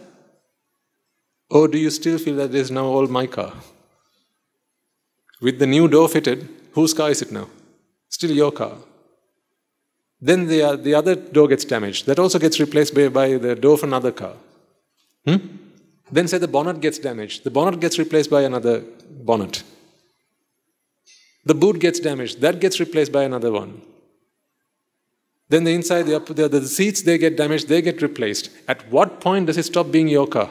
Speaker 1: Or do you still feel that this is now all my car? With the new door fitted, whose car is it now? Still your car. Then the, the other door gets damaged. That also gets replaced by, by the door of another car. Hmm? Then say the bonnet gets damaged. The bonnet gets replaced by another bonnet. The boot gets damaged. That gets replaced by another one. Then the inside, the, the, the seats, they get damaged, they get replaced. At what point does it stop being your car?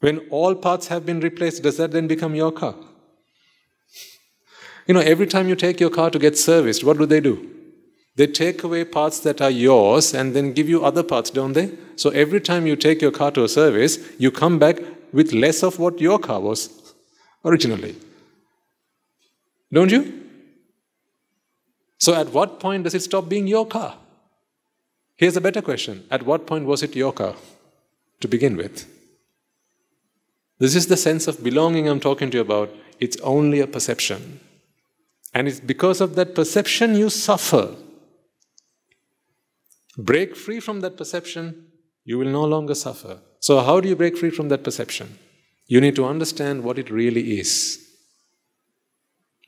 Speaker 1: When all parts have been replaced, does that then become your car? You know, every time you take your car to get serviced, what do they do? They take away parts that are yours and then give you other parts, don't they? So every time you take your car to a service, you come back with less of what your car was originally. Don't you? So, at what point does it stop being your car? Here's a better question At what point was it your car to begin with? This is the sense of belonging I'm talking to you about. It's only a perception. And it's because of that perception you suffer. Break free from that perception, you will no longer suffer. So, how do you break free from that perception? You need to understand what it really is.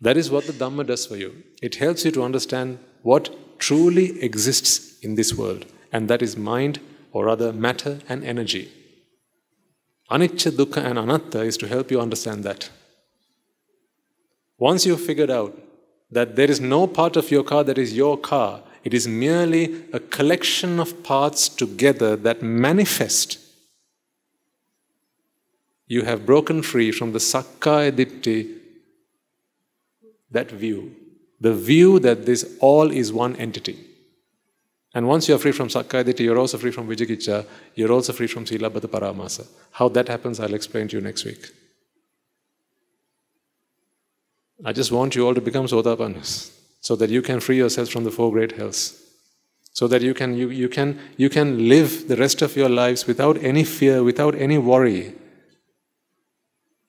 Speaker 1: That is what the Dhamma does for you. It helps you to understand what truly exists in this world, and that is mind, or rather matter and energy. Anicca, Dukkha, and Anatta is to help you understand that. Once you've figured out that there is no part of your car that is your car, it is merely a collection of parts together that manifest. You have broken free from the Sakkaya Ditthi, that view, the view that this all is one entity. And once you are free from Sakkaya Ditthi, you're also free from Vichikicha, you're also free from Silabbata Paramasa. How that happens, I'll explain to you next week. I just want you all to become Sotapannas so that you can free yourselves from the four great hells. So that you can, you, you, can, you can live the rest of your lives without any fear, without any worry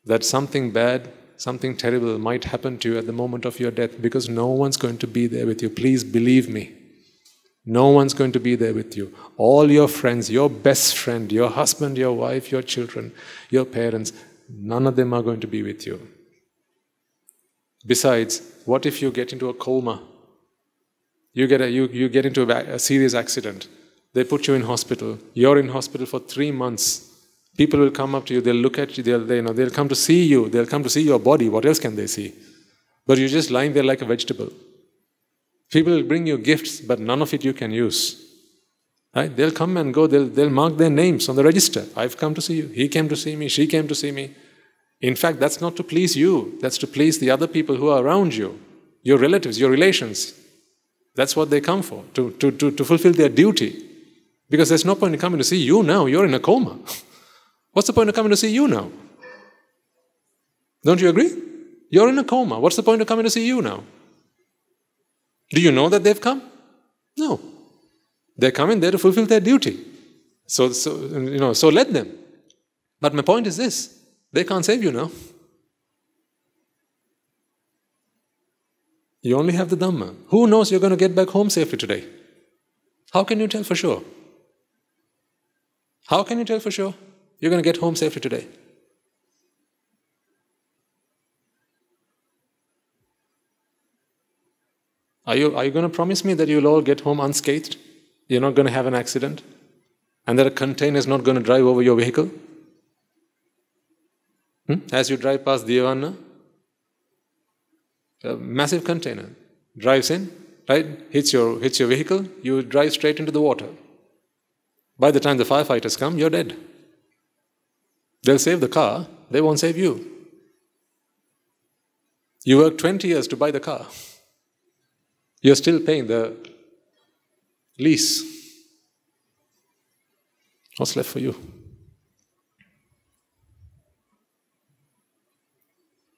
Speaker 1: that something bad, something terrible might happen to you at the moment of your death because no one's going to be there with you. Please believe me. No one's going to be there with you. All your friends, your best friend, your husband, your wife, your children, your parents, none of them are going to be with you. Besides, what if you get into a coma? You get, a, you, you get into a, a serious accident. They put you in hospital. You're in hospital for three months. People will come up to you, they'll look at you, they'll, they, you know, they'll come to see you, they'll come to see your body. What else can they see? But you're just lying there like a vegetable. People will bring you gifts, but none of it you can use. Right? They'll come and go, they'll, they'll mark their names on the register. I've come to see you. He came to see me, she came to see me. In fact, that's not to please you, that's to please the other people who are around you, your relatives, your relations. That's what they come for, to, to, to, to fulfill their duty. Because there's no point in coming to see you now, you're in a coma. What's the point of coming to see you now? Don't you agree? You're in a coma. What's the point of coming to see you now? Do you know that they've come? No. They're coming there to fulfill their duty. So, so, you know, so let them. But my point is this they can't save you now. You only have the Dhamma. Who knows you're going to get back home safely today? How can you tell for sure? How can you tell for sure you're going to get home safely today? Are you, are you going to promise me that you'll all get home unscathed? You're not going to have an accident? And that a container is not going to drive over your vehicle? Hmm? As you drive past Diyawanna, a massive container drives in, right? Hits your, hits your vehicle, you drive straight into the water. By the time the firefighters come, you're dead. They'll save the car, they won't save you. You worked 20 years to buy the car. You're still paying the lease. What's left for you?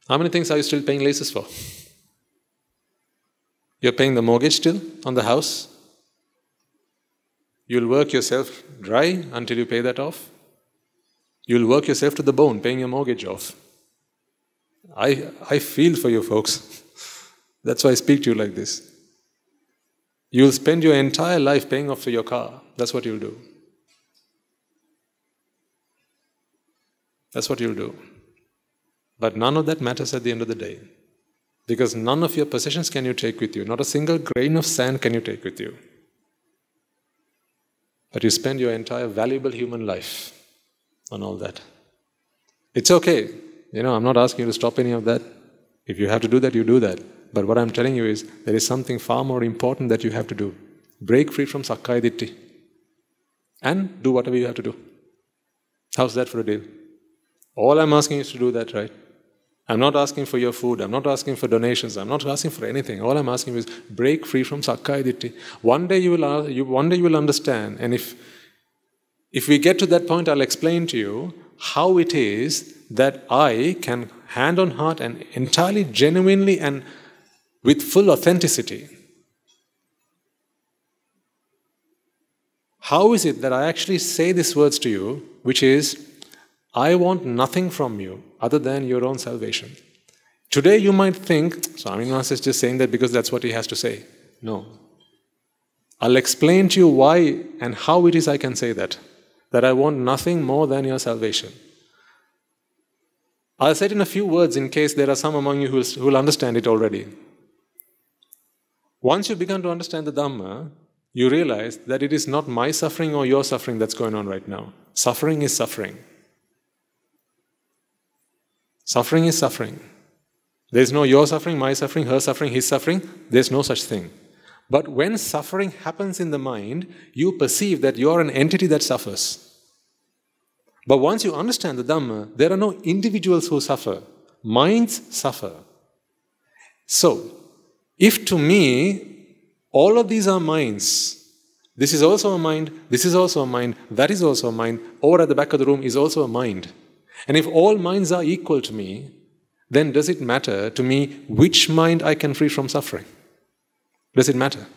Speaker 1: How many things are you still paying leases for? You're paying the mortgage still on the house. You'll work yourself dry until you pay that off. You'll work yourself to the bone paying your mortgage off. I, I feel for you folks. That's why I speak to you like this. You'll spend your entire life paying off for your car. That's what you'll do. That's what you'll do. But none of that matters at the end of the day. Because none of your possessions can you take with you. Not a single grain of sand can you take with you. But you spend your entire valuable human life on all that. It's okay. You know, I'm not asking you to stop any of that. If you have to do that, you do that. But what I'm telling you is there is something far more important that you have to do. Break free from Sakkaya Ditthi. And do whatever you have to do. How's that for a deal? All I'm asking is to do that, right? I'm not asking for your food. I'm not asking for donations. I'm not asking for anything. All I'm asking is break free from Sakkaya Ditthi. One day you will, uh, you, one day you will understand. And if, if we get to that point, I'll explain to you how it is that I can, hand on heart and entirely genuinely and with full authenticity, how is it that I actually say these words to you, which is, I want nothing from you other than your own salvation. Today you might think, Swamin Vahanse is just saying that because that's what he has to say. No. I'll explain to you why and how it is I can say that. That I want nothing more than your salvation. I'll say it in a few words in case there are some among you who will understand it already. Once you begin to understand the Dhamma, you realize that it is not my suffering or your suffering that's going on right now. Suffering is suffering. Suffering is suffering. There's no your suffering, my suffering, her suffering, his suffering. There's no such thing. But when suffering happens in the mind, you perceive that you're an entity that suffers. But once you understand the Dhamma, there are no individuals who suffer, minds suffer. So, if to me all of these are minds, this is also a mind, this is also a mind, that is also a mind, over at the back of the room is also a mind. And if all minds are equal to me, then does it matter to me which mind I can free from suffering? Does it matter?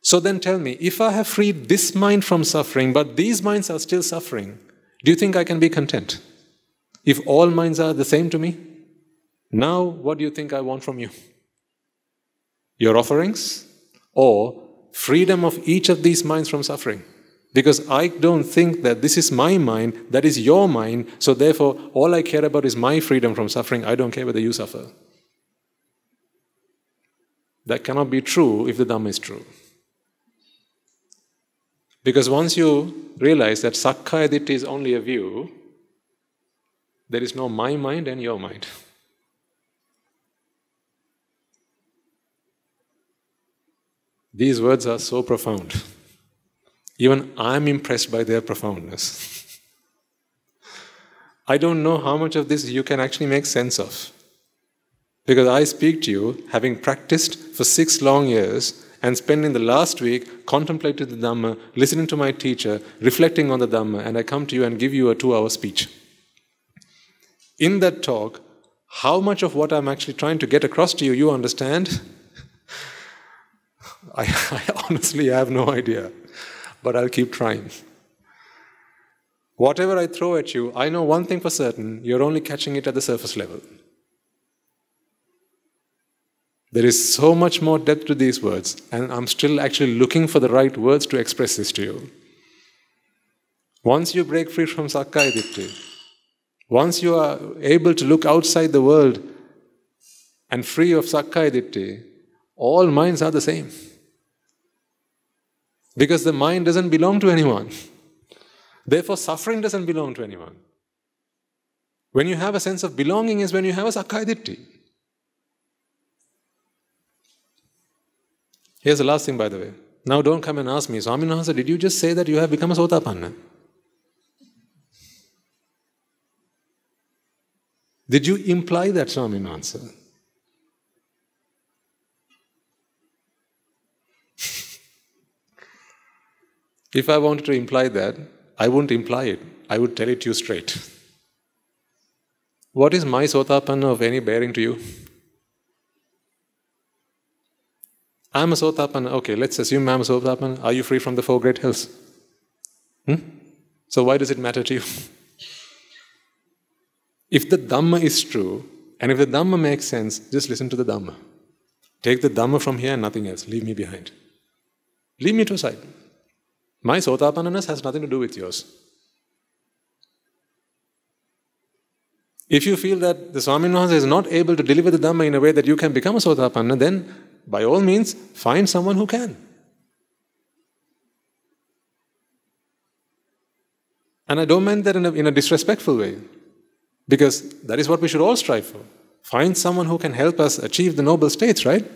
Speaker 1: So then tell me, if I have freed this mind from suffering, but these minds are still suffering, do you think I can be content? If all minds are the same to me? Now, what do you think I want from you? Your offerings or freedom of each of these minds from suffering? Because I don't think that this is my mind, that is your mind, so therefore all I care about is my freedom from suffering. I don't care whether you suffer. That cannot be true if the Dhamma is true. Because once you realize that Sakkaya Ditthi is only a view, there is no my mind and your mind. These words are so profound. Even I'm impressed by their profoundness. I don't know how much of this you can actually make sense of. Because I speak to you having practiced for six long years and spending the last week contemplating the Dhamma, listening to my teacher, reflecting on the Dhamma, and I come to you and give you a two hour speech. In that talk, how much of what I'm actually trying to get across to you you understand? I, I honestly have no idea but I'll keep trying. Whatever I throw at you, I know one thing for certain you're only catching it at the surface level. There is so much more depth to these words, and I'm still actually looking for the right words to express this to you. Once you break free from Sakkaya Ditthi, once you are able to look outside the world and free of Sakkaya Ditthi, all minds are the same. Because the mind doesn't belong to anyone. Therefore, suffering doesn't belong to anyone. When you have a sense of belonging is when you have a Sakkaya Here's the last thing, by the way. Now don't come and ask me, Swamin Vahanse, did you just say that you have become a Sotapanna? Did you imply that, Swamin Vahanse? If I wanted to imply that, I wouldn't imply it. I would tell it to you straight. What is my Sotapanna of any bearing to you? I'm a Sotapanna. Okay, let's assume I'm a Sotapanna. Are you free from the four great hills? Hmm? So why does it matter to you? if the Dhamma is true, and if the Dhamma makes sense, just listen to the Dhamma. Take the Dhamma from here and nothing else. Leave me behind. Leave me to a side. My Sotapannaness has nothing to do with yours. If you feel that the Swamin Vahanse is not able to deliver the Dhamma in a way that you can become a Sotapanna, then by all means find someone who can. And I don't mean that in a, in a disrespectful way, because that is what we should all strive for. Find someone who can help us achieve the noble states, right?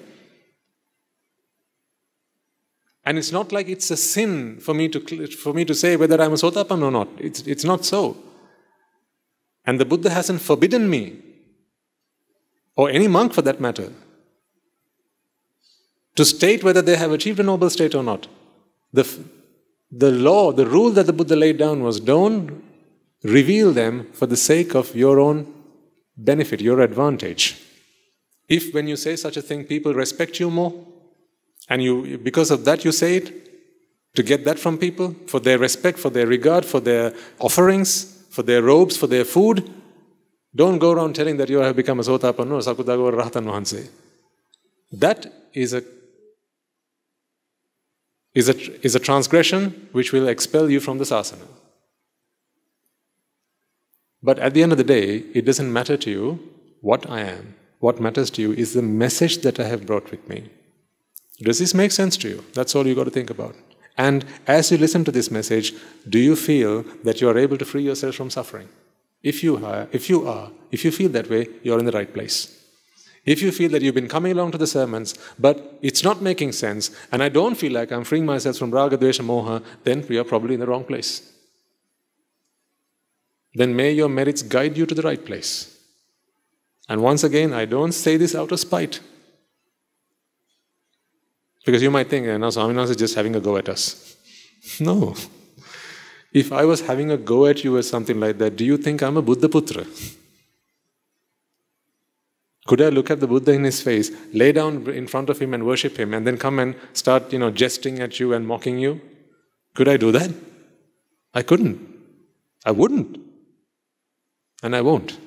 Speaker 1: And it's not like it's a sin for me to, for me to say whether I'm a Sotapan or not. It's, it's not so. And the Buddha hasn't forbidden me, or any monk for that matter, to state whether they have achieved a noble state or not. The, the law, the rule that the Buddha laid down was don't reveal them for the sake of your own benefit, your advantage. If when you say such a thing, people respect you more, and you, because of that, you say it to get that from people, for their respect, for their regard, for their offerings. for their robes, for their food, don't go around telling that you have become a Sotapanna or Sakadagami or Rahatan. That is a is a, is a transgression which will expel you from the sasana. But at the end of the day, it doesn't matter to you what I am. What matters to you is the message that I have brought with me. Does this make sense to you? That's all you got to think about. And as you listen to this message, do you feel that you are able to free yourself from suffering? If you are, if you are, if you feel that way, you're in the right place. If you feel that you've been coming along to the sermons, but it's not making sense, and I don't feel like I'm freeing myself from raga, dvesha, moha, then we are probably in the wrong place. Then may your merits guide you to the right place. And once again, I don't say this out of spite. Because you might think, eh, now Swamin Vahanse is just having a go at us. No. If I was having a go at you or something like that, do you think I'm a Buddha Putra? Could I look at the Buddha in his face, lay down in front of him and worship him, and then come and start, you know, jesting at you and mocking you? Could I do that? I couldn't. I wouldn't. And I won't.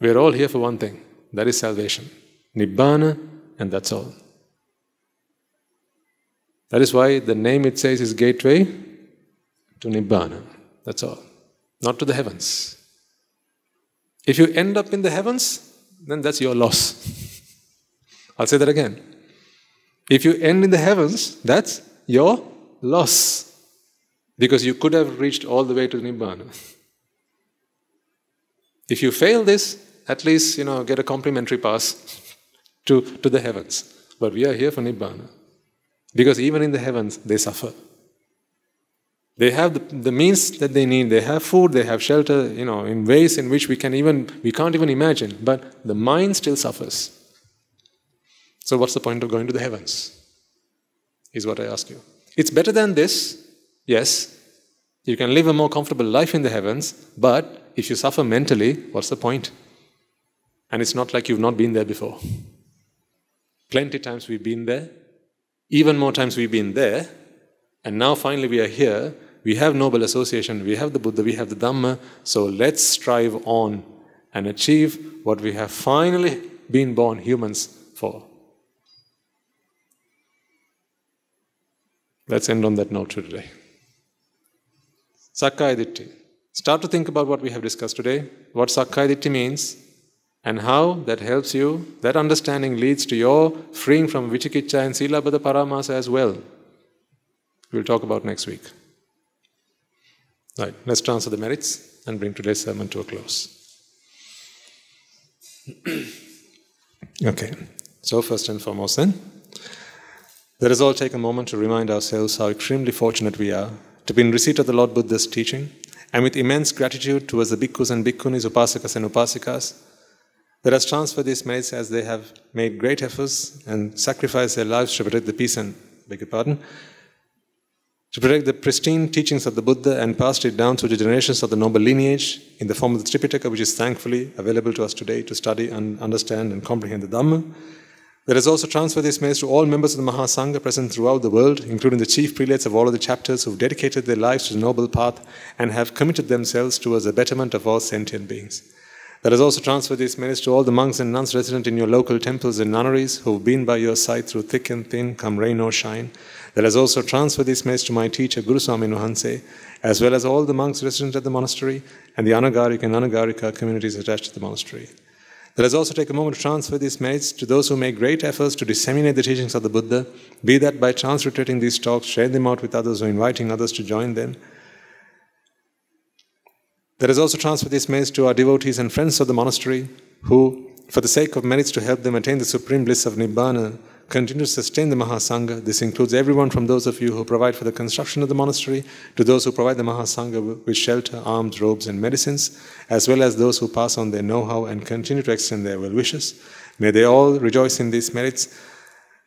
Speaker 1: We're all here for one thing that is salvation. Nibbana, and that's all. That is why the name it says is gateway to Nibbana. That's all. Not to the heavens. If you end up in the heavens, then that's your loss. I'll say that again. If you end in the heavens, that's your loss. Because you could have reached all the way to Nibbana. If you fail this, at least you know get a complimentary pass to, to the heavens. But we are here for Nibbana. Because even in the heavens, they suffer. They have the, the means that they need. They have food, they have shelter, you know, in ways in which we can even we can't even imagine. But the mind still suffers. So what's the point of going to the heavens? Is what I ask you. It's better than this, yes. You can live a more comfortable life in the heavens, but if you suffer mentally, what's the point? And it's not like you've not been there before. Plenty times we've been there, even more times we've been there, and now finally we are here. We have Noble Association, we have the Buddha, we have the Dhamma, so let's strive on and achieve what we have finally been born humans for. Let's end on that note today. Sakkaya Ditthi. Start to think about what we have discussed today, what Sakkaya Ditthi means, and how that helps you, that understanding leads to your freeing from Vichikicha and Silabbata Paramasa as well. We'll talk about next week. Right, let's transfer the merits and bring today's sermon to a close. okay, so first and foremost, then, let us all take a moment to remind ourselves how extremely fortunate we are to be in receipt of the Lord Buddha's teaching, and with immense gratitude towards the bhikkhus and bhikkhunis, upasakas and upasikas, let us transfer these merits as they have made great efforts and sacrificed their lives to protect the peace and, beg your pardon, to protect the pristine teachings of the Buddha and passed it down through the generations of the noble lineage in the form of the Tripitaka, which is thankfully available to us today to study and understand and comprehend the Dhamma. Let us also transfer this message to all members of the Mahasangha present throughout the world, including the chief prelates of all of the chapters who've dedicated their lives to the noble path and have committed themselves towards the betterment of all sentient beings. Let us also transfer this message to all the monks and nuns resident in your local temples and nunneries who've been by your side through thick and thin, come rain or shine. Let us also transfer this message to my teacher, Guru Swamin Vahanse, as well as all the monks resident at the monastery and the Anagarika and Anagarika communities attached to the monastery. Let us also take a moment to transfer this message to those who make great efforts to disseminate the teachings of the Buddha, be that by transliterating these talks, sharing them out with others, or inviting others to join them. Let us also transfer this message to our devotees and friends of the monastery who, for the sake of merits to help them attain the supreme bliss of Nibbana, continue to sustain the Mahasangha. This includes everyone from those of you who provide for the construction of the monastery to those who provide the Mahasangha with shelter, alms, robes, and medicines, as well as those who pass on their know how and continue to extend their well wishes. May they all rejoice in these merits.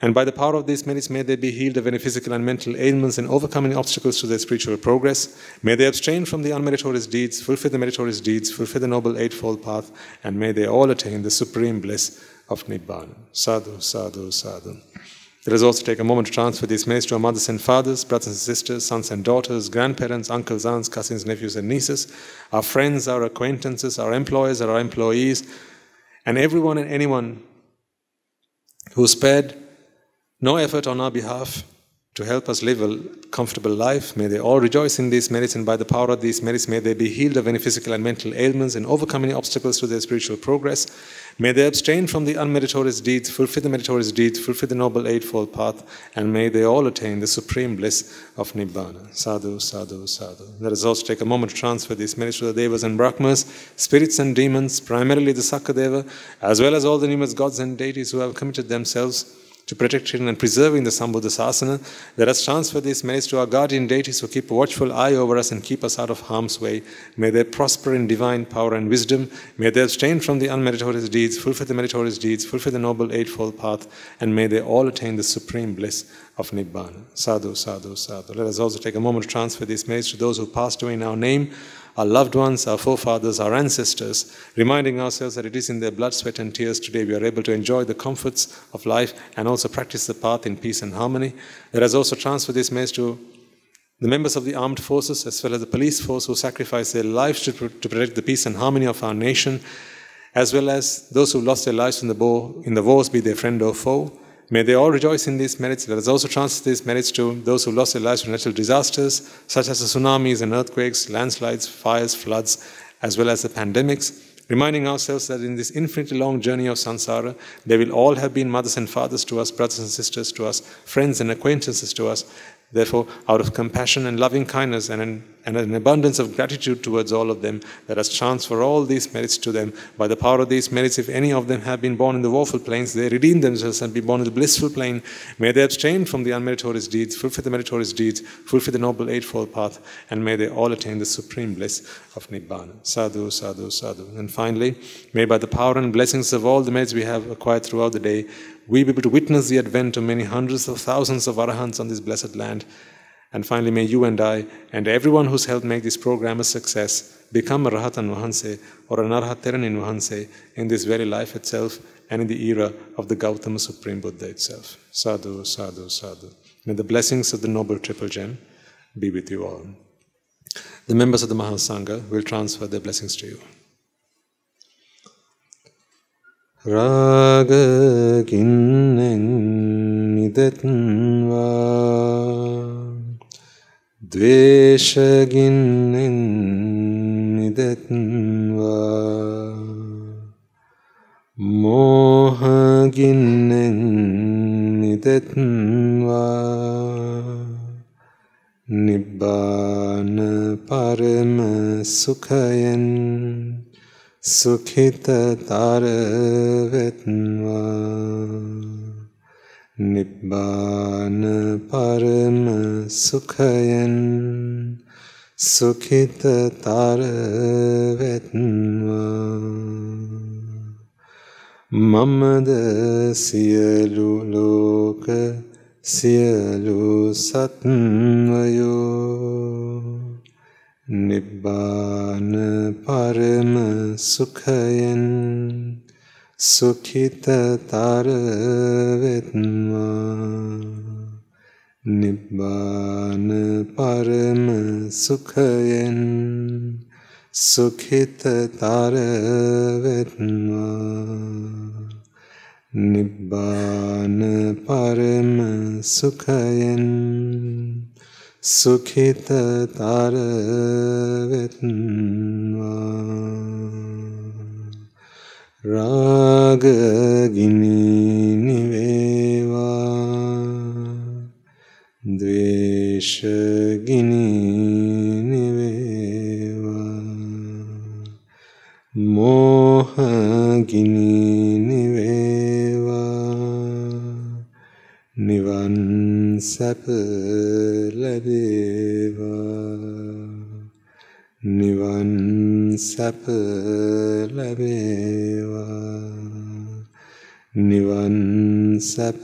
Speaker 1: And by the power of these merits, may they be healed of any physical and mental ailments and overcoming obstacles to their spiritual progress. May they abstain from the unmeritorious deeds, fulfill the meritorious deeds, fulfill the noble eightfold path, and may they all attain the supreme bliss of Nibbana. Sadhu, sadhu, sadhu. Let us also take a moment to transfer these merits to our mothers and fathers, brothers and sisters, sons and daughters, grandparents, uncles, aunts, cousins, nephews, and nieces, our friends, our acquaintances, our employers, our employees, and everyone and anyone who spared no effort on our behalf to help us live a comfortable life. May they all rejoice in these merits, and by the power of these merits, may they be healed of any physical and mental ailments and overcome any obstacles to their spiritual progress. May they abstain from the unmeritorious deeds, fulfill the meritorious deeds, fulfill the noble eightfold path, and may they all attain the supreme bliss of Nibbana. Sadhu, sadhu, sadhu. Let us also take a moment to transfer these merits to the Devas and Brahmas, spirits and demons, primarily the Sakadeva, as well as all the numerous gods and deities who have committed themselves to protection and preserving the Sambuddha Sasana. Let us transfer these merits to our guardian deities who keep a watchful eye over us and keep us out of harm's way. May they prosper in divine power and wisdom. May they abstain from the unmeritorious deeds, fulfill the meritorious deeds, fulfill the noble eightfold path, and may they all attain the supreme bliss of Nibbana. Sadhu, sadhu, sadhu. Let us also take a moment to transfer these merits to those who passed away in our name our loved ones, our forefathers, our ancestors, reminding ourselves that it is in their blood, sweat, and tears today we are able to enjoy the comforts of life and also practice the path in peace and harmony. Let us also transfer this message to the members of the armed forces as well as the police force who sacrifice their lives to, to protect the peace and harmony of our nation, as well as those who lost their lives in the, war, in the wars, be they friend or foe. May they all rejoice in these merits. Let us also transfer these merits to those who lost their lives from natural disasters, such as the tsunamis and earthquakes, landslides, fires, floods, as well as the pandemics, reminding ourselves that in this infinitely long journey of samsara, they will all have been mothers and fathers to us, brothers and sisters to us, friends and acquaintances to us. Therefore, out of compassion and loving kindness and an, and an abundance of gratitude towards all of them, let us transfer all these merits to them. By the power of these merits, if any of them have been born in the woeful planes, they redeem themselves and be born in the blissful plane. May they abstain from the unmeritorious deeds, fulfill the meritorious deeds, fulfill the noble eightfold path, and may they all attain the supreme bliss of Nibbana. Sadhu, sadhu, sadhu. And finally, may by the power and blessings of all the merits we have acquired throughout the day, we be able to witness the advent of many hundreds of thousands of arahants on this blessed land. And finally, may you and I, and everyone who's helped make this program a success, become a Rahatan Vahanse or an Arhat Vahanse in this very life itself and in the era of the Gautama Supreme Buddha itself. Sadhu, sadhu, sadhu. May the blessings of the Noble Triple Gem be with you all. The members of the Mahasangha will transfer their blessings to you.
Speaker 2: රාගකින්නෙන් නිදත්වා දවේශගින්නෙන් නිදත්වා මෝහගින්නෙන් නිදත්වා නිබ්බාන පරම සුඛයෙන් සුඛිතතර වෙත්වා නිබ්බාන පරම සුඛයෙන් සුඛිතතර වෙත්වා මමද සියලු ලෝක සියලු සත්වයෝ නිබ්බාන පරම සුඛයෙන් සුඛිතතර වෙත්වා නිබ්බාන පරම සුඛයෙන් සුඛිතතර වෙත්වා නිබ්බාන පරම සුඛයෙන් සුඛිතතර වෙත්වා. රාගගිනි නිවේවා. ද්වේෂගිනි නිවේවා. මෝහගිනි නිවේවා. නිවන් සැප ලැබේවා නිවන් සැප ලැබේවා නිවන් සැප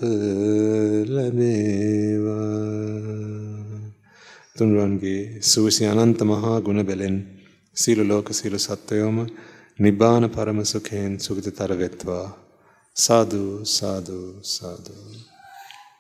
Speaker 2: ලැබේවා
Speaker 1: තුන්වන්ගේ සූසි අනන්ත මහා ගුණ බැලෙන් සීල ලෝක සීල සත්වයෝම නිබ්බාන පරම සුඛයෙන් සුගතතර වෙත්වා සාදු සාදු සාදු